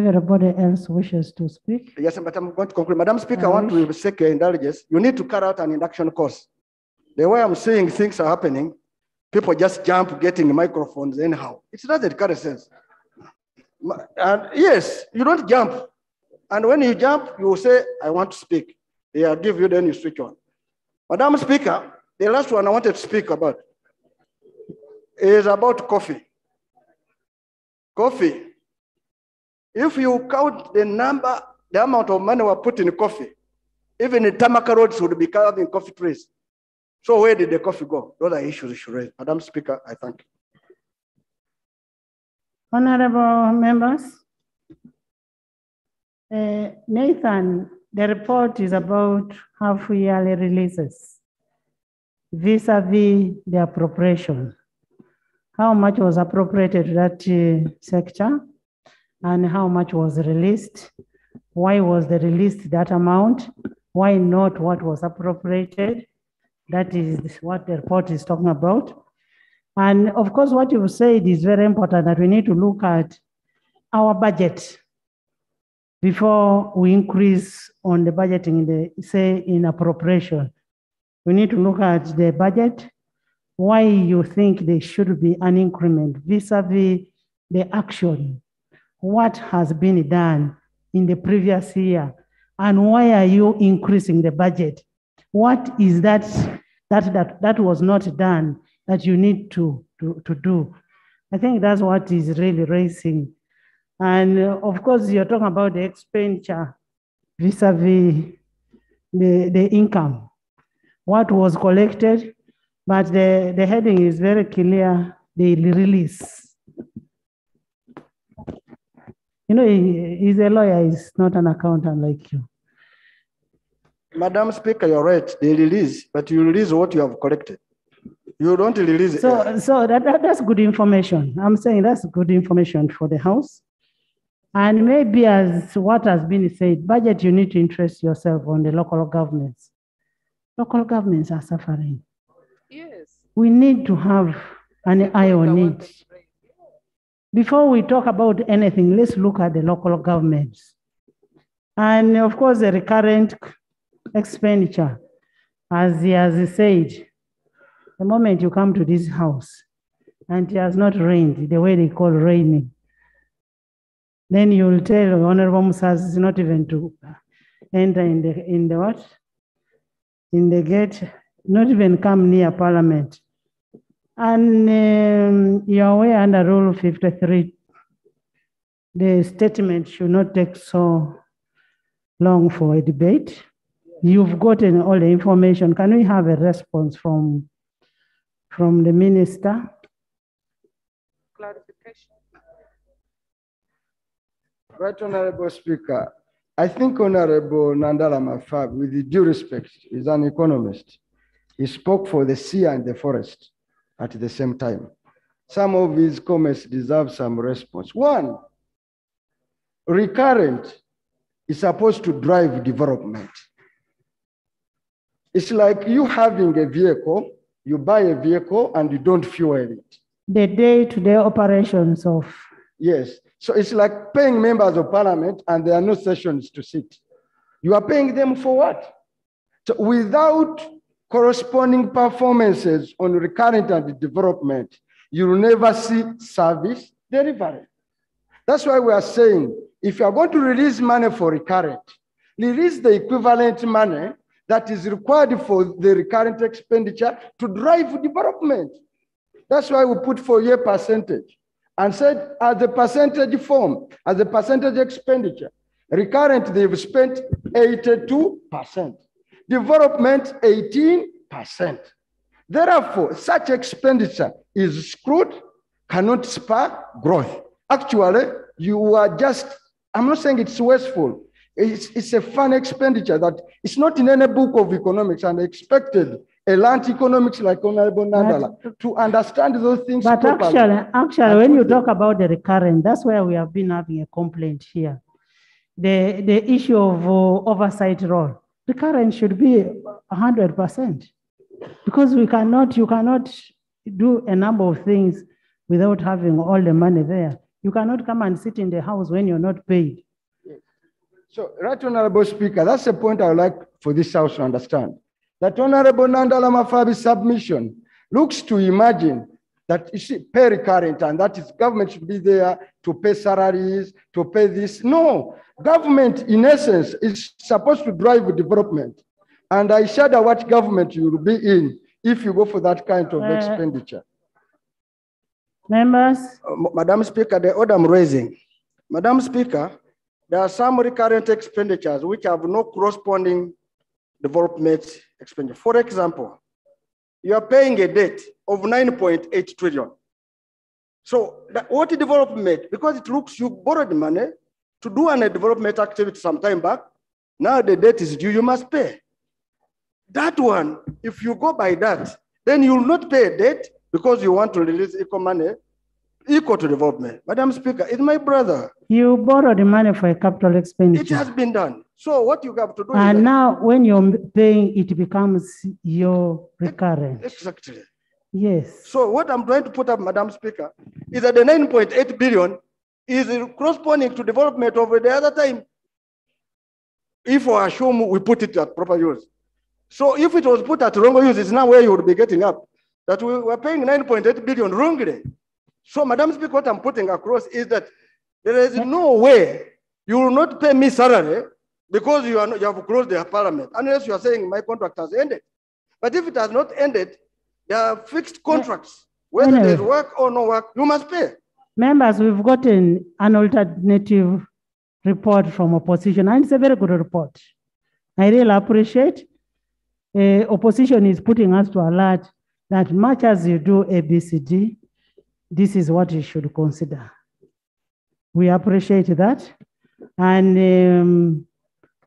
everybody else wishes to speak. Yes, but I'm going to conclude. Madam Speaker, I want to seek your indulgence. You need to carry out an induction course. The way I'm seeing things are happening, people just jump getting microphones anyhow. It's not that kind of sense. And yes, you don't jump. And when you jump, you will say, I want to speak. They will give you, then you switch on. Madam Speaker, the last one I wanted to speak about is about coffee. Coffee. If you count the number, the amount of money we put in coffee, even the Tamaka roads would be covered in coffee trees. So where did the coffee go? Those are issues you should raise. Madam Speaker, I thank you. Honorable members, uh, Nathan, the report is about half-yearly releases vis-à-vis the appropriation. How much was appropriated to that uh, sector and how much was released? Why was the released that amount? Why not what was appropriated? That is what the report is talking about. And of course, what you've said is very important that we need to look at our budget before we increase on the budgeting, in the, say in appropriation. We need to look at the budget, why you think there should be an increment vis-a-vis the action. What has been done in the previous year? And why are you increasing the budget? What is that that that, that was not done that you need to, to, to do? I think that's what is really raising. And uh, of course, you're talking about the expenditure vis-a-vis the, the income, what was collected, but the, the heading is very clear, the release. You know, he, he's a lawyer, he's not an accountant like you. Madam Speaker, you're right, they release, but you release what you have collected. You don't release. So, so that, that, that's good information. I'm saying that's good information for the House. And maybe as what has been said, budget, you need to interest yourself on the local governments. Local governments are suffering. Yes. We need to have an eye on it. Before we talk about anything, let's look at the local governments. And of course, the recurrent expenditure, as he has said, the moment you come to this house and it has not rained the way they call raining, then you will tell Honorable Musasizi not even to enter in the in the what? In the gate, not even come near Parliament. And um, you're under Rule 53, the statement should not take so long for a debate. You've gotten all the information. Can we have a response from, from the minister? Clarification. Right, Honorable Speaker. I think Honorable Nandala Mafabi, with the due respect, is an economist. He spoke for the sea and the forest at the same time. Some of his comments deserve some response. One, recurrent is supposed to drive development. It's like you having a vehicle, you buy a vehicle and you don't fuel it. The day-to-day operations of, Yes. So it's like paying members of parliament and there are no sessions to sit. You are paying them for what? So without corresponding performances on recurrent and development, you will never see service delivery. That's why we are saying if you are going to release money for recurrent, release the equivalent money that is required for the recurrent expenditure to drive development. That's why we put for year percentage and said as a percentage form, as a percentage expenditure. Recurrent, they've spent 82%. Development, 18%. Therefore, such expenditure is screwed, cannot spur growth. Actually, you are just, I'm not saying it's wasteful. It's, it's a fun expenditure that it's not in any book of economics and expected a land economics like Honorable Nandala to understand those things but properly. actually, actually, when you talk about the recurrent, that's where we have been having a complaint here. The, the issue of uh, oversight role, recurrent should be hundred percent. Because we cannot, you cannot do a number of things without having all the money there. You cannot come and sit in the house when you're not paid. So, right honorable speaker, that's the point I would like for this house to understand. That honorable Nandala Mafabi's submission looks to imagine that you see, pay recurrent and that is government should be there to pay salaries, to pay this. No, government in essence is supposed to drive development. And I shudder what government you will be in if you go for that kind of Uh, expenditure. Members? Madam Speaker, the order I'm raising. Madam Speaker, there are some recurrent expenditures which have no corresponding development expenditure. For example, you are paying a debt of 9.8 trillion. So what development? Because it looks you borrowed money to do an development activity some time back. Now the debt is due, you must pay. That one, if you go by that, then you will not pay a debt because you want to release eco money equal to development. Madam Speaker, it's my brother. You borrow the money for a capital expenditure. It has been done. So what you have to do And now when you're paying, it becomes your recurrent. exactly. Yes. So what I'm trying to put up, Madam Speaker, is that the 9.8 billion is corresponding to development over the other time. If we assume we put it at proper use. So if it was put at wrong use, it's now where you would be getting up. That we were paying 9.8 billion wrongly. So, Madam Speaker, what I'm putting across is that there is no way you will not pay me salary because you, are not, you have closed the parliament, unless you are saying my contract has ended. But if it has not ended, there are fixed contracts. Whether Anyway. there's work or no work, you must pay. Members, we've gotten an alternative report from opposition, and it's a very good report. I really appreciate. Uh, opposition is putting us to alert that much as you do ABCD, this is what you should consider. We appreciate that. And um,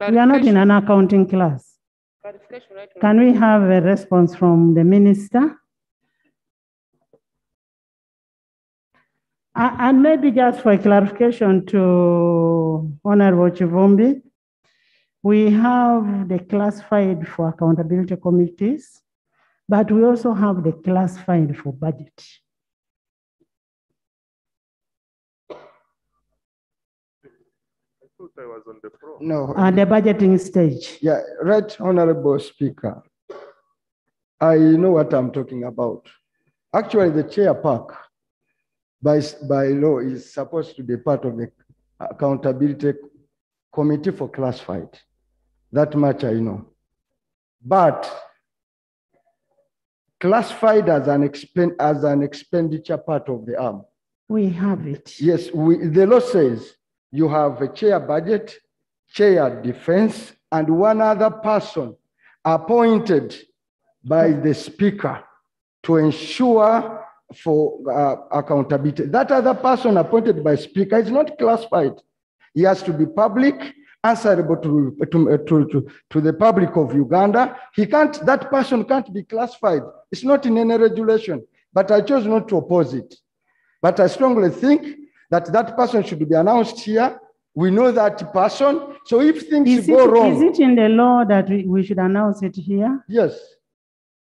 we are not in an accounting class. Can we have a response from the minister? And maybe just for clarification to Honorable Kivumbi, we have the classified for accountability committees, but we also have the classified for budget. I thought I was on the floor. No. At the budgeting stage. Yeah, right, Honorable Speaker. I know what I'm talking about. Actually, the chair PAC by, by law is supposed to be part of the accountability committee for classified. That much I know. But classified as an expen, as an expenditure part of the arm. We have it. Yes, we, the law says you have a chair budget, chair defense, and one other person appointed by the speaker to ensure for uh, accountability. That other person appointed by speaker is not classified. He has to be public, answerable to, to, to, to, the public of Uganda. He can't, that person can't be classified. It's not in any regulation, but I chose not to oppose it. But I strongly think that that person should be announced here. We know that person. So if things Is go it, wrong, is it in the law that we, we should announce it here? yes,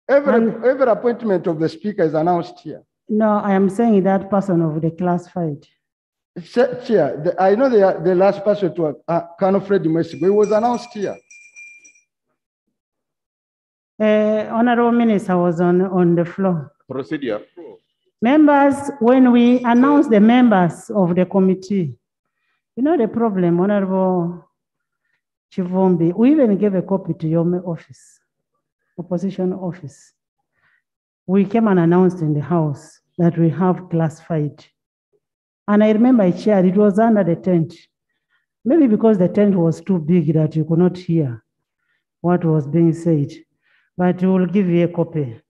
every, every appointment of the speaker is announced here. No, I am saying that person of the classified. Chair, Chair, the- I know the, the last person to, uh, Colonel Fred Mwesigye, it was announced here. Uh, Honorable Minister was on, on the floor. Procedure. Members, when we announce the members of the committee, you know the problem, Honorable Kivumbi, we even gave a copy to your office, opposition office. We came and announced in the house that we have classified. And I remember I chaired, it was under the tent. Maybe because the tent was too big that you could not hear what was being said. But we will give you a copy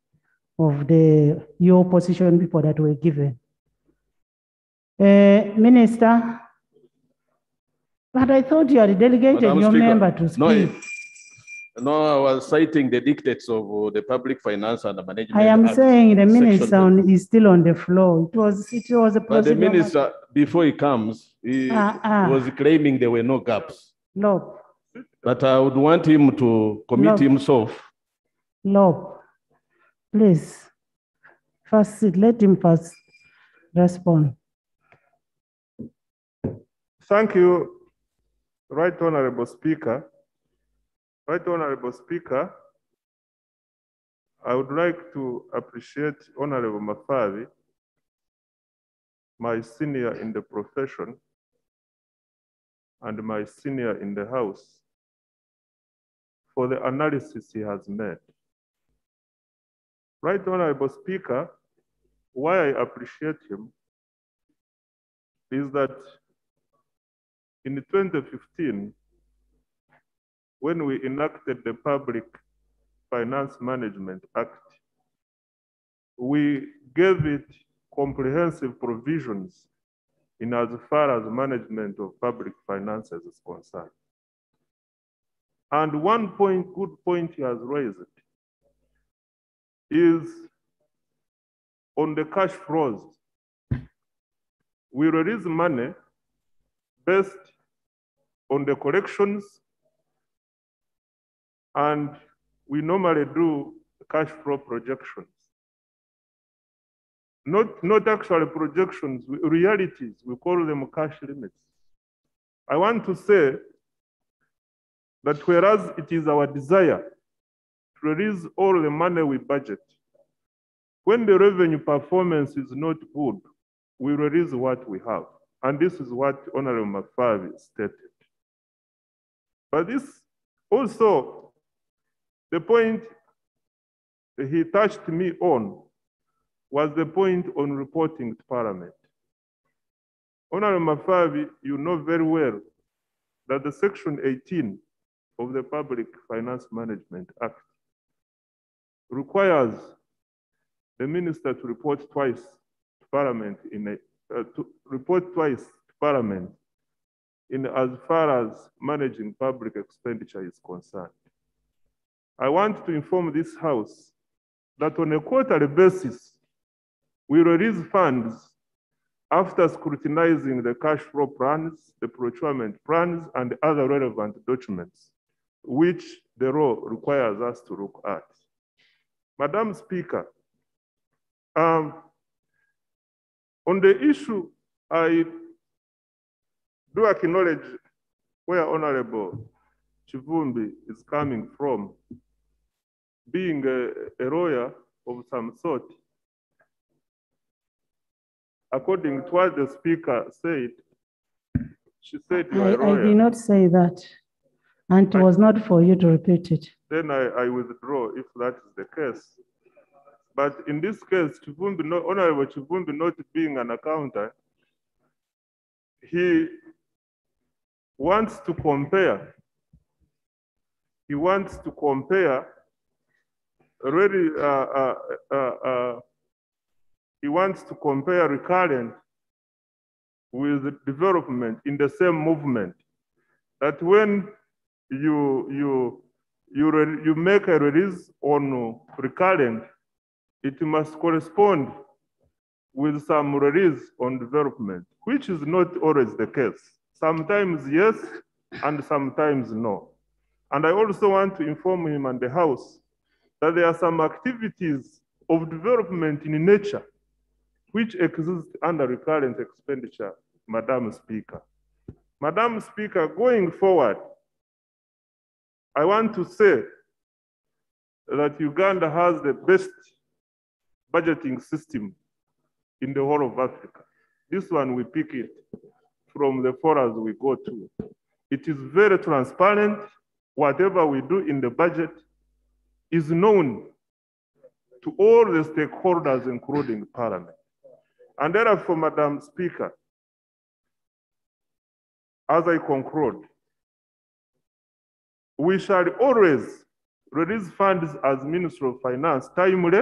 of the your opposition people that were given. Uh, Minister, but I thought you had delegated Madam your Speaker, member to No, speak. no, I was citing the dictates of uh, the Public Finance and the Management. I am Act, saying the minister on- is still on the floor. It was, it was a But the minister, before he comes, he Ah, ah. was claiming there were no gaps. No. But I would want him to commit No. himself. Lob, please. First, sit. let him first respond. Thank you, Right Honorable Speaker. Right Honorable Speaker, I would like to appreciate Honorable Mafabi, my senior in the profession and my senior in the House, for the analysis he has made. Right Honorable Speaker, why I appreciate him is that in 2015, when we enacted the Public Finance Management Act, we gave it comprehensive provisions in as far as management of public finances is concerned. And one point, good point he has raised is on the cash flows. We release money based on the collections and we normally do cash flow projections. Not, not actually projections, realities, we call them cash limits. I want to say that whereas it is our desire release all the money we budget, when the revenue performance is not good, we release what we have. And this is what Honorable Mafabi stated. But this also, the point he touched me on was the point on reporting to Parliament. Honorable Mafabi, you know very well that the Section 18 of the Public Finance Management Act requires the minister to report twice to Parliament in a, uh, to report twice to Parliament in as far as managing public expenditure is concerned. I want to inform this House that on a quarterly basis, we release funds after scrutinizing the cash flow plans, the procurement plans, and other relevant documents, which the law requires us to look at. Madam Speaker, um, on the issue, I do acknowledge where Honorable Kivumbi is coming from. Being a, a lawyer of some sort, according to what the speaker said, she said I, I, did not say that. And it was not for you to repeat it. Then I, I withdraw if that is the case. But in this case, Kivumbi, no, Honorable Kivumbi not being an accountant, he wants to compare. He wants to compare really, uh, uh, uh, uh, he wants to compare recurrent with development in the same movement. That when you, you, you, re- you make a release on recurrent, it must correspond with some release on development, which is not always the case. Sometimes yes, and sometimes no. And I also want to inform him and the House that there are some activities of development in nature which exist under recurrent expenditure, Madam Speaker. Madam Speaker, going forward, I want to say that Uganda has the best budgeting system in the whole of Africa. This one, we pick it from the forums we go to. It is very transparent. Whatever we do in the budget is known to all the stakeholders, including Parliament. And therefore, Madam Speaker, as I conclude, we shall always release funds as Ministry of Finance timely,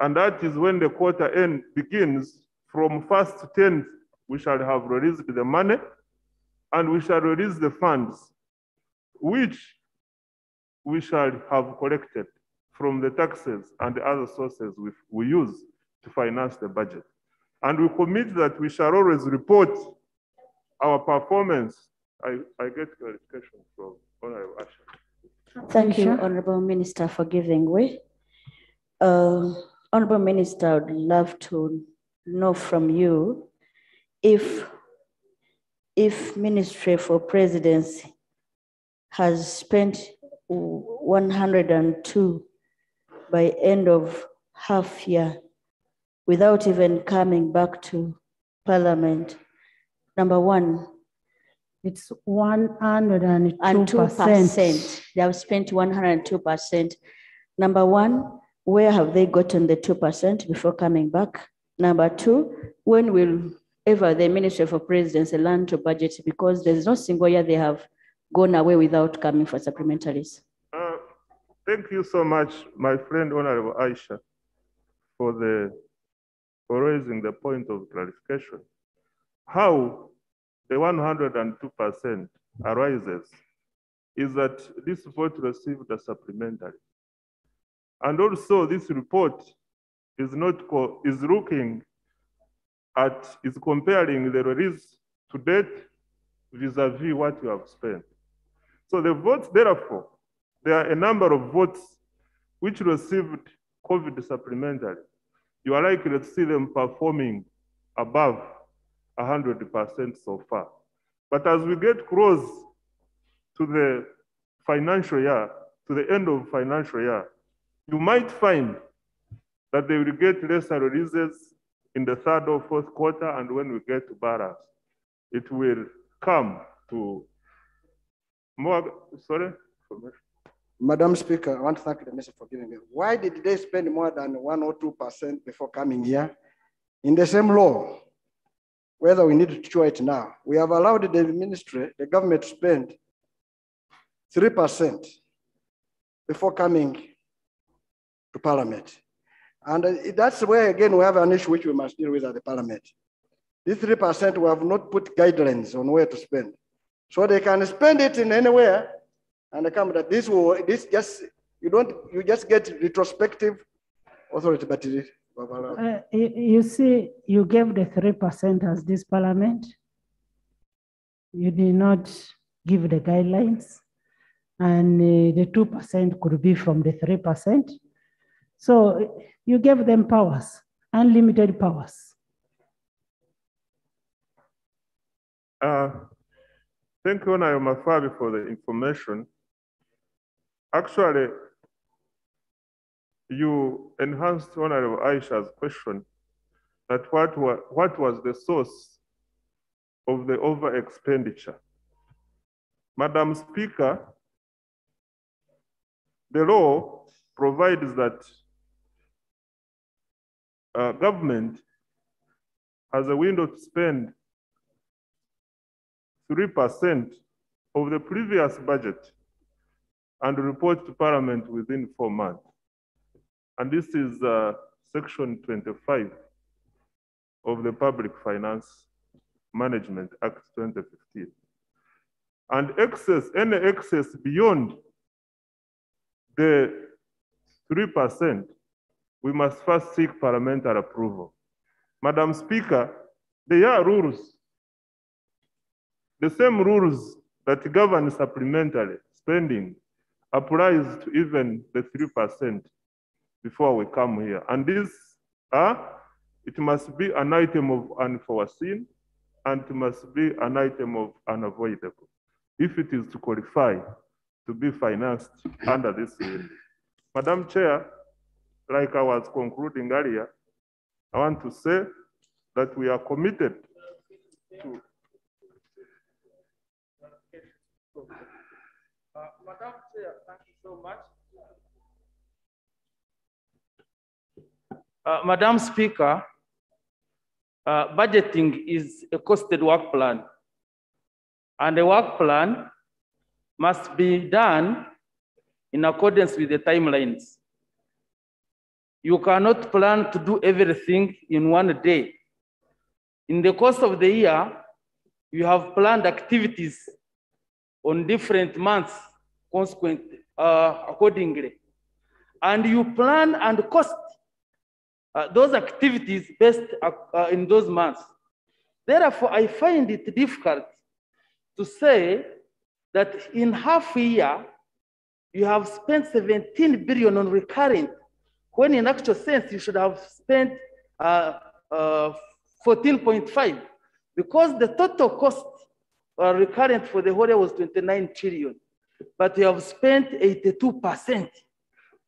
and that is when the quarter end begins. From first to tenth, we shall have released the money, and we shall release the funds, which we shall have collected from the taxes and the other sources we, we use to finance the budget. And we commit that we shall always report our performance. I, I get clarification from Honorable Asha. Thank you, Honorable Minister, for giving way. Uh, Honorable Minister, I would love to know from you if, if Ministry for Presidency has spent 102 by end of half year without even coming back to Parliament. Number one, It's one hundred and and two two percent. percent. They have spent one hundred and two percent. Number one, where have they gotten the two percent before coming back? Number two, when will ever the Ministry for Presidency learn to budget? Because there's no single year they have gone away without coming for supplementaries. Uh, Thank you so much, my friend Honorable Aisha, for the, for raising the point of clarification. How the one hundred and two percent arises is that this vote received a supplementary. And also this report is not, is looking at, is comparing the release to date vis-à-vis what you have spent. So the votes, therefore, there are a number of votes which received COVID supplementary. You are likely to see them performing above 100% so far. But as we get close to the financial year, to the end of financial year, you might find that they will get lesser releases in the third or fourth quarter, and when we get to balance, it will come to more, sorry? Madam Speaker, I want to thank the minister for giving me. Why did they spend more than one or two percent before coming here? In the same law, whether we need to show it now, we have allowed the ministry, the government to spend three percent before coming to parliament. And uh, that's where again we have an issue which we must deal with at the parliament. This three percent, we have not put guidelines on where to spend. So they can spend it in anywhere and come that this will, this just, you don't, you just get retrospective authority, but Uh, you, you see, you gave the three percent as this parliament. You did not give the guidelines. And uh, the two percent could be from the three percent. So you gave them powers, unlimited powers. Uh, Thank you, Honorable Mafabi, for the information. Actually, you enhanced Honorable Aisha's question that what, what was the source of the over expenditure? Madam Speaker, the law provides that uh, government has a window to spend three percent of the previous budget and report to Parliament within four months. And this is uh, section 25 of the Public Finance Management Act 2015. And excess, any excess beyond the 3%, we must first seek parliamentary approval. Madam Speaker, there are rules. The same rules that govern supplementary spending applies to even the 3% before we come here. And this, uh, it must be an item of unforeseen and it must be an item of unavoidable if it is to qualify to be financed under this bill. Madam Chair, like I was concluding earlier, I want to say that we are committed to Madam Chair, thank you so much. Uh, Madam Speaker, uh, budgeting is a costed work plan. And the work plan must be done in accordance with the timelines. You cannot plan to do everything in one day. In the course of the year, you have planned activities on different months consequent, uh, accordingly. And you plan and cost uh, those activities based uh, uh, in those months. Therefore, I find it difficult to say that in half a year, you have spent 17 billion on recurrent, when in actual sense, you should have spent uh, uh, 14.5 because the total cost uh, recurrent for the whole year was 29 trillion, but you have spent 82%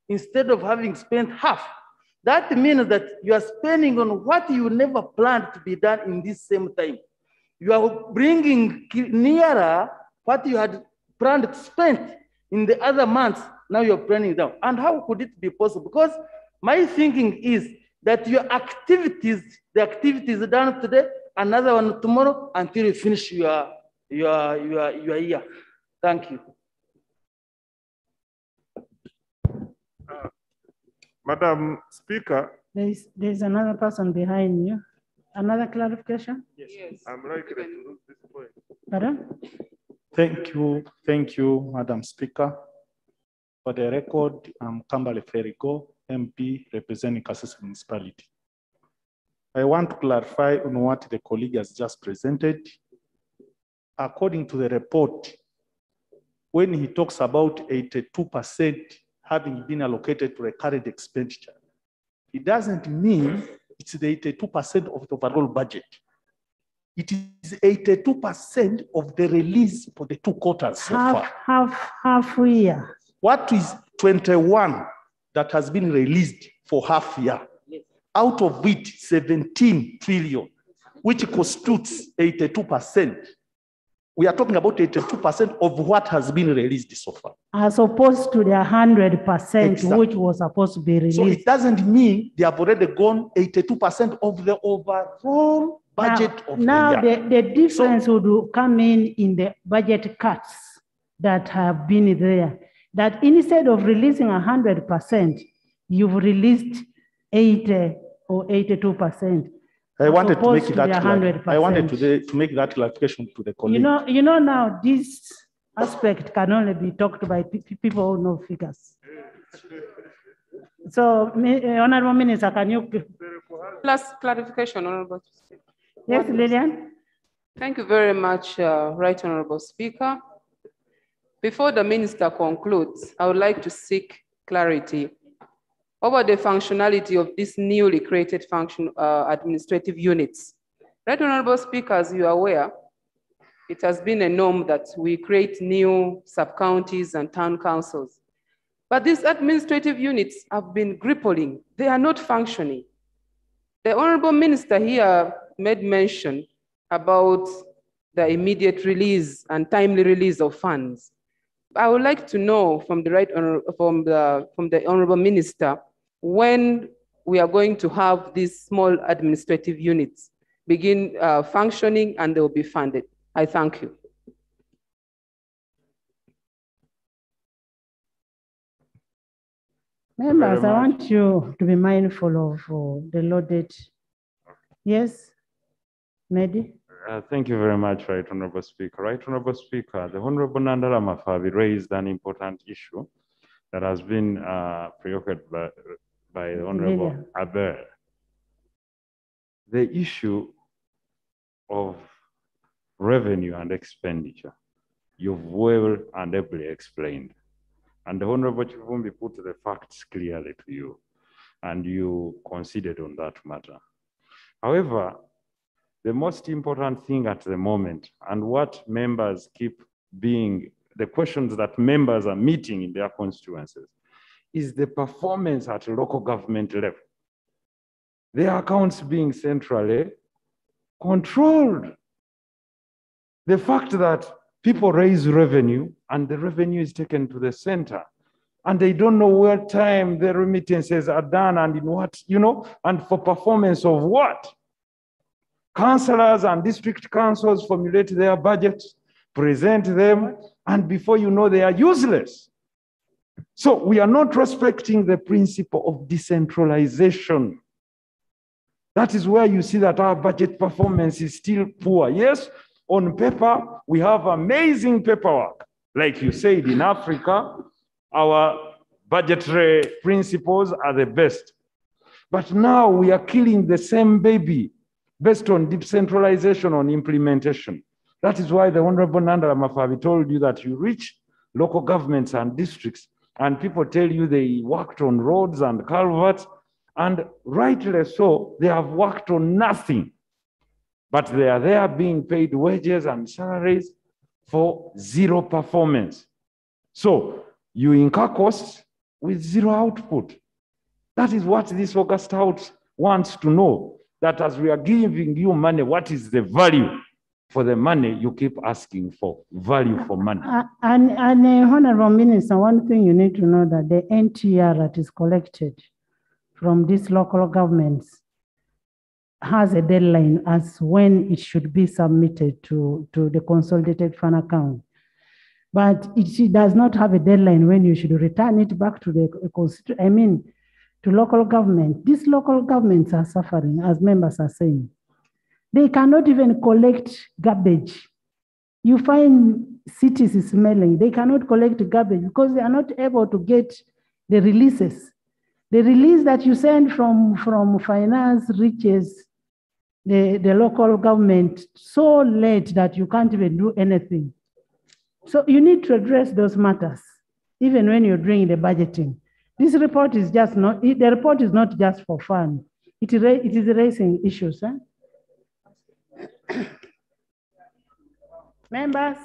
instead of having spent half. That means that you are spending on what you never planned to be done in this same time. You are bringing nearer what you had planned to spend in the other months. Now you're planning down. And how could it be possible? Because my thinking is that your activities, the activities done today, another one tomorrow until you finish your, your, your, your year. Thank you. Uh, Madam Speaker, There's, there's another person behind you. Another clarification? yes. I'm likely to lose this point. Pardon? Thank you, thank you, Madam Speaker. For the record, I'm Kambale Ferigo, MP representing Kasese Municipality. I want to clarify on what the colleague has just presented. According to the report, when he talks about 82% having been allocated to recurrent expenditure, it doesn't mean it's the 82% of the overall budget. It is 82% of the release for the two quarters so Half, far. half, half year. What is 21 that has been released for half year? Out of which 17 trillion, which constitutes 82%. We are talking about 82% of what has been released so far. As opposed to the hundred percent, Exactly. which was supposed to be released. So it doesn't mean they have already gone 82% of the overall budget of the Now, the, the difference would come in in the budget cuts that have been there. That instead of releasing hundred percent, you've released eighty or eighty-two percent. I wanted to make that, clar- I wanted to, the- to make that clarification to the colleague. You know, you know now this aspect can only be talked by pe- pe- people who know figures. So, Mi- Honorable Minister, can you, Plus clarification, Honorable. Speaker. yes, One- Lillian? Thank you very much, uh, Right Honorable Speaker. Before the minister concludes, I would like to seek clarity over the functionality of these newly created function uh, administrative units. Right Honorable Speaker, as you are aware, it has been a norm that we create new sub-counties and town councils. But these administrative units have been crippling. They are not functioning. The Honorable Minister here made mention about the immediate release and timely release of funds. I would like to know from the right from the from the Honorable Minister when we are going to have these small administrative units begin uh, functioning and they will be funded. I thank you. Members, I want you to be mindful of uh, the loaded. Yes, Mehdi? Uh, Thank you very much, Right Honorable Speaker. Right Honorable Speaker, the Honorable Nandala Mafabi raised an important issue that has been uh, preoccupied by, by the Honorable Lillian. Aber. The issue of revenue and expenditure, you've well and ably explained. And the Honorable Kivumbi put the facts clearly to you, and you considered on that matter. However, the most important thing at the moment and what members keep being the questions that members are meeting in their constituencies is the performance at local government level. Their accounts being centrally controlled. The fact that people raise revenue and the revenue is taken to the center and they don't know what time the remittances are done and in what, you know, and for performance of what. Councillors and district councils formulate their budgets, present them, and before you know, they are useless. So we are not respecting the principle of decentralization. That is where you see that our budget performance is still poor. Yes, on paper, we have amazing paperwork. Like you said, in Africa, our budgetary principles are the best. But now we are killing the same baby based on decentralization on implementation. That is why the Honorable Nandala Mafabi told you that you reach local governments and districts, and people tell you they worked on roads and culverts, and rightly so, they have worked on nothing. But they are there being paid wages and salaries for zero performance. So you incur costs with zero output. That is what this August House wants to know, that as we are giving you money, what is the value for the money you keep asking for? Value for money. Uh, And, and uh, Honorable Minister, one thing you need to know that the NTR that is collected from these local governments has a deadline as when it should be submitted to, to the consolidated fund account. But it does not have a deadline when you should return it back to the I mean, to local government. These local governments are suffering, as members are saying. They cannot even collect garbage. You find cities smelling, they cannot collect garbage because they are not able to get the releases. The release that you send from, from finance reaches the, the local government so late that you can't even do anything. So you need to address those matters, even when you're doing the budgeting. This report is just not, the report is not just for fun. It, it is raising issues. (coughs) Members?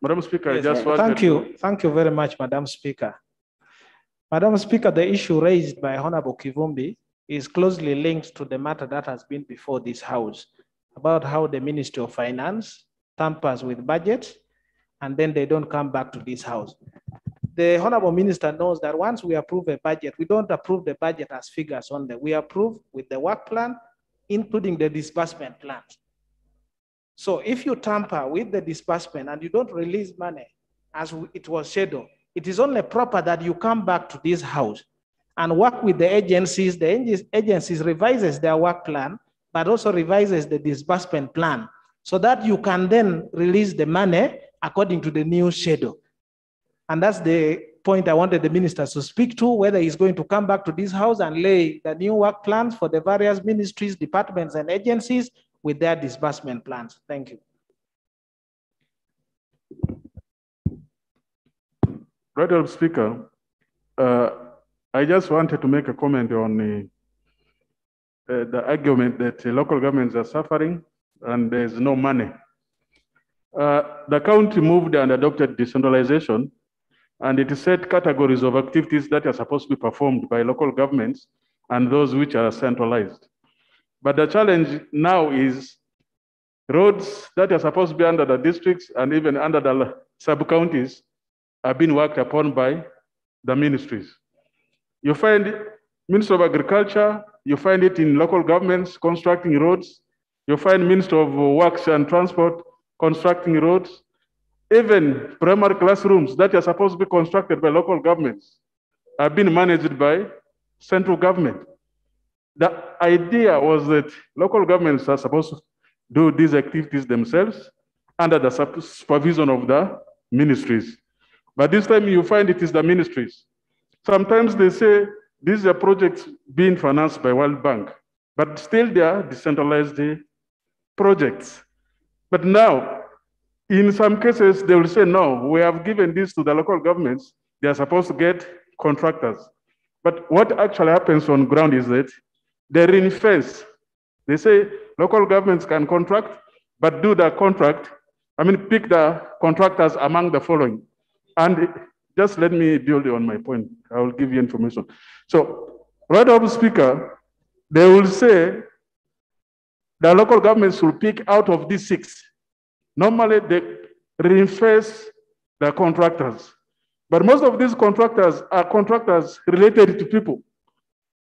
Madam Speaker, Yes, just wanted Thank to- you. Thank you very much, Madam Speaker. Madam Speaker, the issue raised by Honorable Kivumbi is closely linked to the matter that has been before this House about how the Ministry of Finance tampers with budget and then they don't come back to this House. The Honorable Minister knows that once we approve a budget, we don't approve the budget as figures only. We approve with the work plan, including the disbursement plans. So if you tamper with the disbursement and you don't release money as it was scheduled, it is only proper that you come back to this house and work with the agencies. The agencies revises their work plan, but also revises the disbursement plan so that you can then release the money according to the new schedule. And that's the point I wanted the ministers to speak to, whether he's going to come back to this house and lay the new work plans for the various ministries, departments, and agencies with their disbursement plans. Thank you. Right, Honorable Speaker, uh, I just wanted to make a comment on the, uh, the argument that uh, local governments are suffering and there's no money. Uh, the county moved and adopted decentralization, and it set categories of activities that are supposed to be performed by local governments and those which are centralized. But the challenge now is roads that are supposed to be under the districts and even under the sub-counties are being worked upon by the ministries. You find Minister of Agriculture, you find it in local governments constructing roads, you find Minister of Works and Transport constructing roads, even primary classrooms that are supposed to be constructed by local governments are being managed by central government. The idea was that local governments are supposed to do these activities themselves under the supervision of the ministries. But this time you find it is the ministries. Sometimes they say these are projects being financed by World Bank, but still they are decentralized projects. But now, in some cases, they will say, no, we have given this to the local governments. They are supposed to get contractors. But what actually happens on ground is that they ring-fence. They say local governments can contract, but do the contract, I mean, pick the contractors among the following. And just let me build on my point. I will give you information. So, right up speaker, they will say the local governments will pick out of these six. Normally, they reinforce the contractors. But most of these contractors are contractors related to people.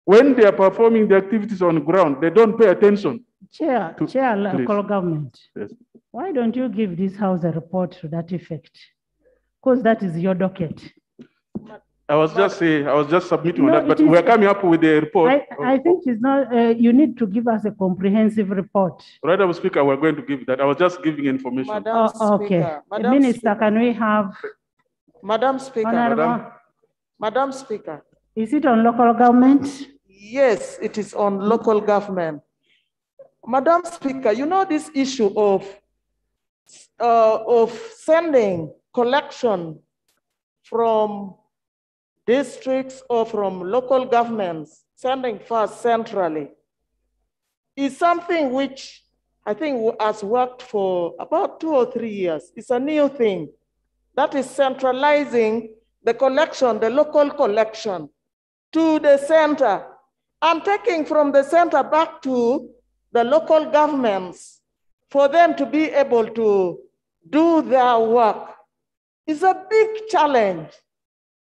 When they are performing the activities on the ground, they don't pay attention. Chair, to- Chair, local government, Yes. why don't you give this house a report to that effect? Because that is your docket. I was just saying, I was just submitting on No, that, but it is- we're coming up with a report. I, I think it's not, uh, you need to give us a comprehensive report. Right, Honorable Speaker, we're going to give that. I was just giving information. Oh, okay. Madam Minister, can we have, Madam Speaker. Honorable, Madam Speaker. is it on local government? Yes, it is on local government. Madam Speaker, you know this issue of, uh, of sending collection from districts or from local governments, sending first centrally, is something which I think has worked for about two or three years. It's a new thing. That is centralizing the collection, the local collection, to the center and taking from the center back to the local governments for them to be able to do their work is a big challenge.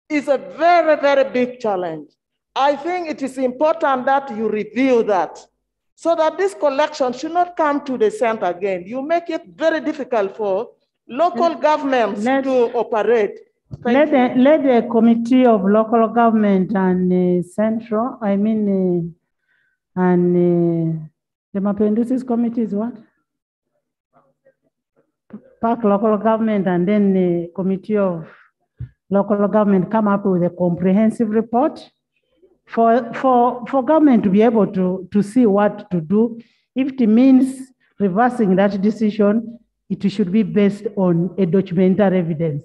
It's a very, very big challenge. I think it is important that you review that so that this collection should not come to the center again. You make it very difficult for local governments to operate. Let the, let the committee of local government and uh, central, I mean, uh, and uh, the Mapendusis committee is what? Park local government and then the committee of local government come up with a comprehensive report for, for, for government to be able to, to see what to do. If it means reversing that decision, it should be based on a documentary evidence.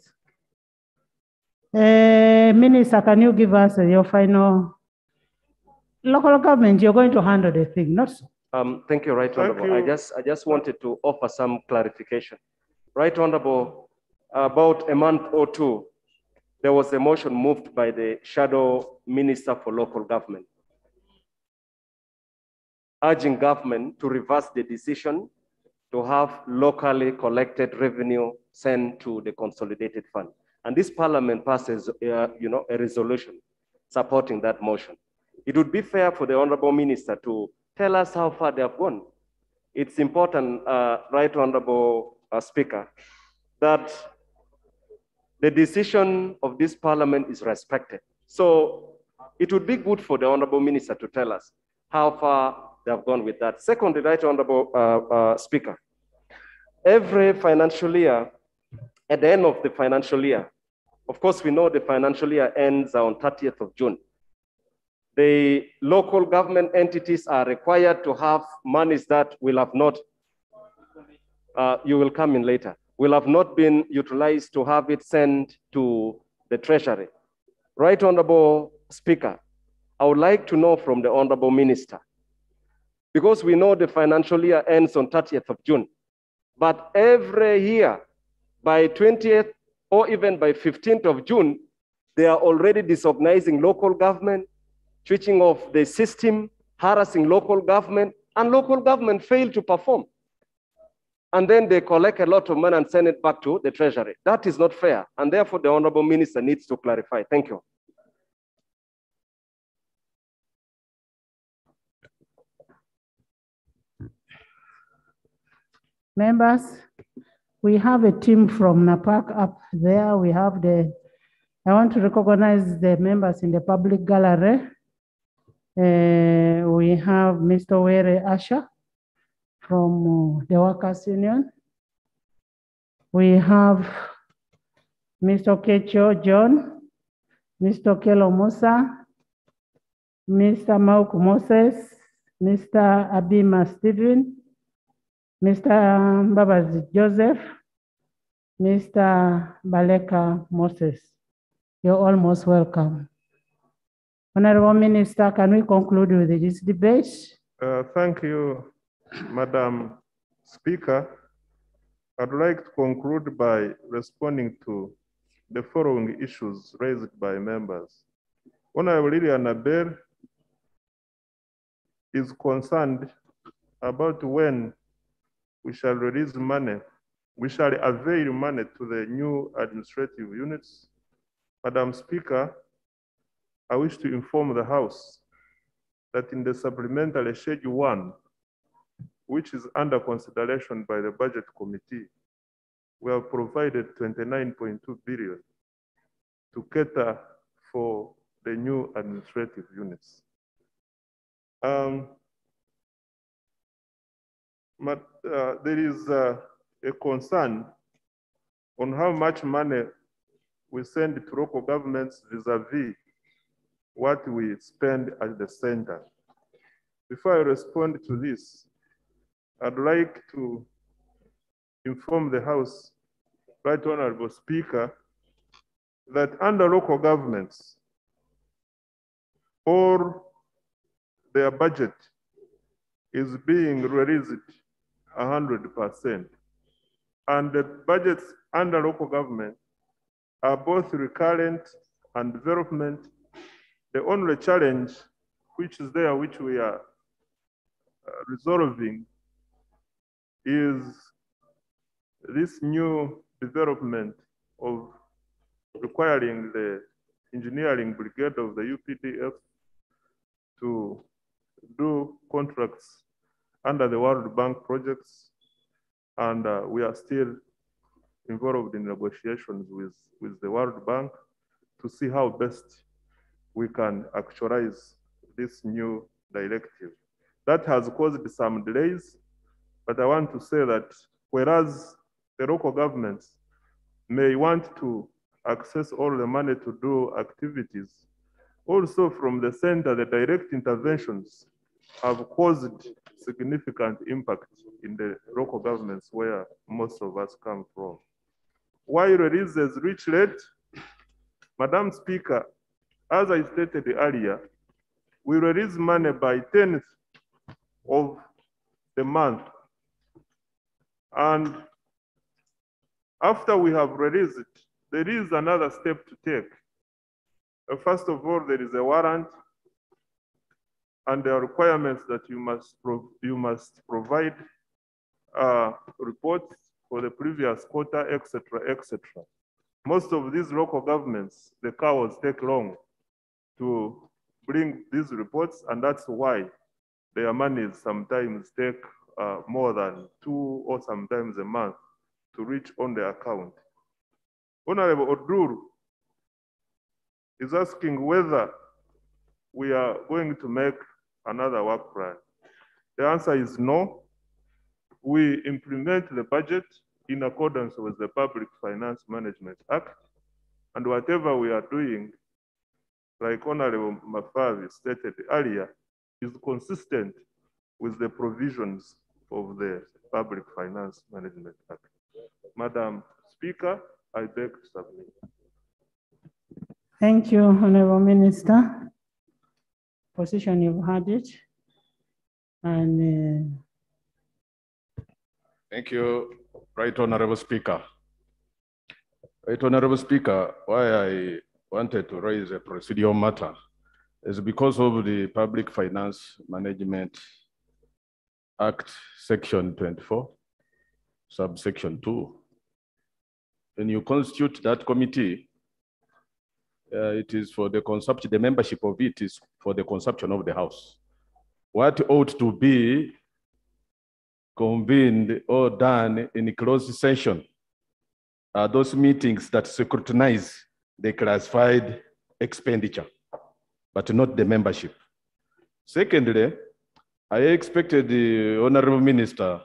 Uh, Minister, can you give us your final? Local government, you're going to handle the thing, not so. Um, thank you, Right Thank Honorable. I just, I just wanted to offer some clarification. Right Honorable, about a month or two, there was a motion moved by the Shadow Minister for Local Government urging government to reverse the decision to have locally collected revenue sent to the consolidated fund. And this parliament passes, uh, you know, a resolution supporting that motion. It would be fair for the honorable minister to tell us how far they have gone. It's important, uh, right honorable uh, speaker, that the decision of this parliament is respected. So it would be good for the honorable minister to tell us how far they have gone with that. Secondly, right honorable uh, uh, speaker, every financial year, at the end of the financial year, of course, we know the financial year ends on 30th of June. The local government entities are required to have monies that will have not, uh, you will come in later, will have not been utilized to have it sent to the treasury. Right Honorable Speaker, I would like to know from the Honorable Minister, because we know the financial year ends on 30th of June, but every year by 20th or even by 15th of June, they are already disorganizing local government, switching off the system, harassing local government, and local government fail to perform. And then they collect a lot of money and send it back to the treasury. That is not fair. And therefore, the honorable minister needs to clarify. Thank you. Members, we have a team from Napak up there. We have the, I want to recognize the members in the public gallery. Uh, we have Mr. Were Asha from uh, the Workers Union. We have Mr. Kecho John, Mr. Kelo Musa, Mr. Mauk Moses, Mr. Abima Stephen, Mr. Mbabazi Joseph, Mr. Baleka Moses. You're all most welcome. Honorable Minister, can we conclude with this debate? Uh, thank you, Madam Speaker. I'd like to conclude by responding to the following issues raised by members. Honorable Lilian Aber is concerned about when we shall release money, we shall avail money to the new administrative units. Madam Speaker, I wish to inform the House that in the supplementary Schedule 1, which is under consideration by the Budget Committee, we have provided 29.2 billion to cater for the new administrative units. Um, but uh, there is uh, a concern on how much money we send to local governments vis-a-vis what we spend at the center. Before I respond to this, I'd like to inform the House, Right Honorable Speaker, that under local governments, all their budget is being released 100%. And the budgets under local government are both recurrent and development. The only challenge which is there, which we are uh, resolving, is this new development of requiring the engineering brigade of the UPDF to do contracts under the World Bank projects. And uh, we are still involved in negotiations with, with the World Bank to see how best we can actualize this new directive. That has caused some delays, but I want to say that whereas the local governments may want to access all the money to do activities, also from the center, the direct interventions have caused significant impact in the local governments where most of us come from. While releases reach late, Madam Speaker, as I stated earlier, we release money by 10th of the month. And after we have released it, there is another step to take. Uh, First of all, there is a warrant and there are requirements that you must, you must provide uh, reports for the previous quarter, etc., etc. Most of these local governments, the cows take long to bring these reports, and that's why their monies sometimes take uh, more than two or sometimes a month to reach on the account. Honorable Odur is asking whether we are going to make another work plan. The answer is no. we implement the budget in accordance with the Public Finance Management Act. And whatever we are doing, like Honorable Mafabi stated earlier, is consistent with the provisions of the Public Finance Management Act. Madam Speaker, I beg to submit. Thank you, Honorable Minister. Position, you've had it. And uh, Thank you, Right Honorable Speaker. Right Honorable Speaker, why I wanted to raise a procedural matter is because of the Public Finance Management Act, Section 24, subsection 2. When you constitute that committee, uh, it is for the consumption, the membership of it is for the consumption of the House. What ought to be convened or done in a closed session are those meetings that scrutinize the classified expenditure, but not the membership. Secondly, I expected the honorable minister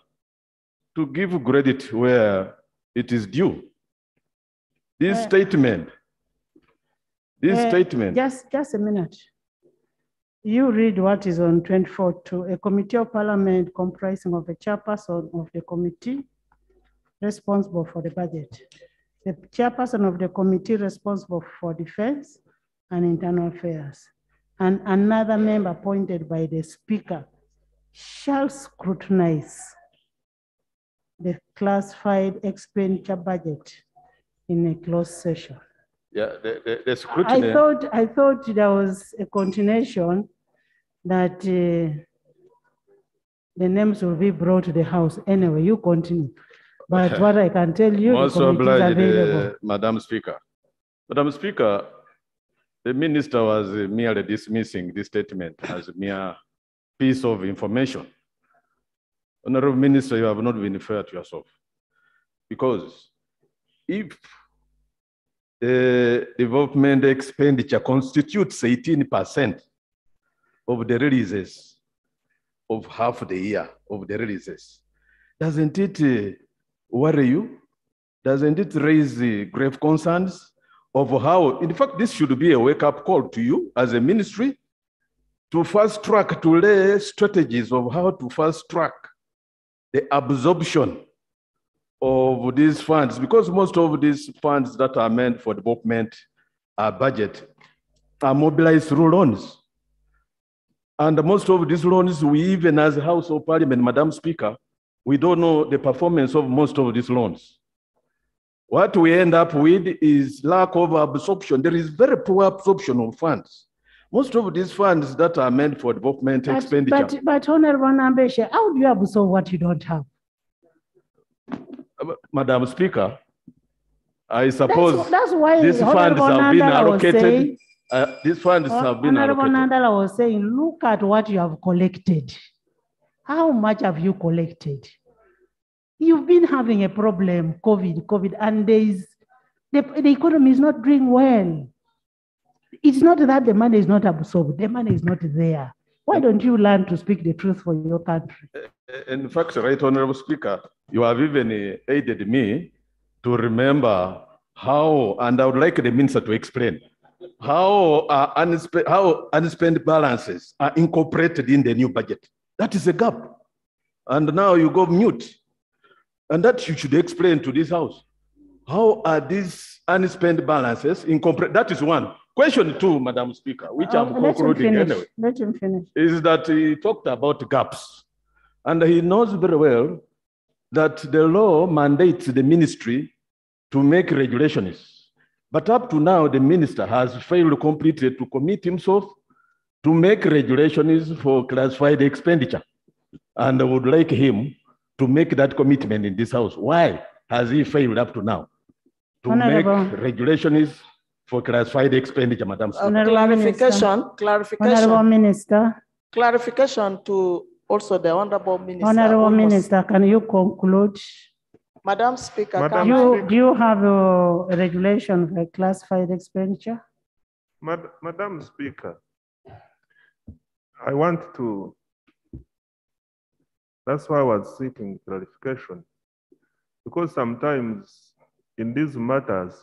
to give credit where it is due. This Uh, statement, this uh, statement, Just, just a minute. You read what is on twenty-four to a committee of parliament comprising of a chairperson of the committee responsible for the budget. The chairperson of the committee responsible for defense and internal affairs. And another member appointed by the speaker shall scrutinize the classified expenditure budget in a closed session. yeah, the, the, the I thought, I thought there was a continuation that uh, the names will be brought to the house. Anyway, you continue. But what I can tell you, Most committee is obliged, available. uh, Madam Speaker. Madam Speaker, the minister was merely dismissing this statement as mere piece of information. Honorable Minister, you have not been fair to yourself. Because if the development expenditure constitutes 18% of the releases of half the year of the releases, doesn't it uh, worry you? Doesn't it raise grave concerns of how, in fact, this should be a wake-up call to you as a ministry to fast track, to lay strategies of how to fast track the absorption of these funds, because most of these funds that are meant for development are budget are mobilized through loans. And most of these loans, we even as House of Parliament, Madam Speaker, we don't know the performance of most of these loans. What we end up with is lack of absorption. There is very poor absorption of funds. Most of these funds that are meant for development But, expenditure. but, but Honorable Nambeshe, how do you absorb what you don't have? Madam Speaker, I suppose that's why these funds Honorable have been Nandala allocated. saying- uh, These funds have been Honorable allocated. Nandala was saying, look at what you have collected. How much have you collected? You've been having a problem, COVID, COVID, and there is, the, the economy is not doing well. It's not that the money is not absorbed, the money is not there. Why don't you learn to speak the truth for your country? In fact, Right Honorable Speaker, you have even uh, aided me to remember how, and I would like the minister to explain, how, uh, unspent, how unspent balances are incorporated in the new budget. That is a gap. And now you go mute. And that you should explain to this house. How are these unspent balances incorporated? That is one. Question two, Madam Speaker, which Uh, I'm concluding finish. anyway Let him finish. is that he talked about gaps. And he knows very well that the law mandates the ministry to make regulations. But up to now, the minister has failed completely to commit himself to make regulations for classified expenditure. And I would like him to make that commitment in this house. Why has he failed up to now? To Honorable- make regulations for classified expenditure, Madam Uh, Speaker. Honorable Clarification, Minister. clarification. Honorable Minister, Clarification to also the honorable minister. Honorable almost. Minister, can you conclude? Madam Speaker, Madam can You, I- do you have a a regulation for classified expenditure? Mad- Madam Speaker, I want to That's why I was seeking clarification. Because sometimes in these matters,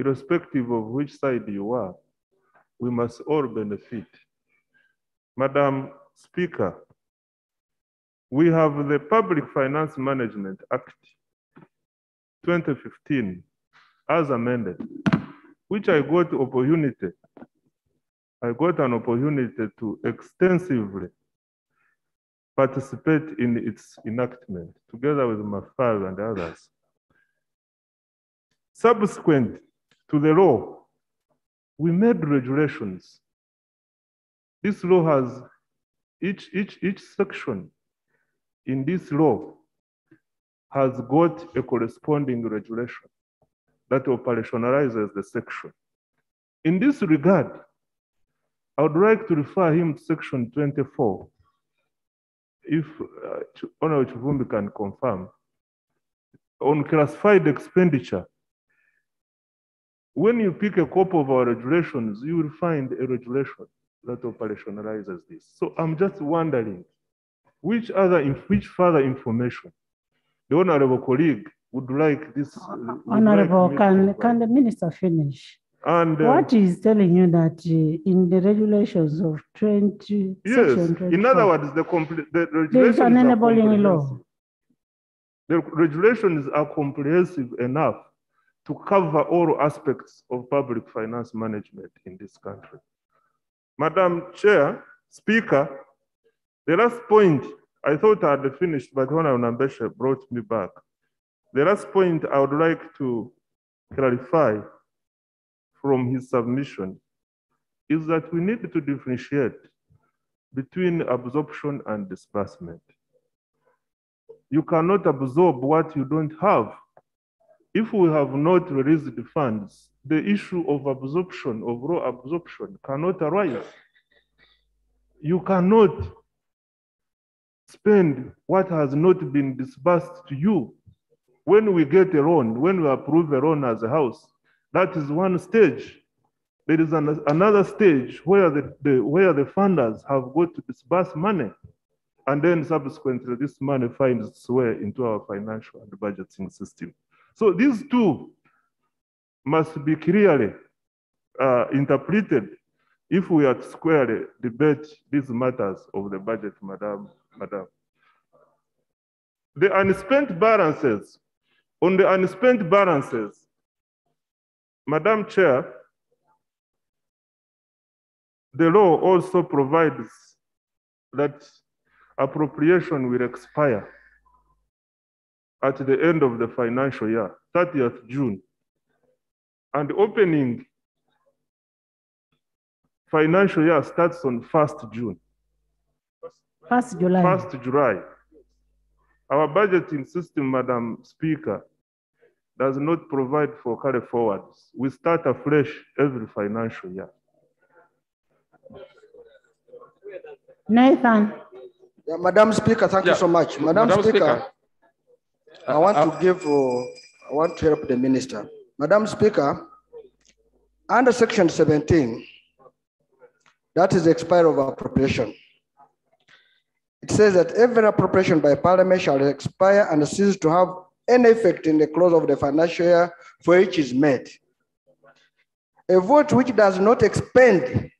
irrespective of which side you are, we must all benefit. Madam Speaker, we have the Public Finance Management Act 2015 as amended, which I got opportunity. I got an opportunity to extensively participate in its enactment together with my father and others. Subsequent to the law, we made regulations. This law has each, each, each section in this law has got a corresponding regulation that operationalizes the section. In this regard, I would like to refer him to section 24. If uh, Honorable Kivumbi can confirm, on classified expenditure, when you pick a copy of our regulations, you will find a regulation that operationalizes this. So I'm just wondering, which other, in- which further information the honorable colleague would like this? like Honorable, me can, can the minister finish? And uh, What is telling you that uh, in the regulations of twenty, yes, in other words, the complete, the regulations there is an enabling law? The regulations are comprehensive enough to cover all aspects of public finance management in this country. Madam Chair, Speaker, the last point, I thought I had finished, but Honorable Nambeshe brought me back. The last point I would like to clarify from his submission is that we need to differentiate between absorption and disbursement. You cannot absorb what you don't have. If we have not released the funds, the issue of absorption, of raw absorption cannot arise. You cannot spend what has not been disbursed to you. When we get a loan, when we approve a loan as a house, that is one stage. There is an- another stage where the, the, where the funders have got to disburse money. And then subsequently, this money finds its way into our financial and budgeting system. So these two must be clearly uh, interpreted if we are to squarely debate these matters of the budget, Madam. Madam. The unspent balances, on the unspent balances, Madam Chair, the law also provides that appropriation will expire at the end of the financial year, 30th June. And opening financial year starts on 1st June, First July. 1st July. Our budgeting system, Madam Speaker, does not provide for carry forwards. We start afresh every financial year. Nathan, Yeah, Madam Speaker, thank you so much. Madam, Madam Speaker, Speaker. I want to give, uh, I want to help the minister. Madam Speaker, under section 17, that is the expiry of appropriation. It says that every appropriation by parliament shall expire and cease to have any effect in the close of the financial year for which is made. A vote which does not expend,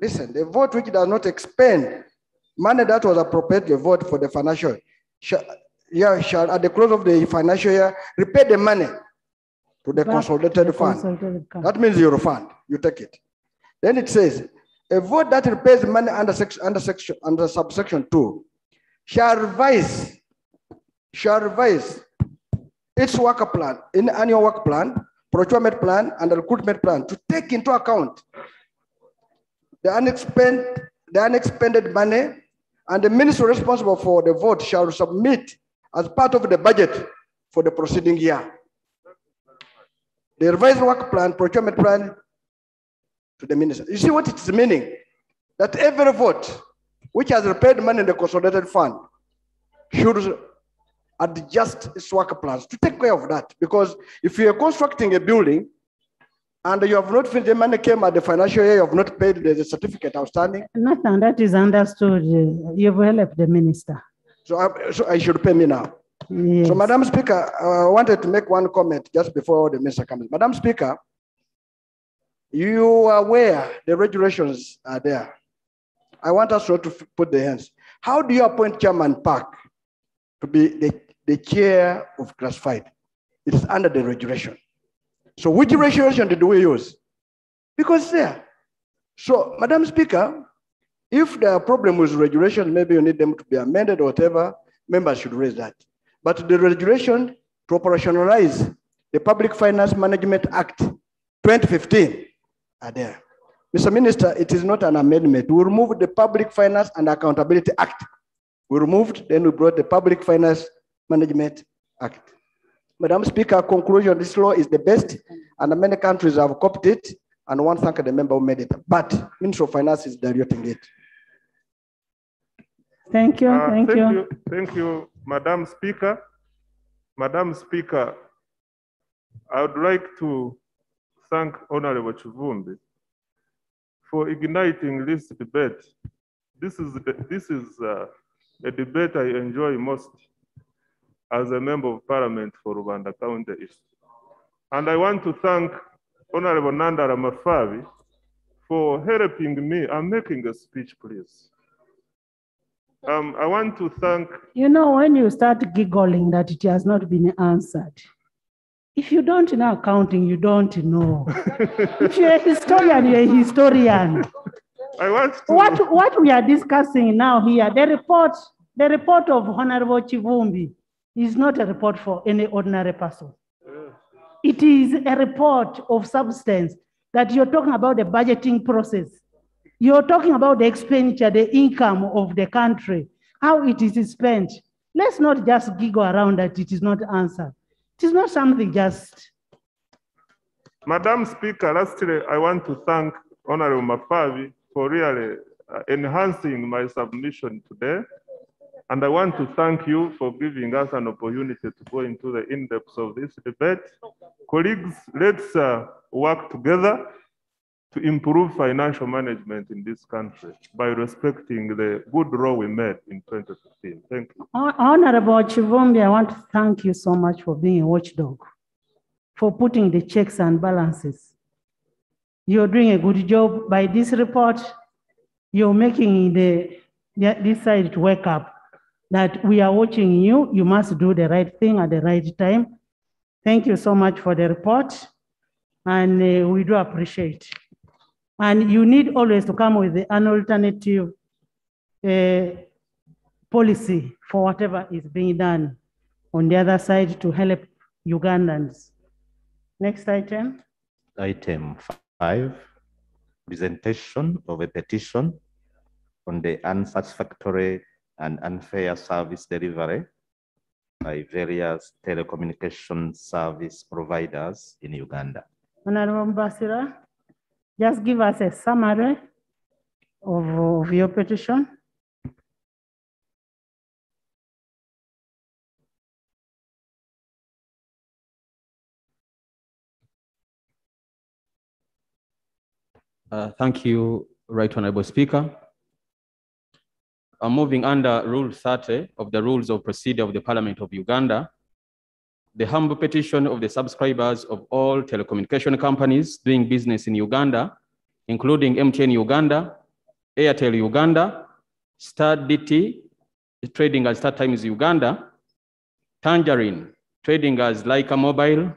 listen, a vote which does not expend money that was appropriately voted for the financial yeah, shall at the close of the financial year repay the money to the Back to consolidated the fund. consolidated. That means you fund. you take it. Then it says, a vote that repays money under section, under section, under subsection two shall revise, shall revise its work plan, in annual work plan, procurement plan, and recruitment plan to take into account the unexpended, the unexpended money, and the minister responsible for the vote shall submit as part of the budget for the proceeding year. The revised work plan, procurement plan to the minister. You see what it's meaning? That every vote which has repaid money in the consolidated fund should adjust its work plans to take care of that. Because if you are constructing a building and you have not finished, the money came at the financial year, you have not paid the certificate outstanding, Nothing that is understood. You've helped the minister. So I, so I should pay me now. Yes. So, Madam Speaker, I wanted to make one comment just before the minister comes. Madam Speaker, you are aware the regulations are there. I want us all to put the hands. How do you appoint Chairman PAC to be the, the chair of classified? It is under the regulation. So which regulation did we use? Because there. So, Madam Speaker, if there are problems with regulations, maybe you need them to be amended or whatever, members should raise that. But the regulation to operationalize the Public Finance Management Act 2015 are there. Mr. Minister, it is not an amendment. We removed the Public Finance and Accountability Act. We removed, then we brought the Public Finance Management Act. Madam Speaker, conclusion, this law is the best, and many countries have copied it, and to thank the member who made it. But Minister of Finance is diluting it. Thank you, Uh, thank you. Thank you, Madam Speaker. Madam Speaker, I would like to thank Honorable Kivumbi for igniting this debate. This is, the- this is uh, a debate I enjoy most as a member of parliament for Rubanda County East. And I want to thank Honorable Nandala Mafabi for helping me. I'm making a speech, please. Um, I want to thank You know, when you start giggling that it has not been answered, if you don't know accounting, you don't know. (laughs) if you're a historian, you're a historian. I want to. What, what we are discussing now here, the report, the report of Honorable Kivumbi is not a report for any ordinary person. It is a report of substance that you're talking about the budgeting process. You're talking about the expenditure, the income of the country, how it is spent. Let's not just giggle around that it is not answered. It is not something just Madam Speaker, lastly, I want to thank Honorable Mafabi for really uh, enhancing my submission today. And I want to thank you for giving us an opportunity to go into the in-depth of this debate. Colleagues, let's uh, work together to improve financial management in this country by respecting the good role we made in 2015. Thank you. Hon- Honorable Kivumbi, I want to thank you so much for being a watchdog, for putting the checks and balances. You're doing a good job. By this report, you're making the, the- this side to wake up that we are watching you. You must do the right thing at the right time. Thank you so much for the report, and uh, we do appreciate. And you need always to come with an alternative uh, policy for whatever is being done on the other side to help Ugandans. Next item. Item five, presentation of a petition on the unsatisfactory and unfair service delivery by various telecommunication service providers in Uganda. Honorable Basira, just give us a summary of, of your petition. Uh, Thank you, Right Honorable Speaker. I'm moving under Rule 30 of the Rules of Procedure of the Parliament of Uganda. The humble petition of the subscribers of all telecommunication companies doing business in Uganda, including MTN Uganda, Airtel Uganda, Star DT, trading as Star Times Uganda, Tangerine, trading as Lyca Mobile,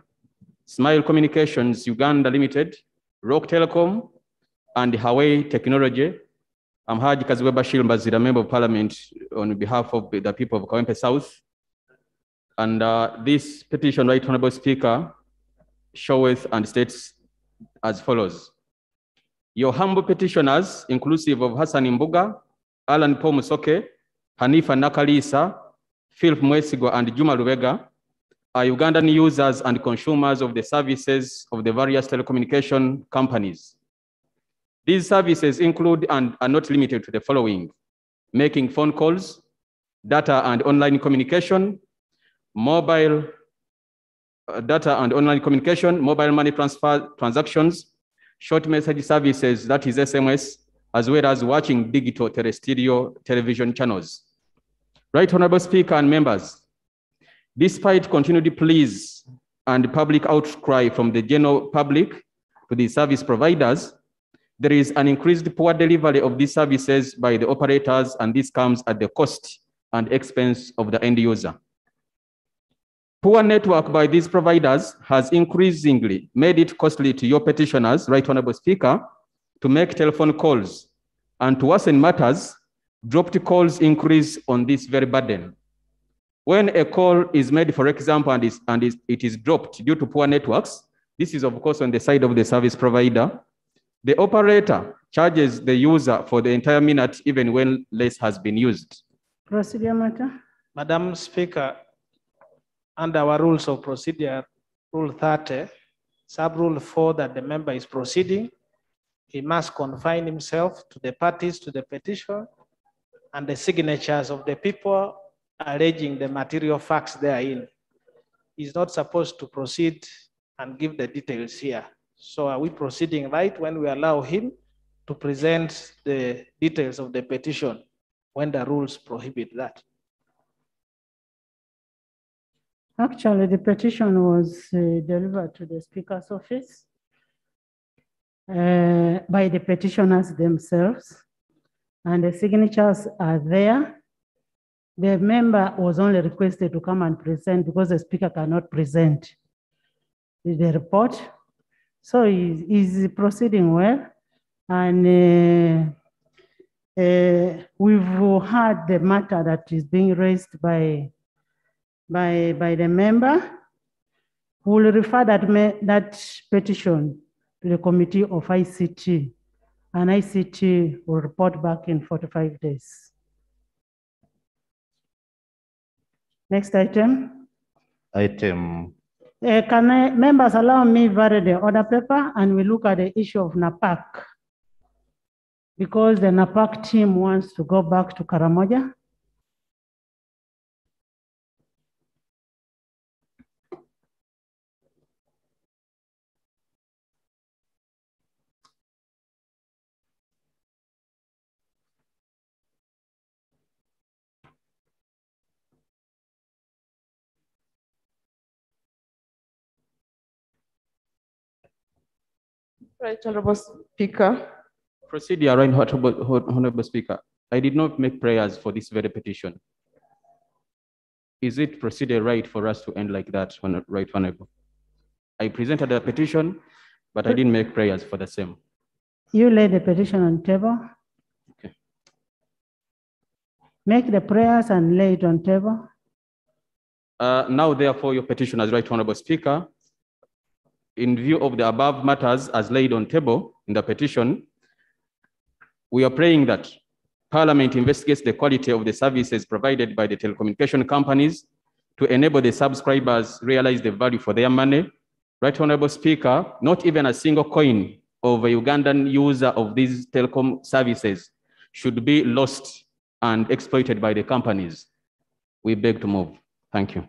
Smile Communications Uganda Limited, Roke Telecom, and Huawei Technology. I'm Haji Kazibwe Bashir Member of Parliament on behalf of the people of Kawempe South. And uh, this petition, Right Honorable Speaker, showeth and states as follows. Your humble petitioners, inclusive of Hassan Mbuga, Alan Paul Musoke, Hanifa Nakalisa, Philip Mwesigo, and Juma Lubega, are Ugandan users and consumers of the services of the various telecommunication companies. These services include and are not limited to the following making phone calls, data and online communication, mobile uh, data and online communication, mobile money transfer transactions, short message services, that is SMS, as well as watching digital terrestrial television channels. Right Honorable Speaker and members, despite continued pleas and public outcry from the general public to the service providers, there is an increased poor delivery of these services by the operators, and this comes at the cost and expense of the end user. Poor network by these providers has increasingly made it costly to your petitioners, Right Honorable Speaker, to make telephone calls. And to worsen matters, dropped calls increase on this very burden. When a call is made, for example, and, is, and is, it is dropped due to poor networks, this is of course on the side of the service provider. The operator charges the user for the entire minute even when less has been used. Procedure matter? Madam Speaker, under our rules of procedure, Rule 30, Sub-Rule 4, that the member is proceeding, he must confine himself to the parties to the petition and the signatures of the people alleging the material facts therein. He's not supposed to proceed and give the details here. So are we proceeding right when we allow him to present the details of the petition when the rules prohibit that? Actually, the petition was uh, delivered to the Speaker's office uh, by the petitioners themselves, and the signatures are there. The member was only requested to come and present because the Speaker cannot present the report. So he is proceeding well, and uh, uh, we've heard the matter that is being raised by by, by the member. We'll refer that, that petition to the Committee of ICT, and ICT will report back in 45 days. Next item. Item Uh, can I, members allow me vary the order paper and we look at the issue of Napak? Because the Napak team wants to go back to Karamoja. Right, Honorable Speaker. Procedure, right, Honorable, Honorable Speaker. I did not make prayers for this very petition. Is it procedure right for us to end like that, right, Honorable? I presented a petition, but I didn't make prayers for the same. You lay the petition on table. Okay. Make the prayers and lay it on table. Uh, now, therefore, your petition as right honorable speaker, in view of the above matters as laid on table in the petition, we are praying that Parliament investigates the quality of the services provided by the telecommunication companies to enable the subscribers realize the value for their money. Right honorable speaker, not even a single coin of a Ugandan user of these telecom services should be lost and exploited by the companies. We beg to move. Thank you.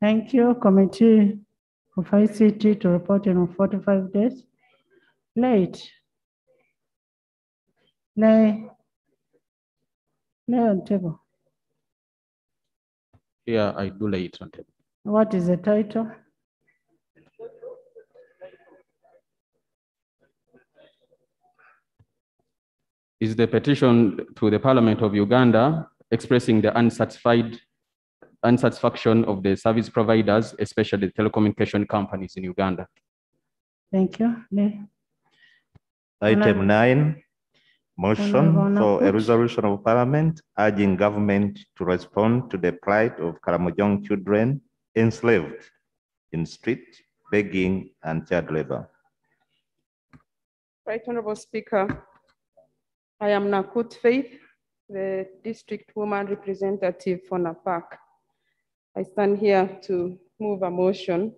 Thank you, Committee of ICT to report in 45 days. Late. Lay. Lay on table. Yeah, I do lay it on table. What is the title? Is the petition to the Parliament of Uganda expressing the unsatisfied unsatisfaction of the service providers, especially the telecommunication companies in Uganda. Thank you. Item nine, motion for a resolution of parliament urging government to respond to the plight of Karamojong children enslaved in street begging and child labor. Right Honorable Speaker, I am Nakut Faith, the District Woman Representative for Napak. I stand here to move a motion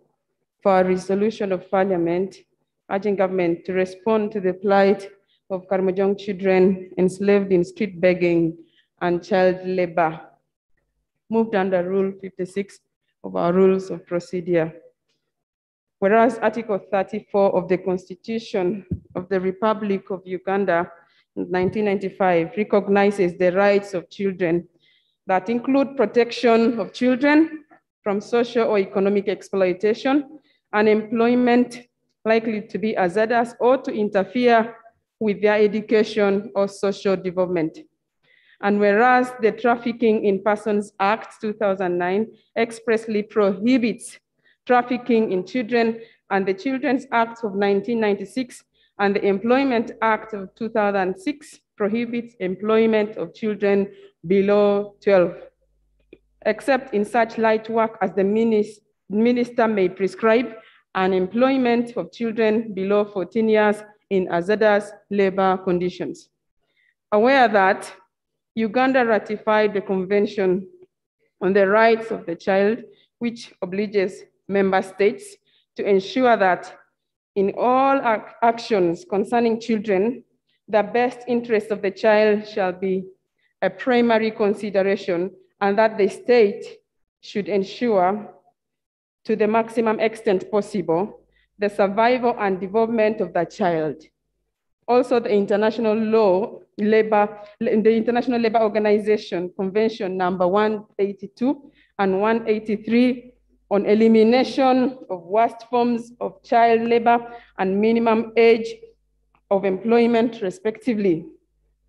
for a resolution of Parliament urging government to respond to the plight of Karamojong children enslaved in street begging and child labor. Moved under Rule 56 of our Rules of Procedure. Whereas Article 34 of the Constitution of the Republic of Uganda in 1995 recognizes the rights of children that include protection of children from social or economic exploitation and employment likely to be hazardous or to interfere with their education or social development. And whereas the Trafficking in Persons Act 2009 expressly prohibits trafficking in children and the Children's Act of 1996 and the Employment Act of 2006 prohibits employment of children below 12, except in such light work as the minister may prescribe and employment of children below 14 years in hazardous labor conditions. Aware that Uganda ratified the Convention on the Rights of the Child, which obliges member states to ensure that in all actions concerning children, the best interest of the child shall be a primary consideration and that the state should ensure to the maximum extent possible the survival and development of the child. Also, the international law, labor, the International Labor Organization Convention number 182 and 183 on elimination of worst forms of child labor and minimum age of employment, respectively,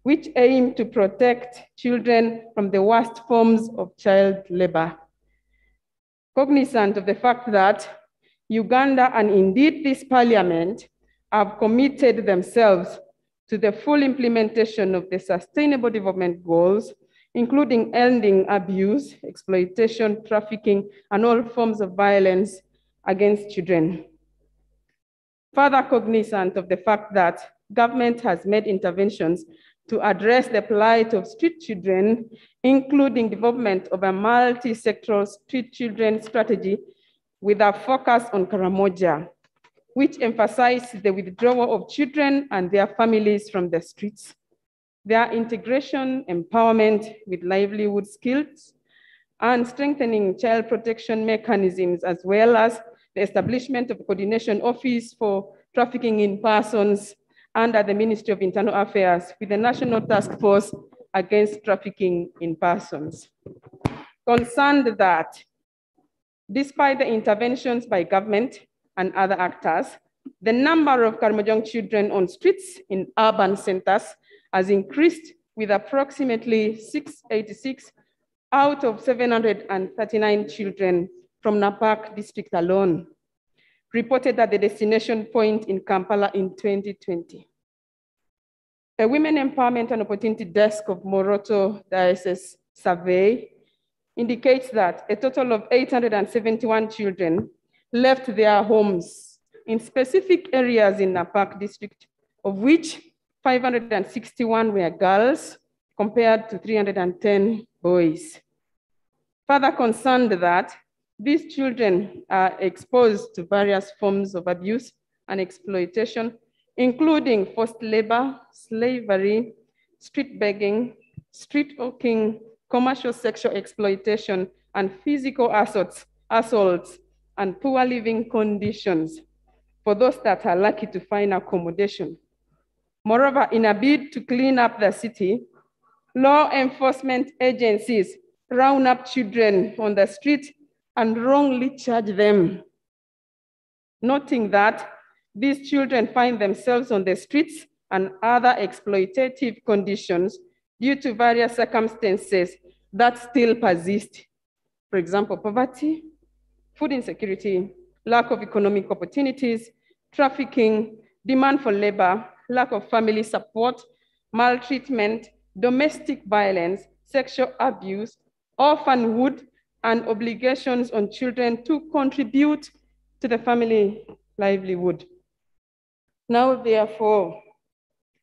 which aim to protect children from the worst forms of child labor. Cognizant of the fact that Uganda and indeed this parliament have committed themselves to the full implementation of the Sustainable Development Goals including ending abuse, exploitation, trafficking, and all forms of violence against children. Further cognizant of the fact that government has made interventions to address the plight of street children, including development of a multi-sectoral street children strategy with a focus on Karamoja, which emphasizes the withdrawal of children and their families from the streets. Their integration, empowerment with livelihood skills, and strengthening child protection mechanisms, as well as the establishment of a coordination office for trafficking in persons under the Ministry of Internal Affairs with the National Task Force Against Trafficking in Persons. Concerned that despite the interventions by government and other actors, the number of Karamojong children on streets in urban centers has increased with approximately 686 out of 739 children from Napak district alone, reported at the destination point in Kampala in 2020. A Women Empowerment and Opportunity Desk of Moroto Diocese survey indicates that a total of 871 children left their homes in specific areas in Napak district, of which 561 were girls compared to 310 boys. Further concerned that these children are exposed to various forms of abuse and exploitation, including forced labor, slavery, street begging, street walking, commercial sexual exploitation, and physical assaults, assaults and poor living conditions for those that are lucky to find accommodation. Moreover, in a bid to clean up the city, law enforcement agencies round up children on the street and wrongly charge them, noting that these children find themselves on the streets and other exploitative conditions due to various circumstances that still persist. For example, poverty, food insecurity, lack of economic opportunities, trafficking, demand for labor, lack of family support, maltreatment, domestic violence, sexual abuse, orphanhood, and obligations on children to contribute to the family livelihood. Now, therefore,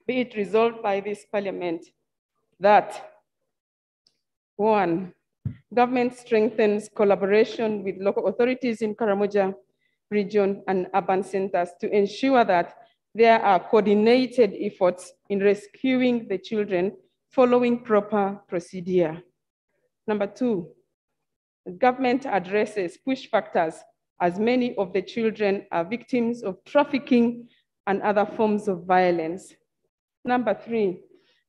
be it resolved by this parliament that one, government strengthens collaboration with local authorities in Karamoja region and urban centers to ensure that there are coordinated efforts in rescuing the children following proper procedure. Number two, government addresses push factors as many of the children are victims of trafficking and other forms of violence. Number three,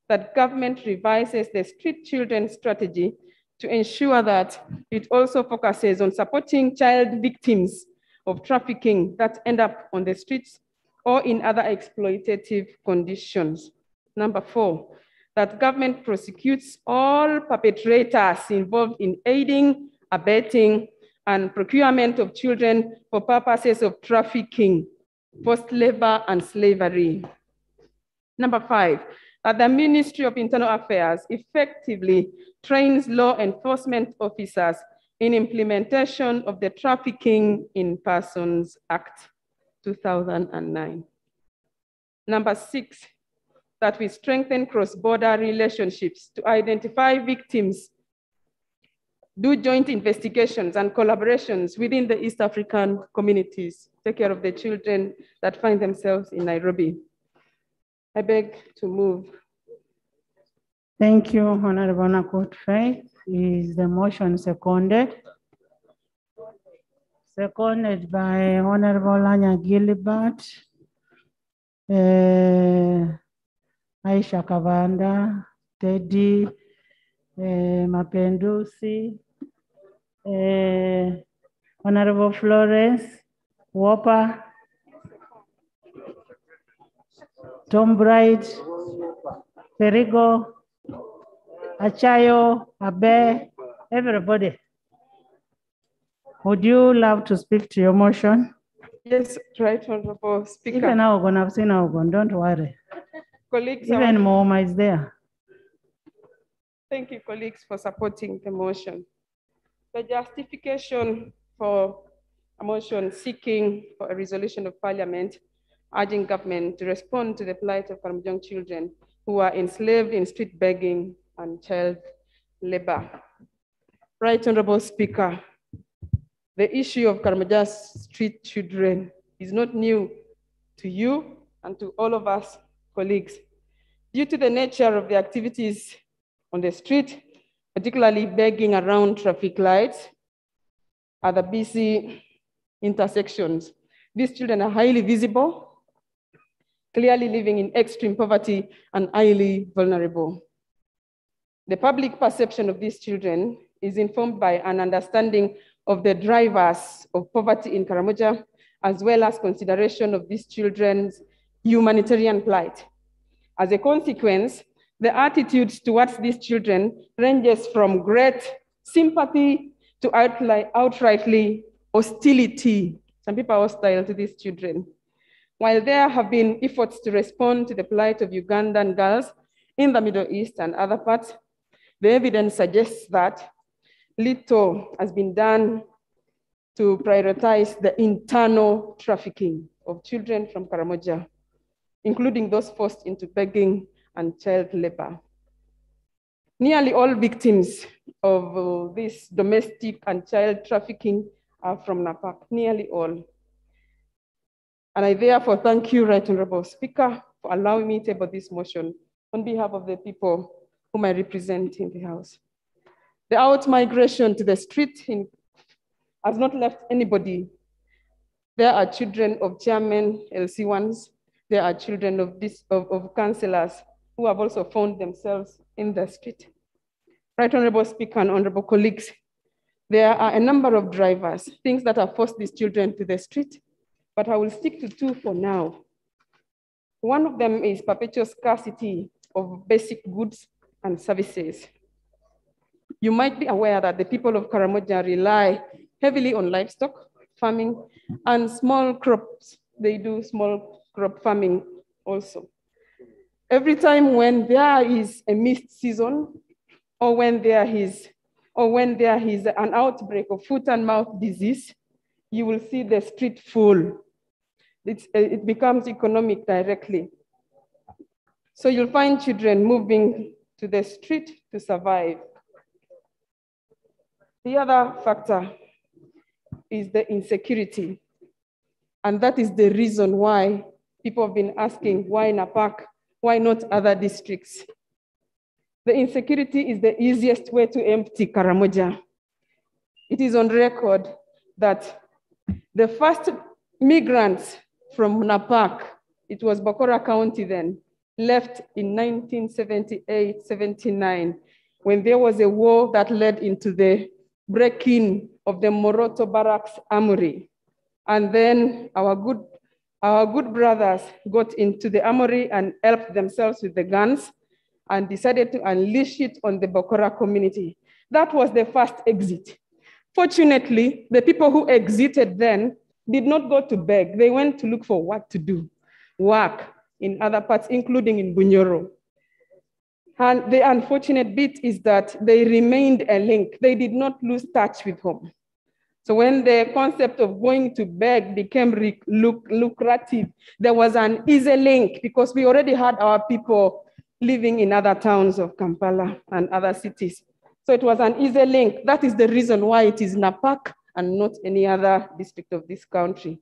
that government revises the street children strategy to ensure that it also focuses on supporting child victims of trafficking that end up on the streets or in other exploitative conditions. Number four, that government prosecutes all perpetrators involved in aiding, abetting, and procurement of children for purposes of trafficking, forced labor, and slavery. Number five, that the Ministry of Internal Affairs effectively trains law enforcement officers in implementation of the Trafficking in Persons Act 2009. Number six, that we strengthen cross-border relationships to identify victims, do joint investigations and collaborations within the East African communities, take care of the children that find themselves in Nairobi. I beg to move. Thank you, Honorable Nakut Is the motion seconded? Seconded by Honorable Anya Gilbert. eh, Aisha Kabanda, Teddy, eh, Mapendusi, eh, Honorable Flores, Whopper, Tom Bright, Perigo, Achayo, Abe, everybody. Would you love to speak to your motion? Yes, right, Honorable Speaker. Even now, gonna see now, don't worry. Colleagues, Even Mooma is there. Thank you, colleagues, for supporting the motion. The justification for a motion seeking for a resolution of parliament urging government to respond to the plight of Karamojong children who are enslaved in street begging and child labor. Right, Honorable Speaker, the issue of Karamojong's street children is not new to you and to all of us colleagues. Due to the nature of the activities on the street, particularly begging around traffic lights, at the busy intersections. These children are highly visible, clearly living in extreme poverty and highly vulnerable. The public perception of these children is informed by an understanding of the drivers of poverty in Karamoja, as well as consideration of these children's humanitarian plight. As a consequence, the attitudes towards these children ranges from great sympathy to outrightly hostility. Some people are hostile to these children. While there have been efforts to respond to the plight of Ugandan girls in the Middle East and other parts, the evidence suggests that little has been done to prioritize the internal trafficking of children from Karamoja, including those forced into begging and child labor. Nearly all victims of uh, this domestic and child trafficking are from Napak, nearly all. And I therefore thank you, Right Honorable Speaker, for allowing me to table this motion on behalf of the people whom I represent in the House. The out migration to the street in, has not left anybody. There are children of chairmen, LC1s, there are children of, this, of, of councillors who have also found themselves in the street. Right Honorable Speaker and Honorable colleagues, there are a number of drivers, things that have forced these children to the street, but I will stick to two for now. One of them is perpetual scarcity of basic goods and services. You might be aware that the people of Karamoja rely heavily on livestock farming and small crops. They do small crop farming also. Every time when there is a mist season or when there is or when there is an outbreak of foot and mouth disease, you will see the street full. It's, it becomes economic directly. So you'll find children moving to the street to survive. The other factor is the insecurity. And that is the reason why people have been asking, why Napak? Why not other districts? The insecurity is the easiest way to empty Karamoja. It is on record that the first migrants from Napak, it was Bokora County then, left in 1978, 79. when there was a war that led into the break-in of the Moroto Barracks Armory. And then our good, our good brothers got into the armory and helped themselves with the guns and decided to unleash it on the Bokora community. That was the first exit. Fortunately, the people who exited then did not go to beg. They went to look for what to do, work in other parts, including in Bunyoro. And the unfortunate bit is that they remained a link. They did not lose touch with home. So when the concept of going to beg became lucrative, there was an easy link because we already had our people living in other towns of Kampala and other cities. So it was an easy link. That is the reason why it is Napak and not any other district of this country.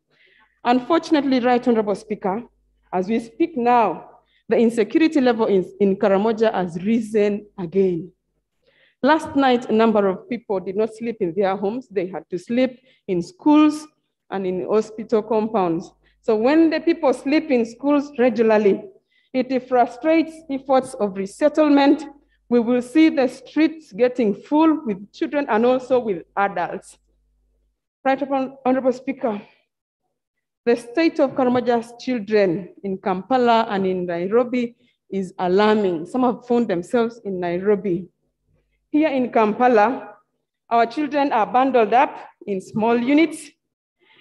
Unfortunately, Right Honorable Speaker, as we speak now, the insecurity level in, in Karamoja has risen again. Last night, a number of people did not sleep in their homes. They had to sleep in schools and in hospital compounds. So when the people sleep in schools regularly, it frustrates efforts of resettlement. We will see the streets getting full with children and also with adults. Right, Honorable Speaker, the state of Karamoja's children in Kampala and in Nairobi is alarming. Some have found themselves in Nairobi. Here in Kampala, our children are bundled up in small units,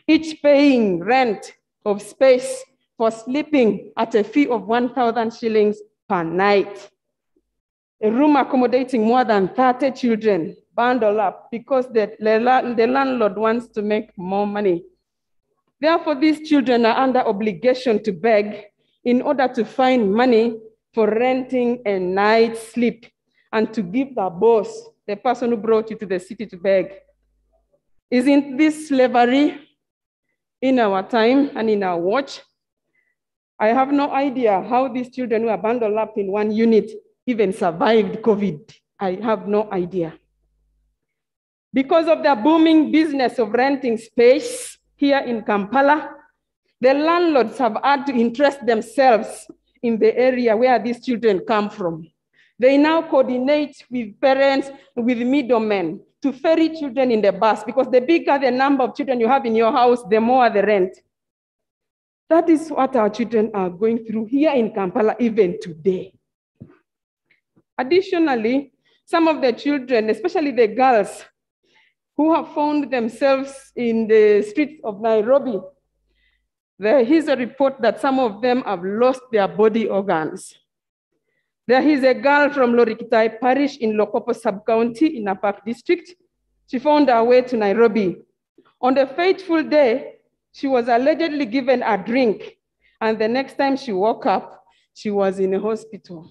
each paying rent of space for sleeping at a fee of 1,000 shillings per night. A room accommodating more than 30 children bundled up because the, the landlord wants to make more money. Therefore, these children are under obligation to beg in order to find money for renting a night's sleep and to give the boss, the person who brought you to the city to beg. Isn't this slavery in our time and in our watch? I have no idea how these children who are bundled up in one unit even survived COVID. I have no idea. Because of the booming business of renting space, here in Kampala, the landlords have had to interest themselves in the area where these children come from. They now coordinate with parents, with middlemen to ferry children in the bus because the bigger the number of children you have in your house, the more the rent. That is what our children are going through here in Kampala even today. Additionally, some of the children, especially the girls, who have found themselves in the streets of Nairobi. There is a report that some of them have lost their body organs. There is a girl from Lorikitai Parish in Lokopo sub-county in Napak district. She found her way to Nairobi. On the fateful day, she was allegedly given a drink, and the next time she woke up, she was in a hospital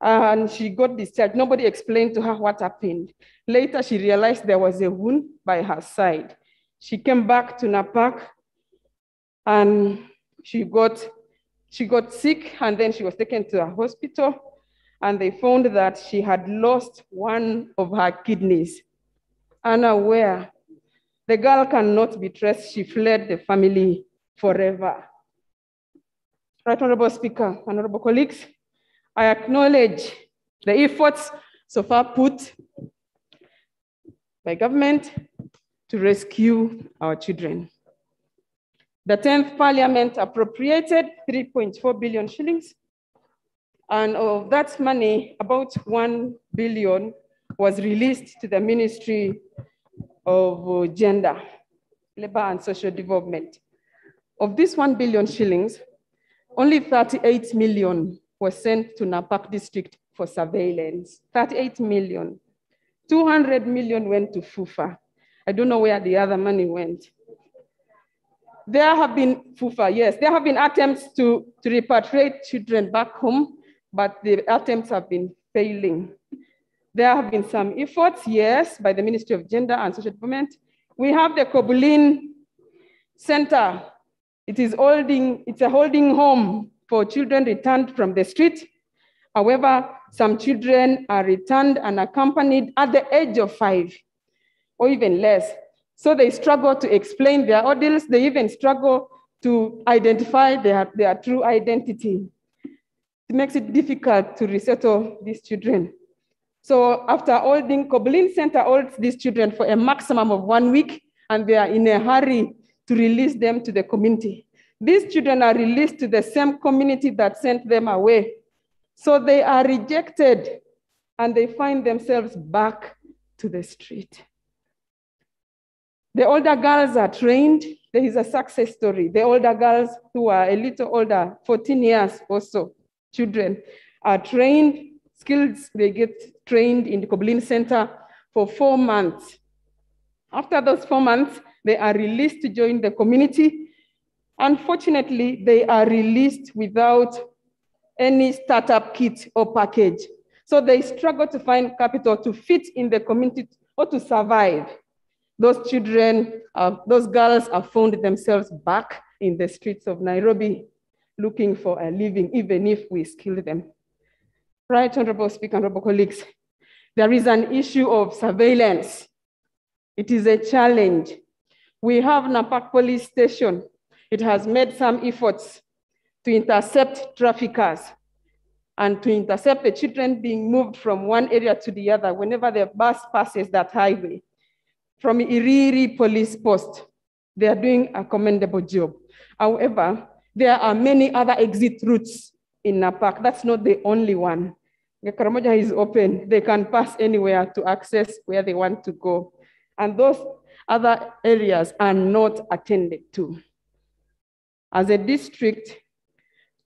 and she got discharged. Nobody explained to her what happened. Later, she realized there was a wound by her side. She came back to Napak and she got, she got sick and then she was taken to a hospital and they found that she had lost one of her kidneys. Unaware, the girl cannot be traced. She fled the family forever. Right, Honorable Speaker, Honorable colleagues, I acknowledge the efforts so far put by government to rescue our children. The 10th Parliament appropriated 3.4 billion shillings, and of that money, about 1 billion was released to the Ministry of Gender, Labor and Social Development. Of this 1 billion shillings, only 38 million was sent to Napak district for surveillance, 38 million. 200 million went to FUFA. I don't know where the other money went. There have been, FUFA, yes, there have been attempts to, to repatriate children back home, but the attempts have been failing. There have been some efforts, yes, by the Ministry of Gender and Social Development. We have the Kobulin Center. It is holding, it's a holding home for children returned from the street. However, some children are returned and accompanied at the age of five or even less. So they struggle to explain their ordeals. They even struggle to identify their, their true identity. It makes it difficult to resettle these children. So after holding, Kobulin Center holds these children for a maximum of one week, and they are in a hurry to release them to the community. These children are released to the same community that sent them away. So they are rejected and they find themselves back to the street. The older girls are trained. There is a success story. The older girls who are a little older, 14 years or so, children, are trained, skills, they get trained in the Kobulin Center for four months. After those four months, they are released to join the community. Unfortunately, they are released without any startup kit or package. So they struggle to find capital to fit in the community or to survive. Those children, uh, those girls have found themselves back in the streets of Nairobi looking for a living, even if we skill them. Right, Honorable Speaker, Honorable colleagues, there is an issue of surveillance. It is a challenge. We have Napak police station. It has made some efforts to intercept traffickers and to intercept the children being moved from one area to the other whenever the bus passes that highway. From Iriri police post, they are doing a commendable job. However, there are many other exit routes in Napak. That's not the only one. The Karamoja is open. They can pass anywhere to access where they want to go. And those other areas are not attended to. As a district,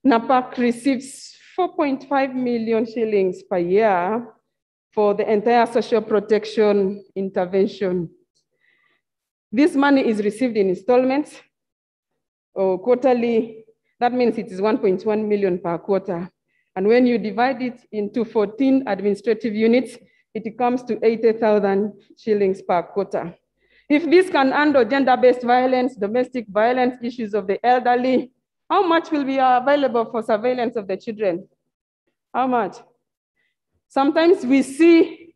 Napak receives 4.5 million shillings per year for the entire social protection intervention. This money is received in installments or quarterly. That means it is 1.1 million per quarter. And when you divide it into 14 administrative units, it comes to 80,000 shillings per quarter. If this can handle gender-based violence, domestic violence, issues of the elderly, how much will be available for surveillance of the children? How much? Sometimes we see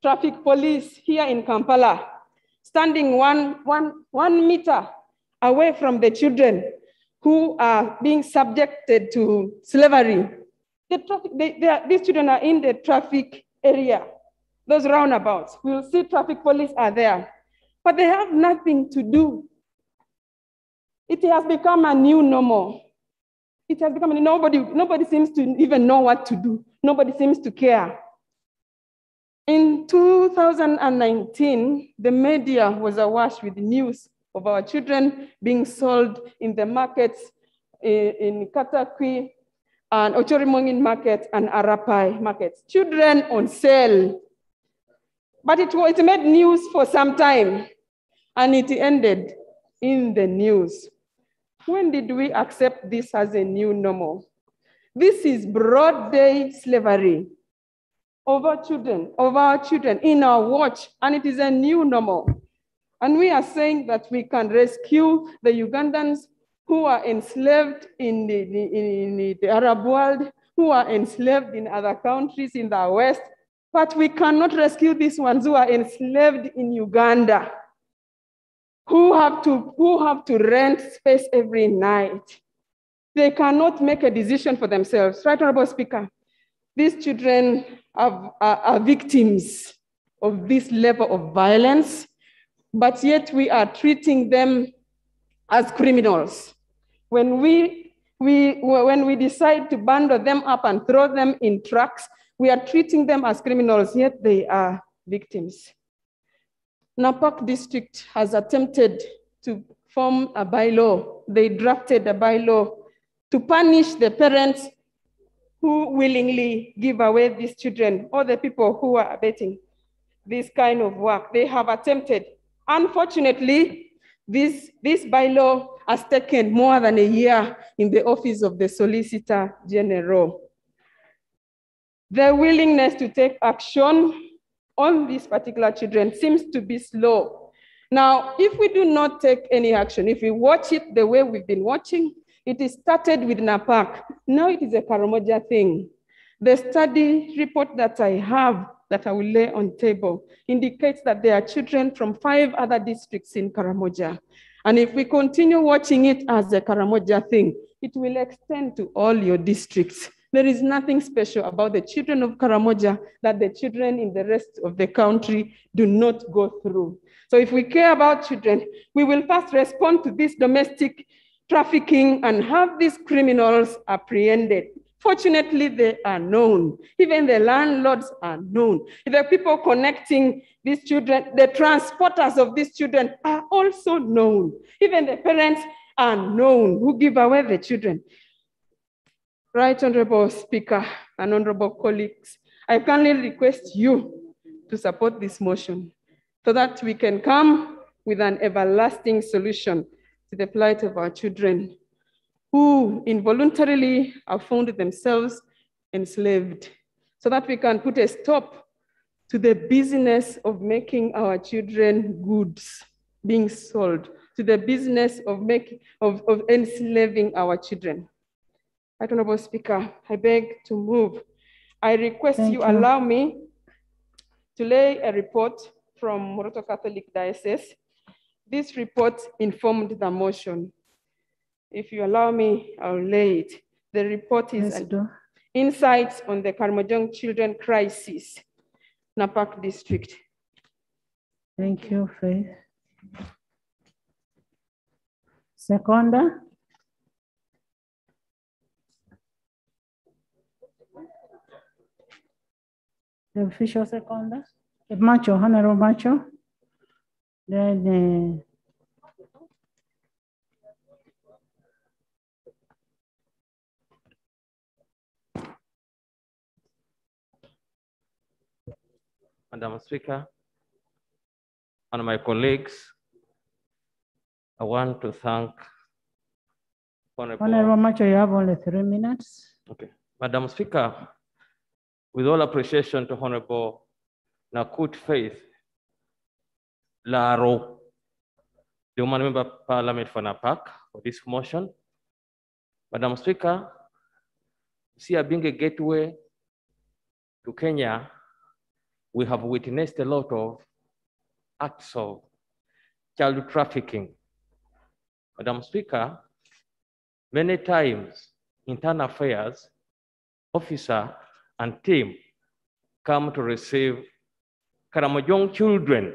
traffic police here in Kampala standing one, one, one meter away from the children who are being subjected to slavery. The traffic, they, they are, these children are in the traffic area, those roundabouts. We'll see traffic police are there, but they have nothing to do. It has become a new normal. It has become nobody, nobody seems to even know what to do. Nobody seems to care. In 2019, the media was awash with news of our children being sold in the markets in, eh, in Katakwi and Ochorimongin market and Arapai markets. Children on sale. But it, was, it made news for some time and it ended in the news. When did we accept this as a new normal? This is broad day slavery our children, over our children in our watch, and it is a new normal. And we are saying that we can rescue the Ugandans who are enslaved in the, in the Arab world, who are enslaved in other countries in the West, but we cannot rescue these ones who are enslaved in Uganda, who have to, who have to rent space every night. They cannot make a decision for themselves. Right, Honorable Speaker? These children are, are, uh, are victims of this level of violence, but yet we are treating them as criminals. When we, we, when we decide to bundle them up and throw them in trucks, we are treating them as criminals, yet they are victims. Napak district has attempted to form a bylaw. They drafted a bylaw to punish the parents who willingly give away these children or the people who are abetting this kind of work. They have attempted. Unfortunately, this, this bylaw has taken more than a year in the office of the Solicitor General. Their willingness to take action on these particular children seems to be slow. Now, if we do not take any action, if we watch it the way we've been watching, it is started with Napak. Now it is a Karamoja thing. The study report that I have that I will lay on table indicates that there are children from five other districts in Karamoja. And if we continue watching it as a Karamoja thing, it will extend to all your districts. There is nothing special about the children of Karamoja that the children in the rest of the country do not go through. So if we care about children, we will first respond to this domestic trafficking and have these criminals apprehended. Fortunately, they are known. Even the landlords are known. The people connecting these children, the transporters of these children are also known. Even the parents are known who give away the children. Right, Honorable Speaker and Honorable colleagues, I kindly request you to support this motion so that we can come with an everlasting solution to the plight of our children who involuntarily have found themselves enslaved, so that we can put a stop to the business of making our children goods being sold, to the business of making of, of enslaving our children. Honorable Speaker, I beg to move. I request you, you. allow me to lay a report from Moroto Catholic Diocese. This report informed the motion. If you allow me, I'll lay it. The report is Yes, insights on the Karamojong children crisis, Napak district. Thank you, Faith. Seconder? The official seconder? Eh, Macho, Honorable Macho? Then, Madam Speaker, and my colleagues, I want to thank Honorable Honorable Macho, you have only three minutes. Okay. Madam Speaker, with all appreciation to Honorable Nakut Faith Laro, the woman member of parliament for Napak for this motion. Madam Speaker, Sia being a gateway to Kenya, we have witnessed a lot of acts of child trafficking. Madam Speaker, many times internal affairs officer and team come to receive Karamojong children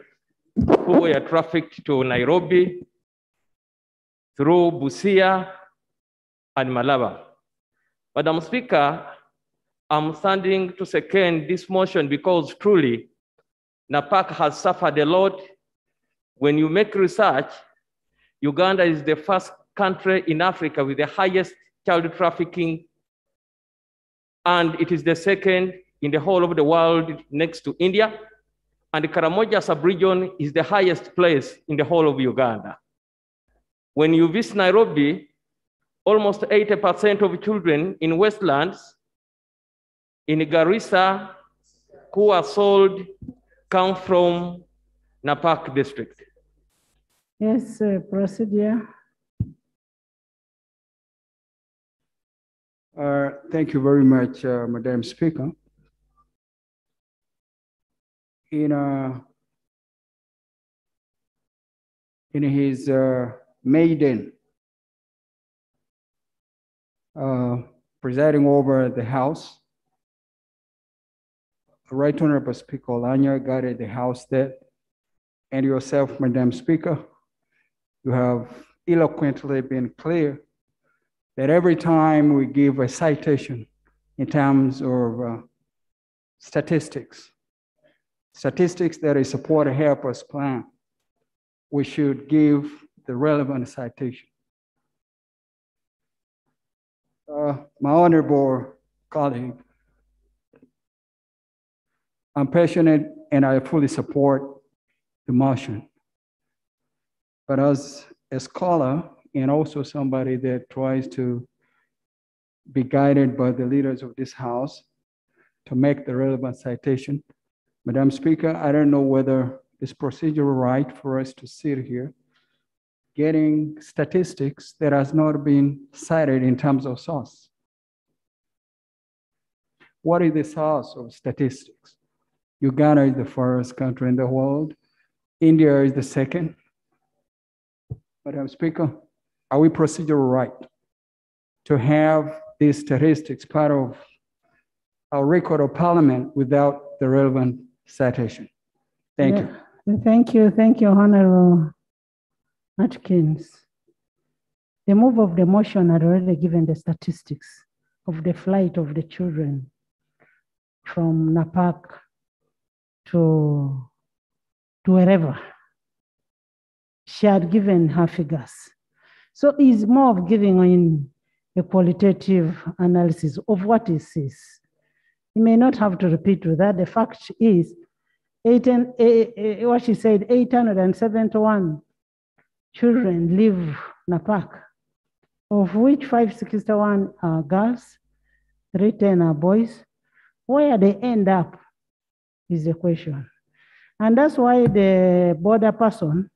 who were trafficked to Nairobi through Busia and Malaba. Madam Speaker, I'm standing to second this motion because truly Napak has suffered a lot. When you make research, Uganda is the first country in Africa with the highest child trafficking, and it is the second in the whole of the world next to India. And the Karamoja sub-region is the highest place in the whole of Uganda. When you visit Nairobi, almost 80% of children in Westlands, in Garissa, who are sold, come from Napak district. Yes, uh, procedure. Uh, Thank you very much, uh, Madam Speaker. In, uh, in his uh, maiden uh, presiding over the House, Right Honorable Speaker Oulanyah the House there, and yourself, Madam Speaker, you have eloquently been clear that every time we give a citation in terms of uh, statistics, statistics that is support a us plan, we should give the relevant citation. Uh, my honorable colleague, I'm passionate and I fully support the motion. But as a scholar and also somebody that tries to be guided by the leaders of this house to make the relevant citation, Madam Speaker, I don't know whether it's procedural right for us to sit here getting statistics that has not been cited in terms of source. What is the source of statistics? Uganda is the first country in the world. India is the second. Madam Speaker, are we procedural right to have these statistics part of our record of parliament without the relevant citation. Thank you. you. Thank you, thank you, Honorable Atkins. The move of the motion had already given the statistics of the flight of the children from Napak to, to wherever. She had given her figures. So it's more of giving in a qualitative analysis of what it says. You may not have to repeat with that. The fact is, eight and, eh, eh, what she said, 871 children live in a park, of which 561 are girls, 310 are boys. Where they end up is the question. And that's why the border person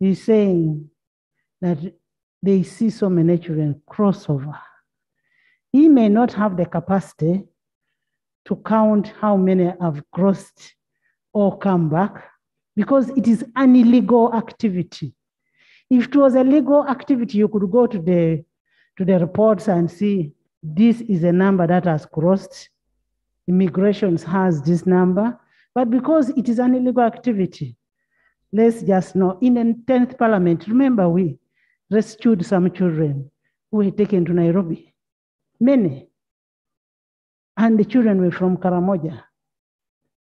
is saying that they see so many children crossover. He may not have the capacity to count how many have crossed or come back because it is an illegal activity. If it was a legal activity, you could go to the, to the reports and see this is a number that has crossed. Immigration has this number. But because it is an illegal activity, let's just know in the 10th parliament, remember we rescued some children who were taken to Nairobi, many. And the children were from Karamoja.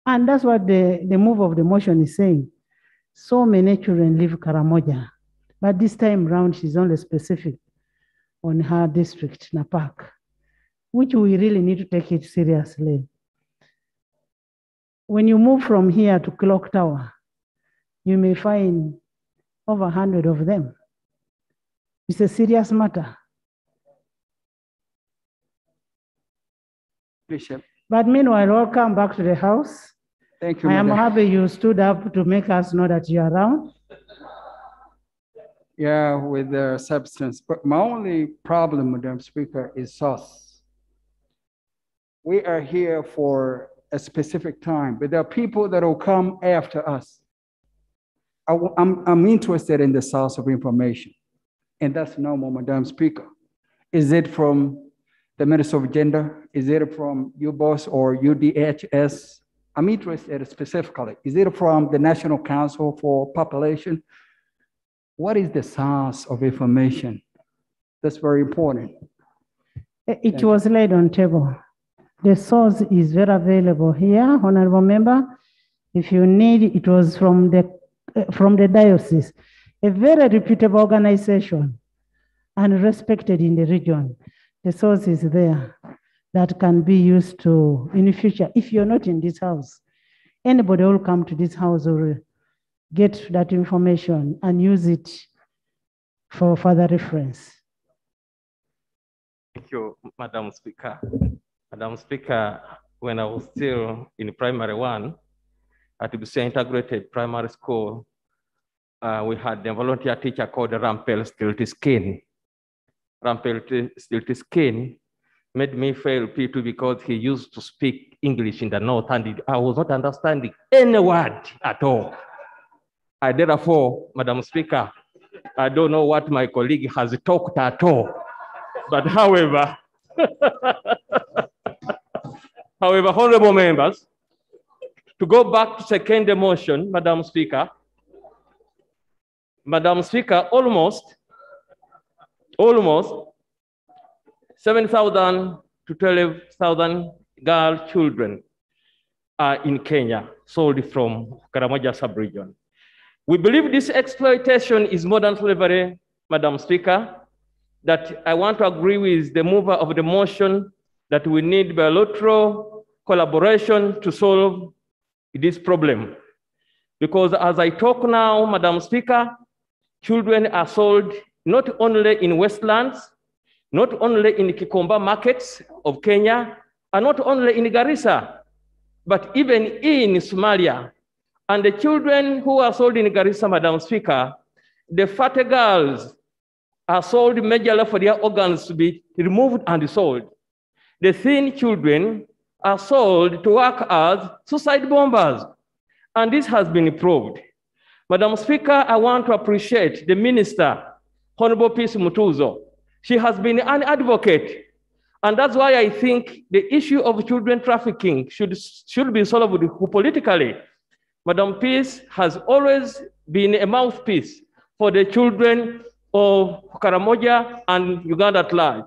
And that's what the, the move of the motion is saying. So many children leave Karamoja. But this time round, she's only specific on her district, Napak, which we really need to take it seriously. When you move from here to Clock Tower, you may find over 100 of them. It's a serious matter. Bishop, But meanwhile, welcome back to the house. thank you. I am Madam. happy you stood up to make us know that you are around. Yeah, with the substance, but my only problem, Madam Speaker, is sauce. We are here for a specific time, but there are people that will come after us. I, am I'm interested in the source of information, and that's normal, Madam Speaker. Is it from the Minister of Gender? Is it from UBOS or UDHS? I'm interested specifically. Is it from the National Council for Population? What is the source of information? That's very important. It was laid on table. The source is very available here, honorable member. If you need, it was from the, from the diocese, a very reputable organization and respected in the region. The source is there that can be used to, in the future, if you're not in this house, anybody will come to this house or get that information and use it for further reference. Thank you, Madam Speaker. Madam Speaker, when I was still in primary one at Busia Integrated Primary School, uh, we had a volunteer teacher called Rumpelstiltskin. Rumpelstiltskin made me fail P2 because he used to speak English in the north and I was not understanding any word at all. I therefore, Madam Speaker, I don't know what my colleague has talked at all. But however, (laughs) however, honorable members, to go back to second motion, Madam Speaker, Madam Speaker, almost, almost 7,000 to 12,000 girl children are in Kenya, sold from Karamoja sub-region. We believe this exploitation is modern slavery, Madam Speaker, that I want to agree with the mover of the motion that we need bilateral collaboration to solve this problem. Because as I talk now, Madam Speaker, children are sold not only in Westlands, not only in Gikomba markets of Kenya, and not only in Garissa, but even in Somalia. And the children who are sold in Garissa, Madam Speaker, the fat girls are sold majorly for their organs to be removed and sold. The thin children are sold to work as suicide bombers. And this has been proved. Madam Speaker, I want to appreciate the Minister, Honorable Peace Mutuuzo. She has been an advocate And that's why I think the issue of children trafficking should, should be solved politically. Madam Peace has always been a mouthpiece for the children of Karamoja and Uganda at large.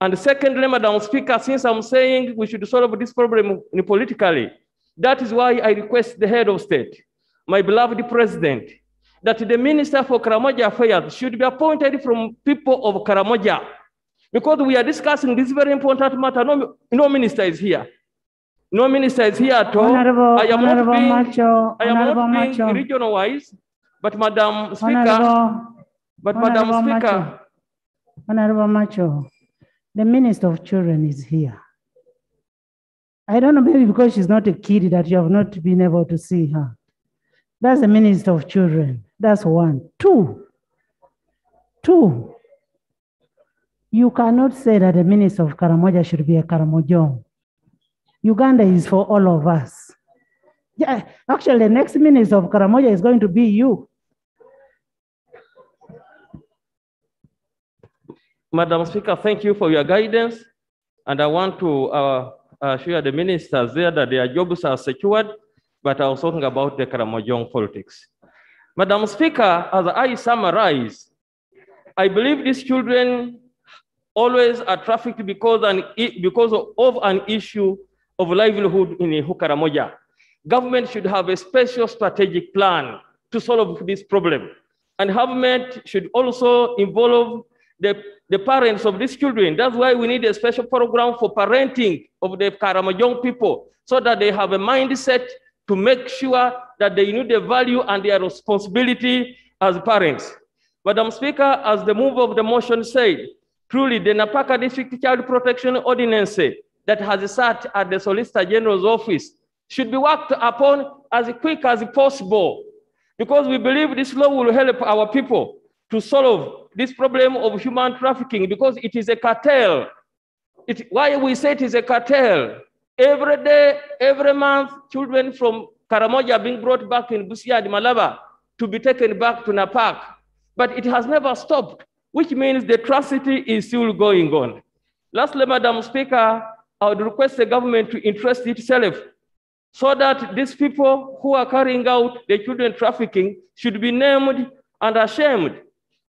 And secondly, Madam Speaker, since I'm saying we should solve this problem politically, that is why I request the head of state, my beloved president, that the minister for Karamoja affairs should be appointed from people of Karamoja. Because we are discussing this very important matter, no, no minister is here. No minister is here at all. Honorable, I am Honorable not being, Macho, I am Honorable not being Macho. regional wise, but Madam Speaker, Honorable, but Madam Speaker, Macho. Honorable Macho, the Minister of Children is here. I don't know, maybe because she's not a kid that you have not been able to see her. That's the Minister of Children. That's one. Two. Two. You cannot say that the Minister of Karamoja should be a Karamojong. Uganda is for all of us. Yeah, actually, the next Minister of Karamoja is going to be you. Madam Speaker, thank you for your guidance. And I want to uh, assure the ministers there that their jobs are secured, but I was talking about the Karamojong politics. Madam Speaker, as I summarize, I believe these children always are trafficked because, an, because of an issue of livelihood in Hukaramoja. Government should have a special strategic plan to solve this problem. And government should also involve the, the parents of these children. That's why we need a special program for parenting of the Karamojong people so that they have a mindset to make sure that they know the value and their responsibility as parents. Madam Speaker, as the move of the motion said, truly the Napaka District Child Protection Ordinance that has sat at the Solicitor General's office should be worked upon as quick as possible because we believe this law will help our people to solve this problem of human trafficking because it is a cartel. It, why we say it is a cartel? Every day, every month, children from Karamoja are being brought back in Busia Malaba to be taken back to Napak. But it has never stopped, which means the atrocity is still going on. Lastly, Madam Speaker, I would request the government to interest itself so that these people who are carrying out the children trafficking should be named and ashamed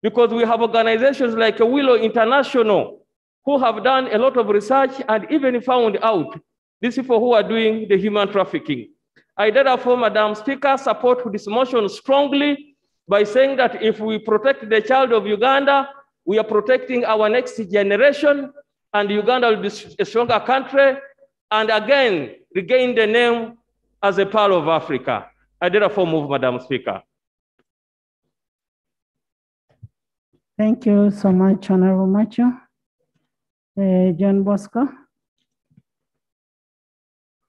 because we have organizations like Willow International who have done a lot of research and even found out these people who are doing the human trafficking. I therefore, Madam Speaker, support this motion strongly by saying that if we protect the child of Uganda, we are protecting our next generation and Uganda will be a stronger country and again regain the name as a pearl of Africa. I therefore move, Madam Speaker. Thank you so much, Honorable Macho. Uh, John Bosco.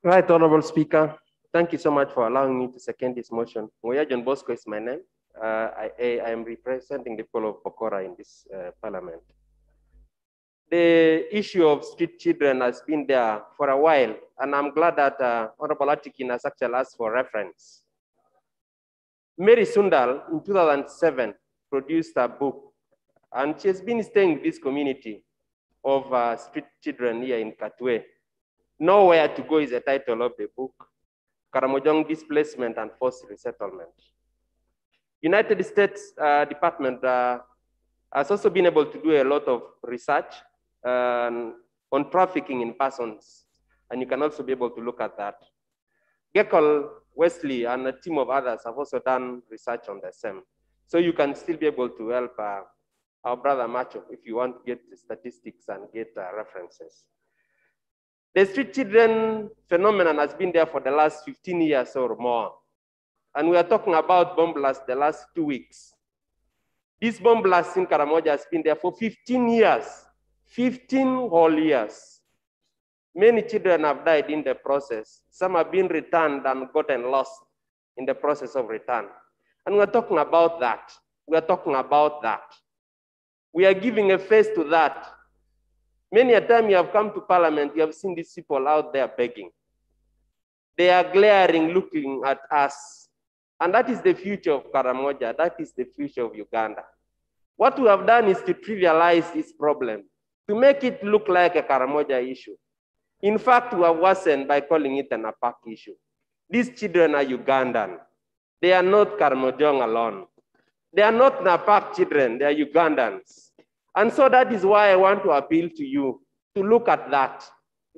Right, Honorable Speaker. Thank you so much for allowing me to second this motion. Ngoya John Bosco is my name. Uh, I, am representing the people of Bokora in this uh, parliament. The issue of street children has been there for a while, and I'm glad that uh, Honorable Atikin has actually asked for reference. Mary Sundal in 2007 produced a book, and she has been staying in this community of uh, street children here in Katwe. Nowhere to go is the title of the book. Karamojong displacement and forced resettlement. United States uh, Department uh, has also been able to do a lot of research um, on trafficking in persons, and you can also be able to look at that. Gekol, Wesley, and a team of others have also done research on the same. So you can still be able to help uh, our brother Macho if you want to get the statistics and get uh, references. The street children phenomenon has been there for the last 15 years or more. And we are talking about bomb blasts the last two weeks. This bomb blast in Karamoja has been there for 15 years, 15 whole years. Many children have died in the process. Some have been returned and gotten lost in the process of return. And we're talking about that. We're talking about that. We are giving a face to that. Many a time you have come to parliament, you have seen these people out there begging. They are glaring, looking at us. And that is the future of Karamoja. That is the future of Uganda. What we have done is to trivialize this problem. to make it look like a Karamoja issue. In fact, we are worsened by calling it an APAC issue. These children are Ugandan. They are not Karamojong alone. They are not Napak children, they are Ugandans. And so that is why I want to appeal to you to look at that.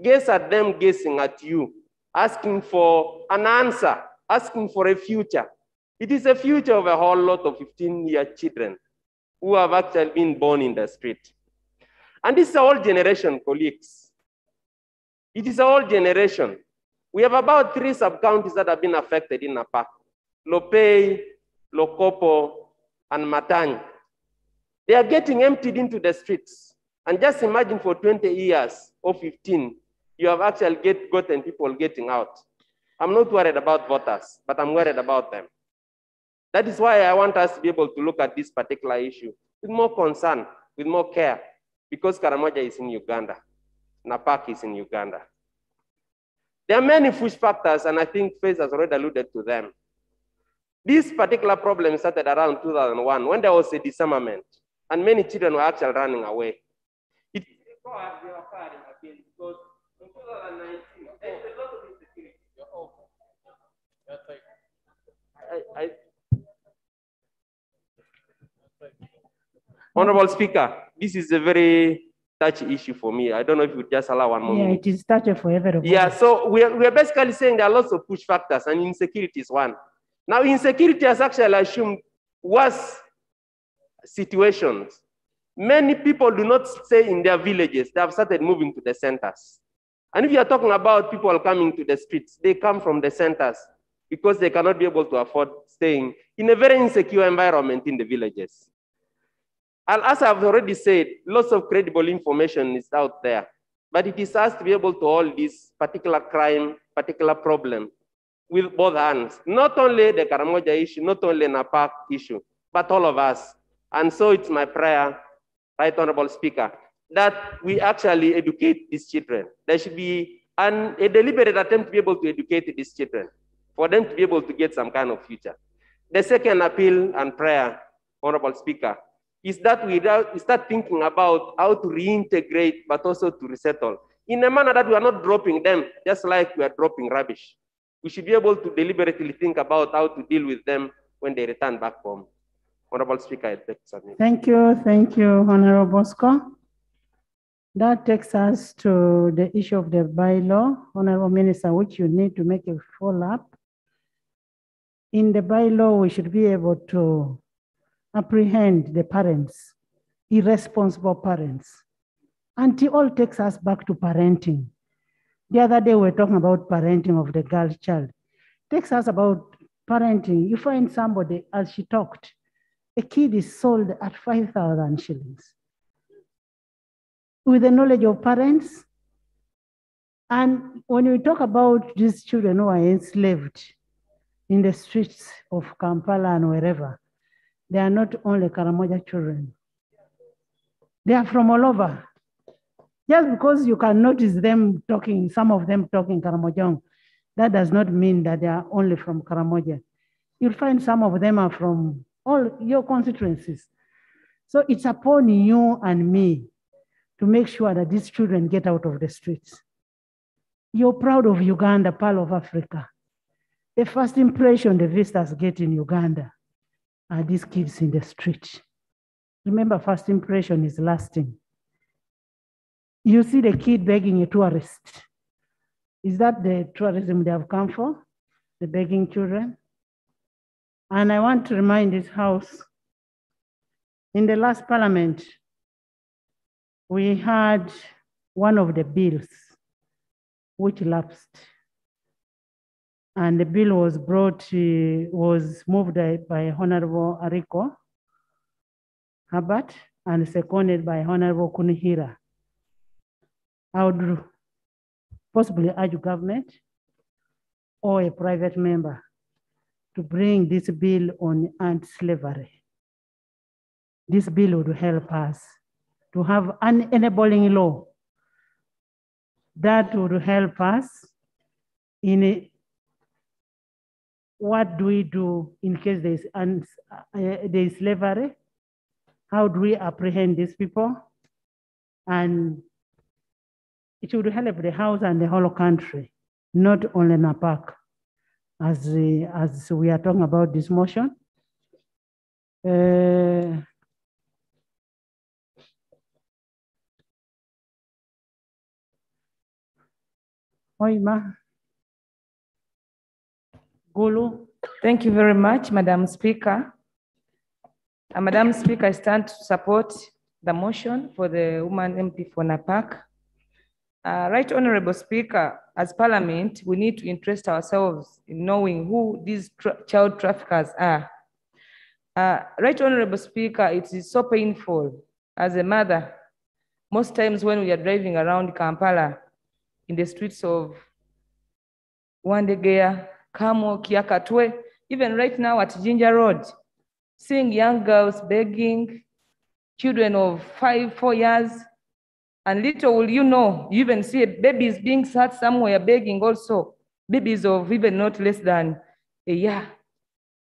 Gaze at them gazing at you, asking for an answer, asking for a future. It is a future of a whole lot of 15 year children who have actually been born in the street. And this is a whole generation, colleagues. It is a whole generation. We have about three sub-counties that have been affected in Napak. Lopei, Lokopo, and Matany. They are getting emptied into the streets. And just imagine for 20 years or 15, you have actually get, gotten people getting out. I'm not worried about voters, but I'm worried about them. That is why I want us to be able to look at this particular issue with more concern, with more care, because Karamoja is in Uganda, Napak is in Uganda. There are many push factors, and I think Faith has already alluded to them. This particular problem started around 2001 when there was a disarmament, and many children were actually running away. It required the occurring again because in 2019, there's a lot of insecurity. I, I, Honorable Speaker, this is a very touchy issue for me. I don't know if you would just allow one more Yeah, minute. it is touchy for everybody. Yeah, so we are, we are basically saying there are lots of push factors and insecurity is one. Now, insecurity has actually assumed worse situations. Many people do not stay in their villages. They have started moving to the centers. And if you are talking about people coming to the streets, they come from the centers because they cannot be able to afford staying in a very insecure environment in the villages. And as I've already said, lots of credible information is out there, but it is us to be able to hold this particular crime, particular problem with both hands. Not only the Karamoja issue, not only Napak issue, but all of us. And so it's my prayer, Right Honorable Speaker, that we actually educate these children. There should be an, a deliberate attempt to be able to educate these children, for them to be able to get some kind of future. The second appeal and prayer, Honorable Speaker, is that we start thinking about how to reintegrate, but also to resettle in a manner that we are not dropping them, just like we are dropping rubbish. We should be able to deliberately think about how to deal with them when they return back home. Honorable Speaker, I submit. Thank you, thank you, Honorable Bosco. That takes us to the issue of the bylaw, Honorable Minister, which you need to make a follow-up. In the bylaw, we should be able to apprehend the parents, irresponsible parents. And it all takes us back to parenting. The other day, we were talking about parenting of the girl child. It Takes us about parenting. You find somebody, as she talked, a kid is sold at 5,000 shillings. With the knowledge of parents, and when we talk about these children who are enslaved in the streets of Kampala and wherever, they are not only Karamoja children. They are from all over. Just because you can notice them talking, some of them talking Karamojong, that does not mean that they are only from Karamoja. You'll find some of them are from all your constituencies. So it's upon you and me to make sure that these children get out of the streets. You're proud of Uganda, Pearl of Africa. The first impression the visitors get in Uganda are these kids in the street. Remember, first impression is lasting. You see the kid begging a tourist. Is that the tourism they have come for? The begging children? And I want to remind this House, in the last parliament, we had one of the bills which lapsed. And the bill was brought, uh, was moved by Honorable Ariko Herbert and seconded by Honorable Kunihira. I would possibly urge government or a private member to bring this bill on anti-slavery. This bill would help us to have an enabling law that would help us in what do we do in case there's, un, uh, there's slavery? How do we apprehend these people? And it would help the house and the whole country, not only Napak, as, we- as we are talking about this motion. Uh, Oima. Gulu. Thank you very much, Madam Speaker. Uh, Madam Speaker, I stand to support the motion for the woman MP for Napak. Uh, right Honorable Speaker, as Parliament, we need to interest ourselves in knowing who these tra- child traffickers are. Uh, right Honorable Speaker, it is so painful as a mother. Most times when we are driving around Kampala in the streets of Wandegeya, Kamo, Kiakatwe, even right now at Jinja Road, seeing young girls begging, children of five, four years, and little will you know, you even see babies being sat somewhere begging also, babies of even not less than a year,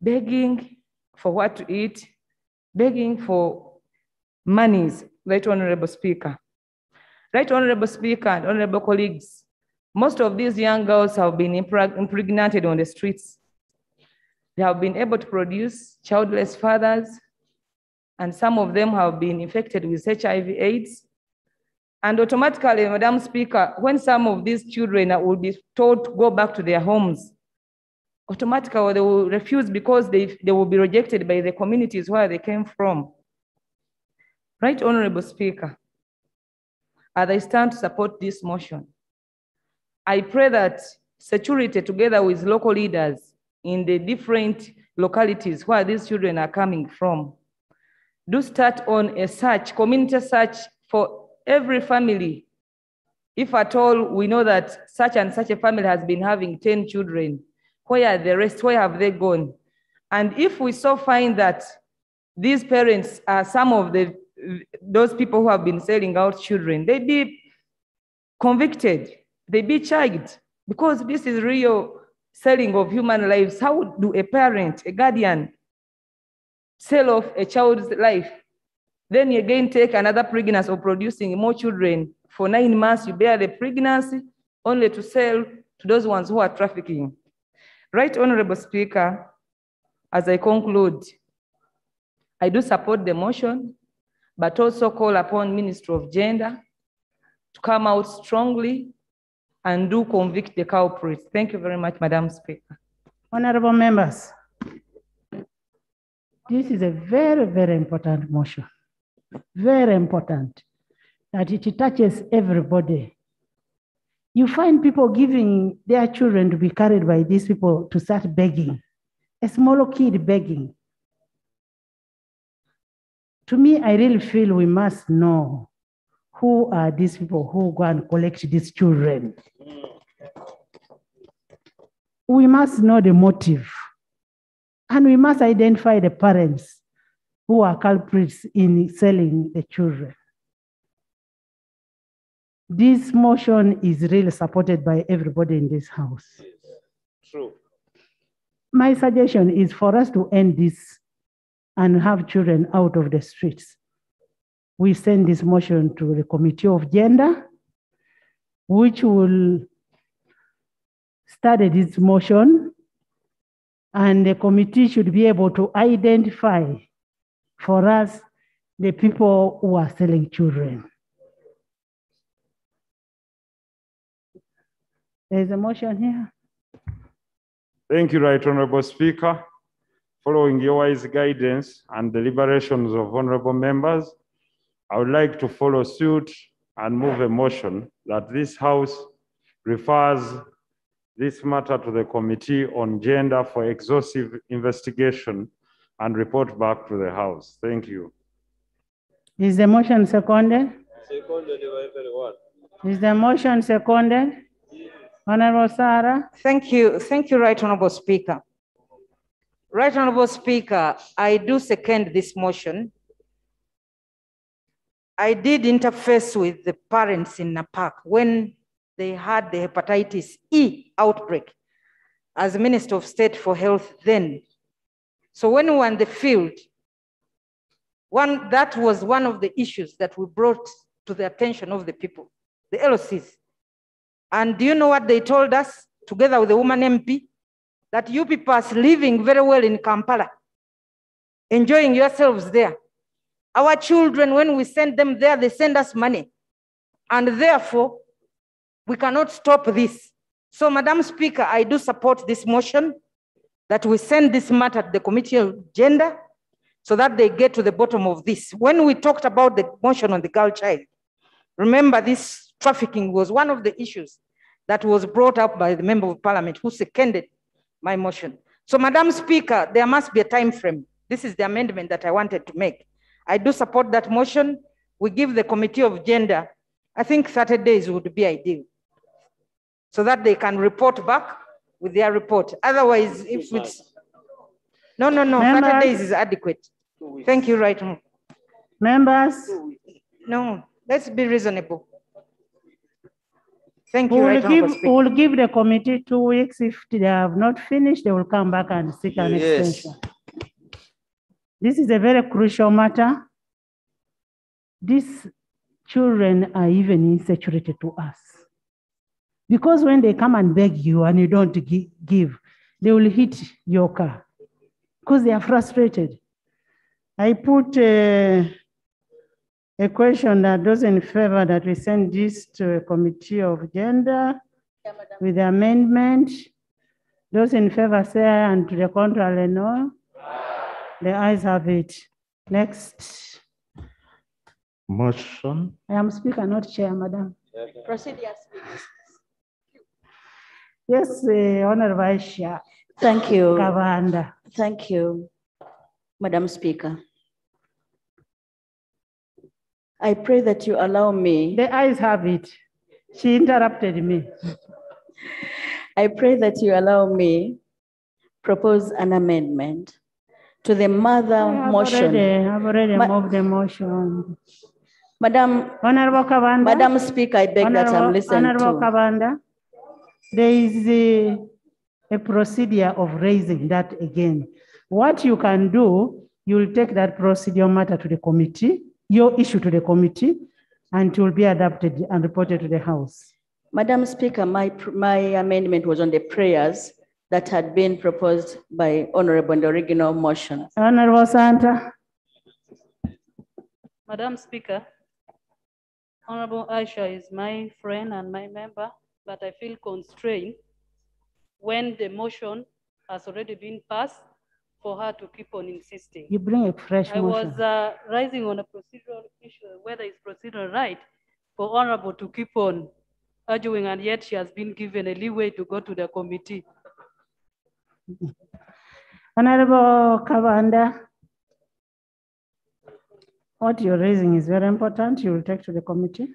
begging for what to eat, begging for monies, right honorable speaker. Right honorable speaker and honorable colleagues, most of these young girls have been impregnated on the streets. They have been able to produce childless fathers, and some of them have been infected with HIV AIDS. And automatically, Madam Speaker, when some of these children will be told to go back to their homes, automatically they will refuse because they, they will be rejected by the communities where they came from. Right, Honorable Speaker, as I stand to support this motion, I pray that security together with local leaders in the different localities where these children are coming from, do start on a search, community search for every family. If at all we know that such and such a family has been having 10 children, where are the rest? Where have they gone? And if we so find that these parents are some of the those people who have been selling out children, they be convicted, they be charged, because this is real selling of human lives. How do a parent, a guardian, sell off a child's life? Then you again take another pregnancy or producing more children. For nine months, you bear the pregnancy only to sell to those ones who are trafficking. Right, Honorable Speaker, as I conclude, I do support the motion, but also call upon Minister of Gender to come out strongly and do convict the culprits. Thank you very much, Madam Speaker. Honorable members, this is a very, very important motion. Very important that it touches everybody. You find people giving their children to be carried by these people to start begging. A small kid begging. To me, I really feel we must know who are these people who go and collect these children. We must know the motive. And we must identify the parents who are culprits in selling the children. This motion is really supported by everybody in this house. True. My suggestion is for us to end this and have children out of the streets. We send this motion to the Committee of Gender, which will study this motion, and the committee should be able to identify for us the people who are selling children. There's a motion here. Thank you, Right Honorable Speaker. Following your wise guidance and deliberations of honorable members, I would like to follow suit and move a motion that this House refers this matter to the Committee on Gender for exhaustive investigation and report back to the House. Thank you. Is the motion seconded? Seconded by everyone. Is the motion seconded? Honorable Sarah? Thank you. Thank you, Right Honorable Speaker. Right Honorable Speaker, I do second this motion. I did interface with the parents in Napak when they had the hepatitis E outbreak as Minister of State for Health then. So when we were in the field, one, that was one of the issues that we brought to the attention of the people, the LCs. And do you know what they told us, together with the woman MP? That you people are living very well in Kampala, enjoying yourselves there. Our children, when we send them there, they send us money. And therefore, we cannot stop this. So, Madam Speaker, I do support this motion that we send this matter to the Committee of Gender so that they get to the bottom of this. When we talked about the motion on the girl child, remember this trafficking was one of the issues that was brought up by the member of parliament who seconded my motion. So, Madam Speaker, there must be a time frame. This is the amendment that I wanted to make. I do support that motion. We give the Committee of Gender, I think 30 days would be ideal, so that they can report back with their report. Otherwise, if it's, no, no, no, 30 days is adequate. Thank you, right. Honourable. Members, No, let's be reasonable. Thank we you, will right. Give, we will give the committee two weeks. If they have not finished, they will come back and seek an Yes. extension. This is a very crucial matter. These children are even insecurity to us. Because when they come and beg you and you don't give, they will hit your car because they are frustrated. I put uh, a question that those in favor that we send this to a committee of gender with the amendment. Those in favor say aye and to the contrary, no. The ayes have it. Next. Motion. I am speaker, not chair, madam. Proceed, yes. Yes, uh, Honorable Aisha. Thank you. Kabanda. Thank you, Madam Speaker. I pray that you allow me. The ayes have it. She interrupted me. I pray that you allow me propose an amendment to the mother motion. already, I've already Ma- moved the motion. Madam, Honorable Kabanda. Madam Speaker, I beg that I'm Honorable- listened Honorable to. Kabanda, there is a, a procedure of raising that again. What you can do, you'll take that procedure matter to the committee, your issue to the committee, and it will be adapted and reported to the House. Madam Speaker, my, my amendment was on the prayers that had been proposed by Honorable in the original motion. Honorable Santa, Madam Speaker, Honorable Aisha is my friend and my member, but I feel constrained when the motion has already been passed for her to keep on insisting. you bring a fresh I motion. was uh, rising on a procedural issue, whether it's procedural right for Honorable to keep on arguing, and yet she has been given a leeway to go to the committee. (laughs) Honorable Kabanda, what you're raising is very important. You will take to the committee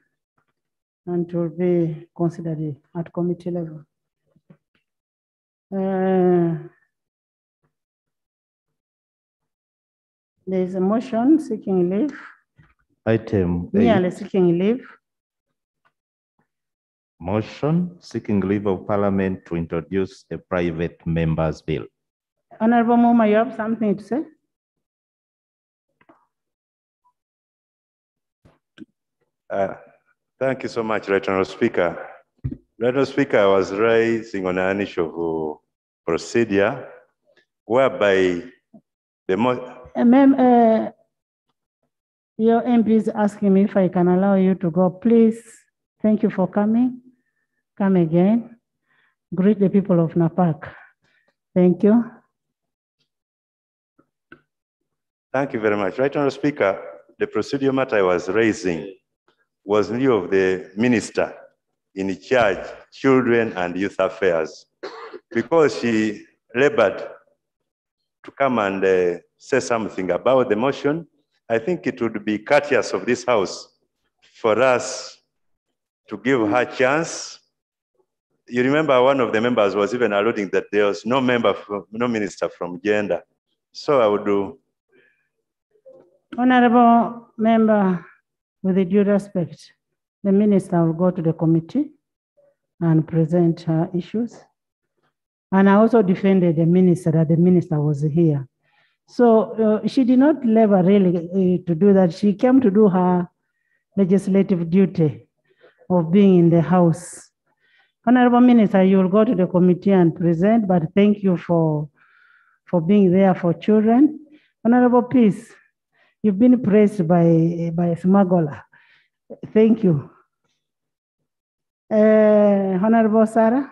and it will be considered at committee level. Uh, There is a motion seeking leave, Item merely eight, seeking leave. motion seeking leave of parliament to introduce a private members bill. Honorable Moma, you have something to say? Uh, Thank you so much, Right Honorable Speaker. Right Honorable Speaker, I was raising on an issue of uh, procedure whereby the mo- Uh, Ma'am, uh, your MP is asking me if I can allow you to go. Please, thank you for coming. Come again. Greet the people of Napak. Thank you. Thank you very much. Right Honorable Speaker, the procedure matter I was raising was in lieu of the minister in charge, children and youth affairs, because she labored to come and uh, say something about the motion. I think it would be courteous of this house for us to give her chance. You remember one of the members was even alluding that there was no member, from, no minister from gender. So I would do Honorable member, with due respect, the minister will go to the committee and present her issues. And I also defended the minister that the minister was here. So uh, she did not labor really uh, to do that. She came to do her legislative duty of being in the House. Honorable Minister, you will go to the committee and present, but thank you for, for being there for children. Honorable Peace, you've been praised by, by Smagola. Thank you. Uh, Honorable Sarah?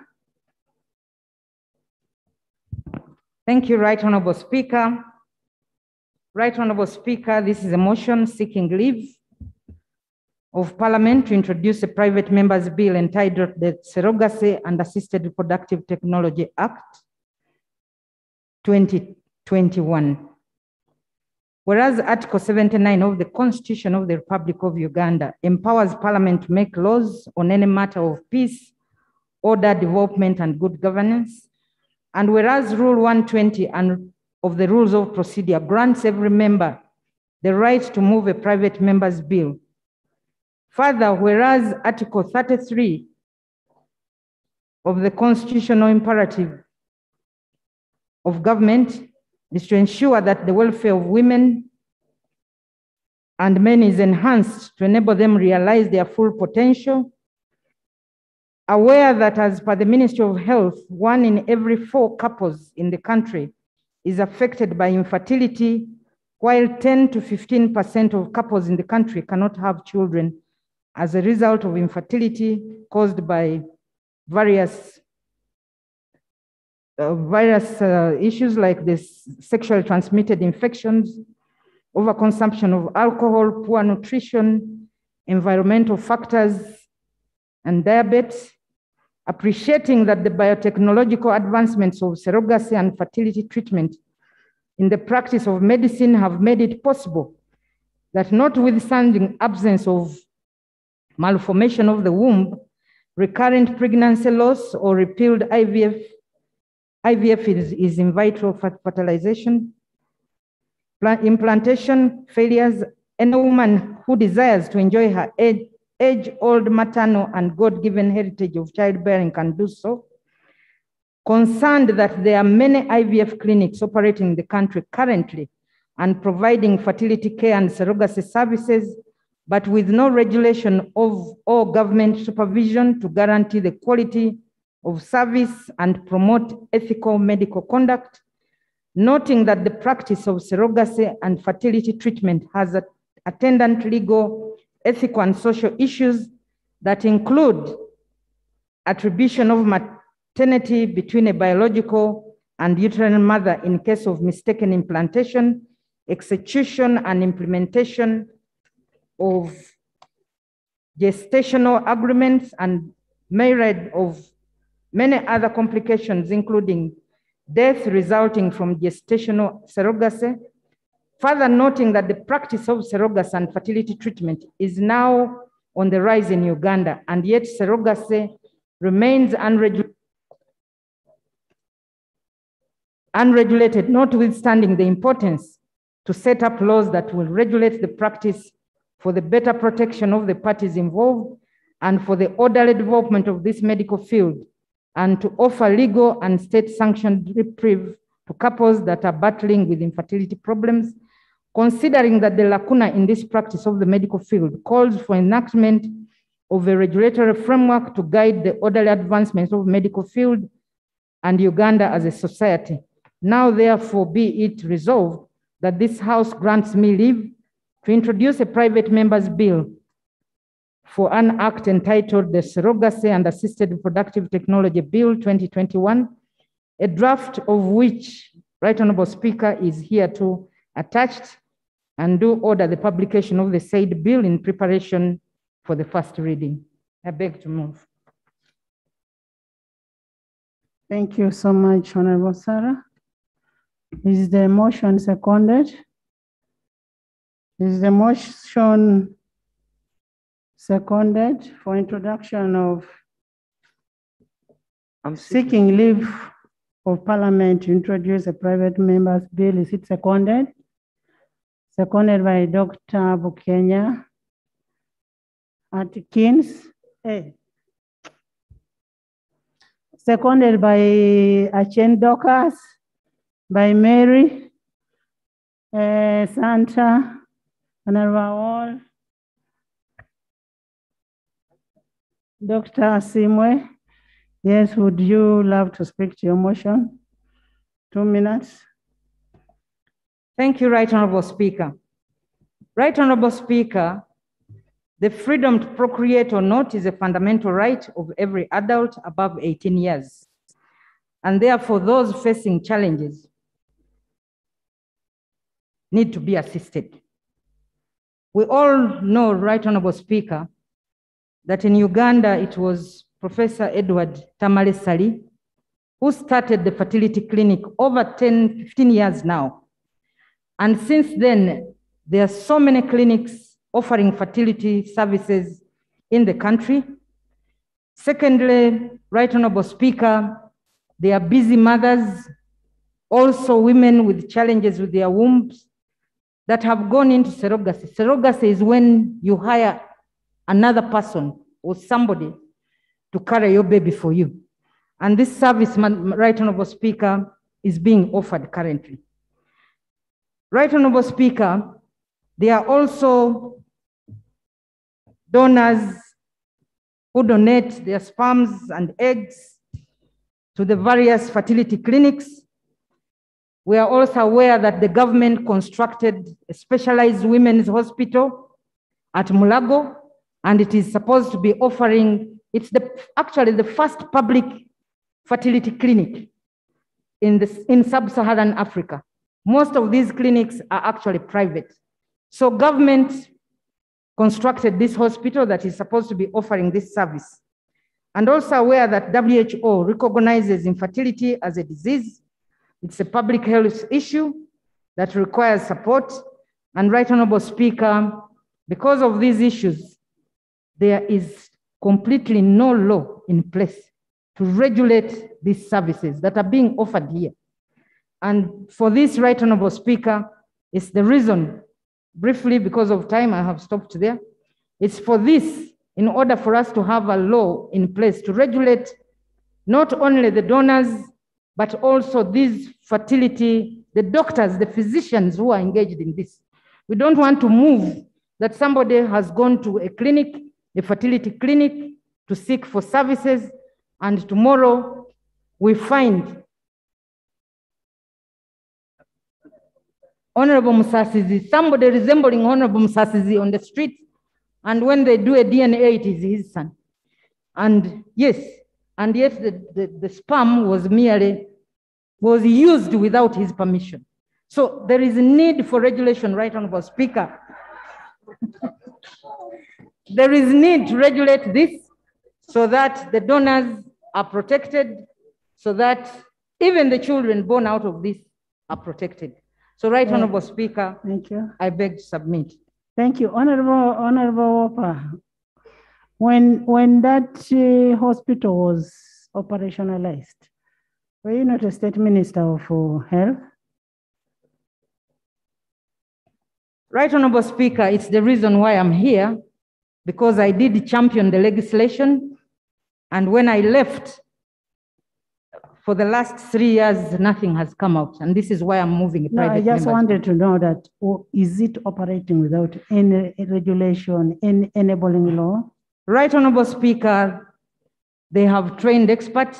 Thank you, Right Honorable Speaker. Right Honorable Speaker, this is a motion seeking leave of Parliament to introduce a private member's bill entitled the Surrogacy and Assisted Reproductive Technology Act 2021. Whereas Article 79 of the Constitution of the Republic of Uganda empowers Parliament to make laws on any matter of peace, order, development, and good governance, and whereas Rule 120 and of the Rules of Procedure grants every member the right to move a private member's bill. Further, whereas Article 33 of the constitutional imperative of government is to ensure that the welfare of women and men is enhanced to enable them realize their full potential. Aware that as per the Ministry of Health, one in every four couples in the country is affected by infertility, while 10 to 15% of couples in the country cannot have children as a result of infertility caused by various uh, various uh, issues like this sexually transmitted infections, overconsumption of alcohol, poor nutrition, environmental factors, and diabetes, appreciating that the biotechnological advancements of surrogacy and fertility treatment in the practice of medicine have made it possible that notwithstanding absence of malformation of the womb, recurrent pregnancy loss, or repealed IVF IVF is, is in vitro fertilization, implantation failures, any woman who desires to enjoy her age, age-old maternal and God-given heritage of childbearing can do so. Concerned that there are many IVF clinics operating in the country currently and providing fertility care and surrogacy services, but with no regulation of or government supervision to guarantee the quality of service and promote ethical medical conduct, noting that the practice of surrogacy and fertility treatment has attendant legal, ethical, and social issues that include attribution of maternity between a biological and uterine mother in case of mistaken implantation, execution and implementation of gestational agreements and myriad of many other complications, including death resulting from gestational surrogacy. Further noting that the practice of surrogacy and fertility treatment is now on the rise in Uganda, and yet surrogacy remains unregulated, unregulated, notwithstanding the importance to set up laws that will regulate the practice for the better protection of the parties involved and for the orderly development of this medical field and to offer legal and state sanctioned reprieve to couples that are battling with infertility problems, considering that the lacuna in this practice of the medical field calls for enactment of a regulatory framework to guide the orderly advancements of medical field and Uganda as a society. Now, therefore, be it resolved that this House grants me leave to introduce a private member's bill for an act entitled the Surrogacy and Assisted Reproductive Technology Bill 2021, a draft of which Right Honorable Speaker is here to attached and do order the publication of the said bill in preparation for the first reading. I beg to move. Thank you so much, Honorable Sarah. Is the motion seconded? Is the motion seconded for introduction of I'm seeking leave of parliament to introduce a private member's bill. Is it seconded? Seconded by Dr. Bukenya Atkins. Hey. Seconded by Achen Docas, by Mary, uh, Santa, Honorable Dr. Simwe, yes, would you love to speak to your motion? Two minutes. Thank you, Right Honorable Speaker. Right Honorable Speaker, the freedom to procreate or not is a fundamental right of every adult above 18 years. And therefore, those facing challenges need to be assisted. We all know, Right Honorable Speaker, that in Uganda it was Professor Edward Tamale Ssali who started the fertility clinic over 10, 15 years now. And since then, there are so many clinics offering fertility services in the country. Secondly, Right Honorable Speaker, they are busy mothers, also women with challenges with their wombs that have gone into surrogacy. Surrogacy is when you hire another person or somebody to carry your baby for you. And this service, Right Honorable Speaker, is being offered currently. Right Honorable Speaker, there are also donors who donate their sperms and eggs to the various fertility clinics. We are also aware that the government constructed a specialized women's hospital at Mulago, and it is supposed to be offering, it's the, actually the first public fertility clinic in, in sub-Saharan Africa. Most of these clinics are actually private. So government constructed this hospital that is supposed to be offering this service. And also aware that WHO recognizes infertility as a disease. It's a public health issue that requires support. And Right Honorable Speaker, because of these issues, there is completely no law in place to regulate these services that are being offered here. And for this, Right Honorable Speaker, it's the reason, briefly because of time, I have stopped there. It's for this, in order for us to have a law in place to regulate not only the donors, but also these fertility, the doctors, the physicians who are engaged in this. We don't want to move that somebody has gone to a clinic, a fertility clinic, to seek for services, and tomorrow we find Honorable Musasizi, somebody resembling Honorable Musasizi on the street, and when they do a DNA, it is his son. And yes, and yet the, the, the sperm was merely, was used without his permission. So there is a need for regulation, right, Honorable Speaker. (laughs) there is need to regulate this so that the donors are protected, so that even the children born out of this are protected. So, right, Yeah. Honorable Speaker, Thank you. I beg to submit. Thank you, Honorable, Honorable Wopa. When, when that uh, hospital was operationalized, were you not a state minister of uh, health? Right, Honorable Speaker, it's the reason why I'm here, because I did champion the legislation. And when I left, for the last three years, nothing has come out. And this is why I'm moving a No, I just wanted to know that, oh, is it operating without any regulation, any enabling law? Right, Honorable Speaker, they have trained experts.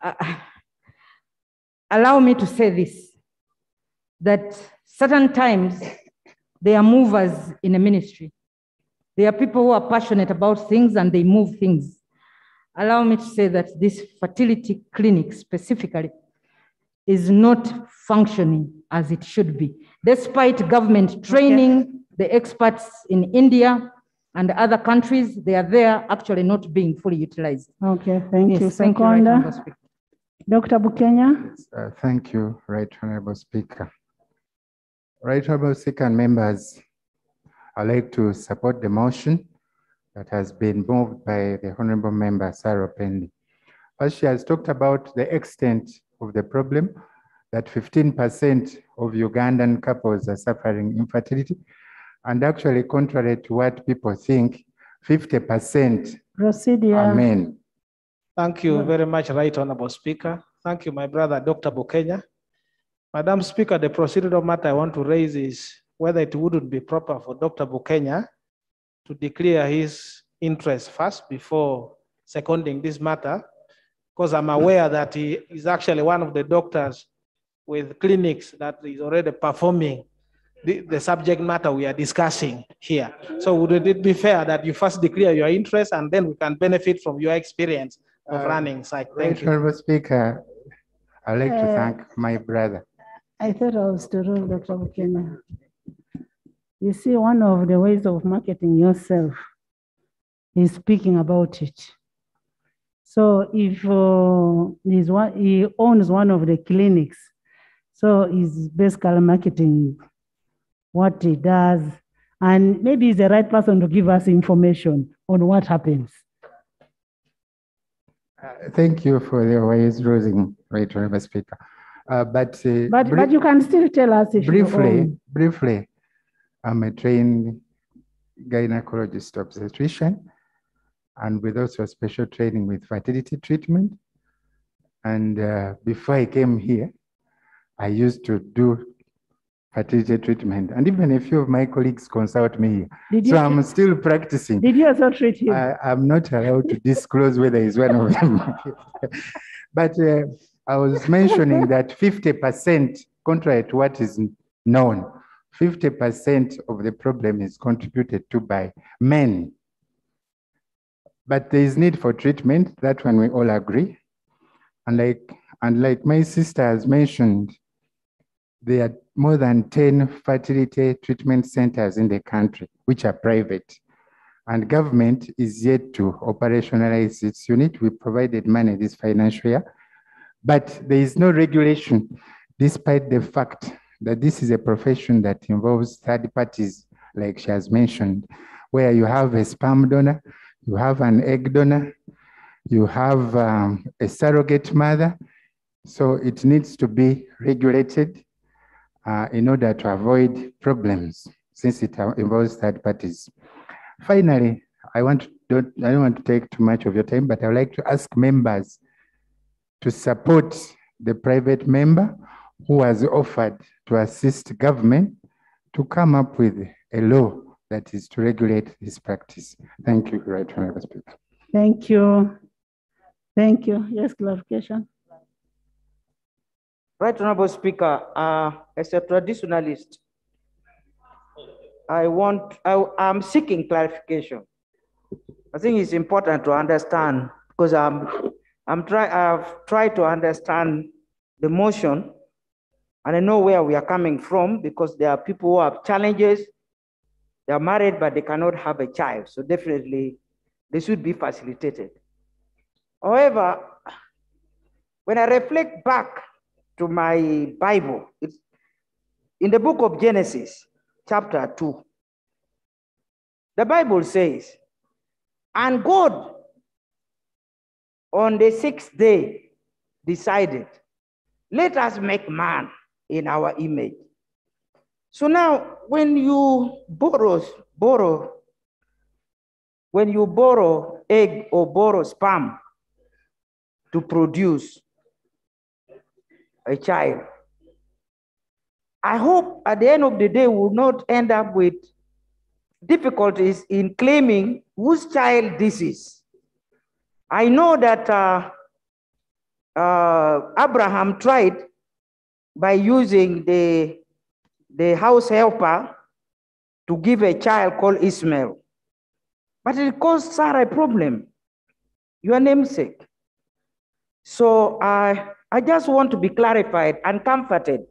Uh, Allow me to say this, that certain times they are movers in a ministry. They are people who are passionate about things and they move things. Allow me to say that this fertility clinic specifically is not functioning as it should be, despite government training the experts in India and other countries, they are there actually not being fully utilized. Okay, thank you. Yes, thank you, Right Honorable Speaker. Dr. Bukenya? Uh, Thank you, Right Honorable Speaker. Right Honorable Speaker and members, I'd like to support the motion that has been moved by the Honorable Member Sarah Opendi. First, she has talked about the extent of the problem, that 15% of Ugandan couples are suffering infertility. And actually, contrary to what people think, 50% Proceed, are men. Thank you very much, Right Honorable Speaker. Thank you, my brother, Dr. Bukenya. Madam Speaker, the procedural matter I want to raise is whether it wouldn't be proper for Dr. Bukenya to declare his interest first before seconding this matter, because I'm aware that he is actually one of the doctors with clinics that is already performing the, the subject matter we are discussing here. So would it be fair that you first declare your interest and then we can benefit from your experience of Uh, running site? Thank you. Honorable Speaker, I'd like to Uh, thank my brother. I thought I was to rule Dr. Bukenya. You see, one of the ways of marketing yourself is speaking about it. So if uh, he's one, he owns one of the clinics, so he's basically marketing what he does, and maybe he's the right person to give us information on what happens. Uh, Thank you for the wise ruling, Right Speaker. Uh, But. uh, But, but you can still tell us Briefly, briefly, I'm a trained gynecologist obstetrician and with also special training with fertility treatment. And uh, before I came here, I used to do fertility treatment. And even a few of my colleagues consult me. Did So I'm still practicing. Did you also treat him? I, I'm not allowed to disclose whether he's one of them. (laughs) but uh, I was mentioning that 50%, contrary to what is known, 50% of the problem is contributed to by men. But there is need for treatment, that one we all agree. And like, and like my sister has mentioned, there are more than 10 fertility treatment centers in the country, which are private. And government is yet to operationalize its unit. We provided money this financial year, but there is no regulation, despite the fact that this is a profession that involves third parties, like she has mentioned, where you have a sperm donor, you have an egg donor, you have um, a surrogate mother. So it needs to be regulated uh, in order to avoid problems since it uh, involves third parties. Finally, I want to, don't, I don't want to take too much of your time, but I would like to ask members to support the private member who has offered to assist government to come up with a law that is to regulate this practice. Thank you, Right Honorable Speaker. Thank you. Thank you. Yes, clarification. Right Honorable Speaker, uh, as a traditionalist, I want, I, I'm seeking clarification. I think it's important to understand because I'm, I'm try, I've tried to understand the motion and I know where we are coming from because there are people who have challenges. They are married, but they cannot have a child. So definitely they should be facilitated. However, when I reflect back to my Bible, it's in the book of Genesis, chapter 2. The Bible says, and God on the sixth day decided, let us make man in our image. So now, when you borrow, borrow, when you borrow egg or borrow sperm to produce a child, I hope at the end of the day we will not end up with difficulties in claiming whose child this is. I know that uh, uh, Abraham tried by using the, the house helper to give a child called Ishmael. But it caused Sarah a problem, your namesake. So I, I just want to be clarified and comforted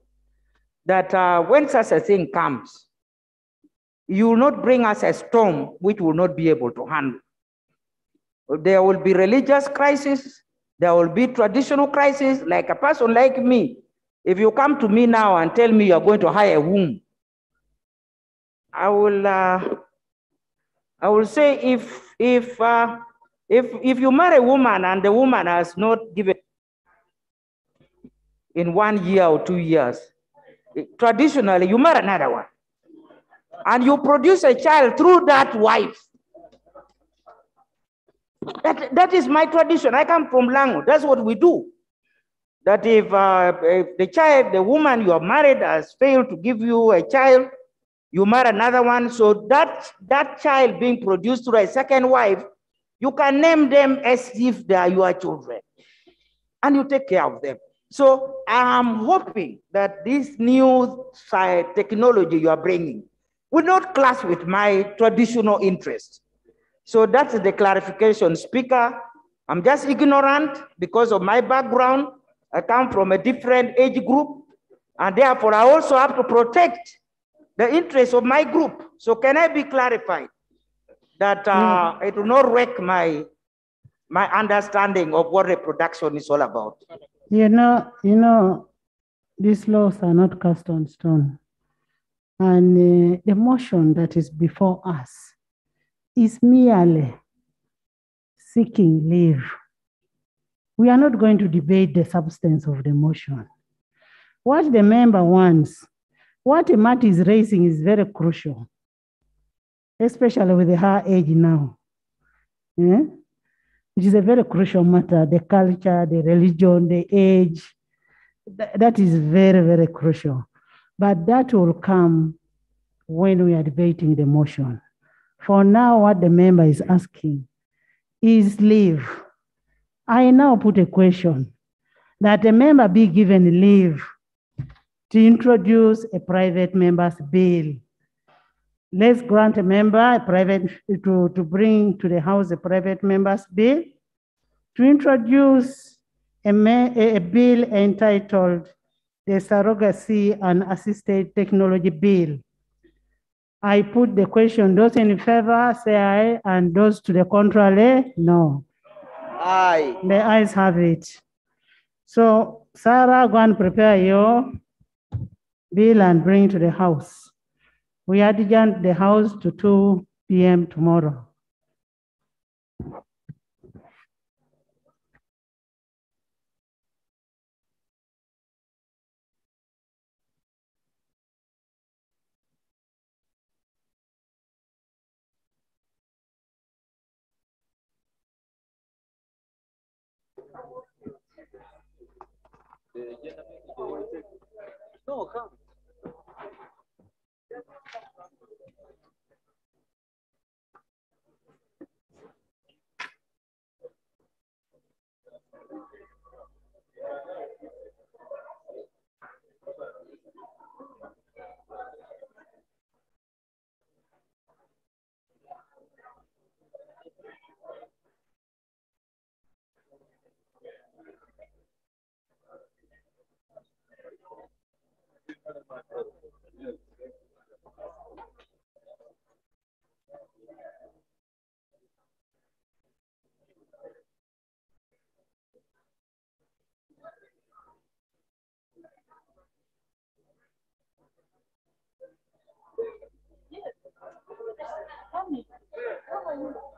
that uh, when such a thing comes, you will not bring us a storm which we will not be able to handle. There will be religious crisis, there will be traditional crisis, like a person like me. If you come to me now and tell me you're going to hire a womb, I will, uh, I will say if, if, uh, if, if you marry a woman and the woman has not given in one year or two years, traditionally you marry another one and you produce a child through that wife. That, that is my tradition. I come from Lango. That's what we do. That if, uh, if the child, the woman you are married has failed to give you a child, you marry another one. So that, that child being produced through a second wife, you can name them as if they are your children and you take care of them. So I'm hoping that this new technology you are bringing will not clash with my traditional interests. So that's the clarification, Speaker. I'm just ignorant because of my background. I come from a different age group, and therefore I also have to protect the interests of my group. So can I be clarified that uh, it will not wreck my my understanding of what reproduction is all about? You know, you know, these laws are not cast on stone. And uh, the motion that is before us is merely seeking leave. We are not going to debate the substance of the motion. What the member wants, what Matt is raising is very crucial, especially with her age now. Yeah? It is a very crucial matter, the culture, the religion, the age. Th- that is very, very crucial. But that will come when we are debating the motion. For now, what the member is asking is leave. I now put a question that a member be given leave to introduce a private member's bill. Let's grant a member a private to, to bring to the House a private member's bill to introduce a, a bill entitled the Surrogacy and Assisted Technology Bill. I put the question, those in favor say aye, and those to the contrary, no. Aye. The ayes have it. So Sarah, go and prepare your bill and bring to the house. We adjourn the house to two PM tomorrow. No, come. Come. Come on.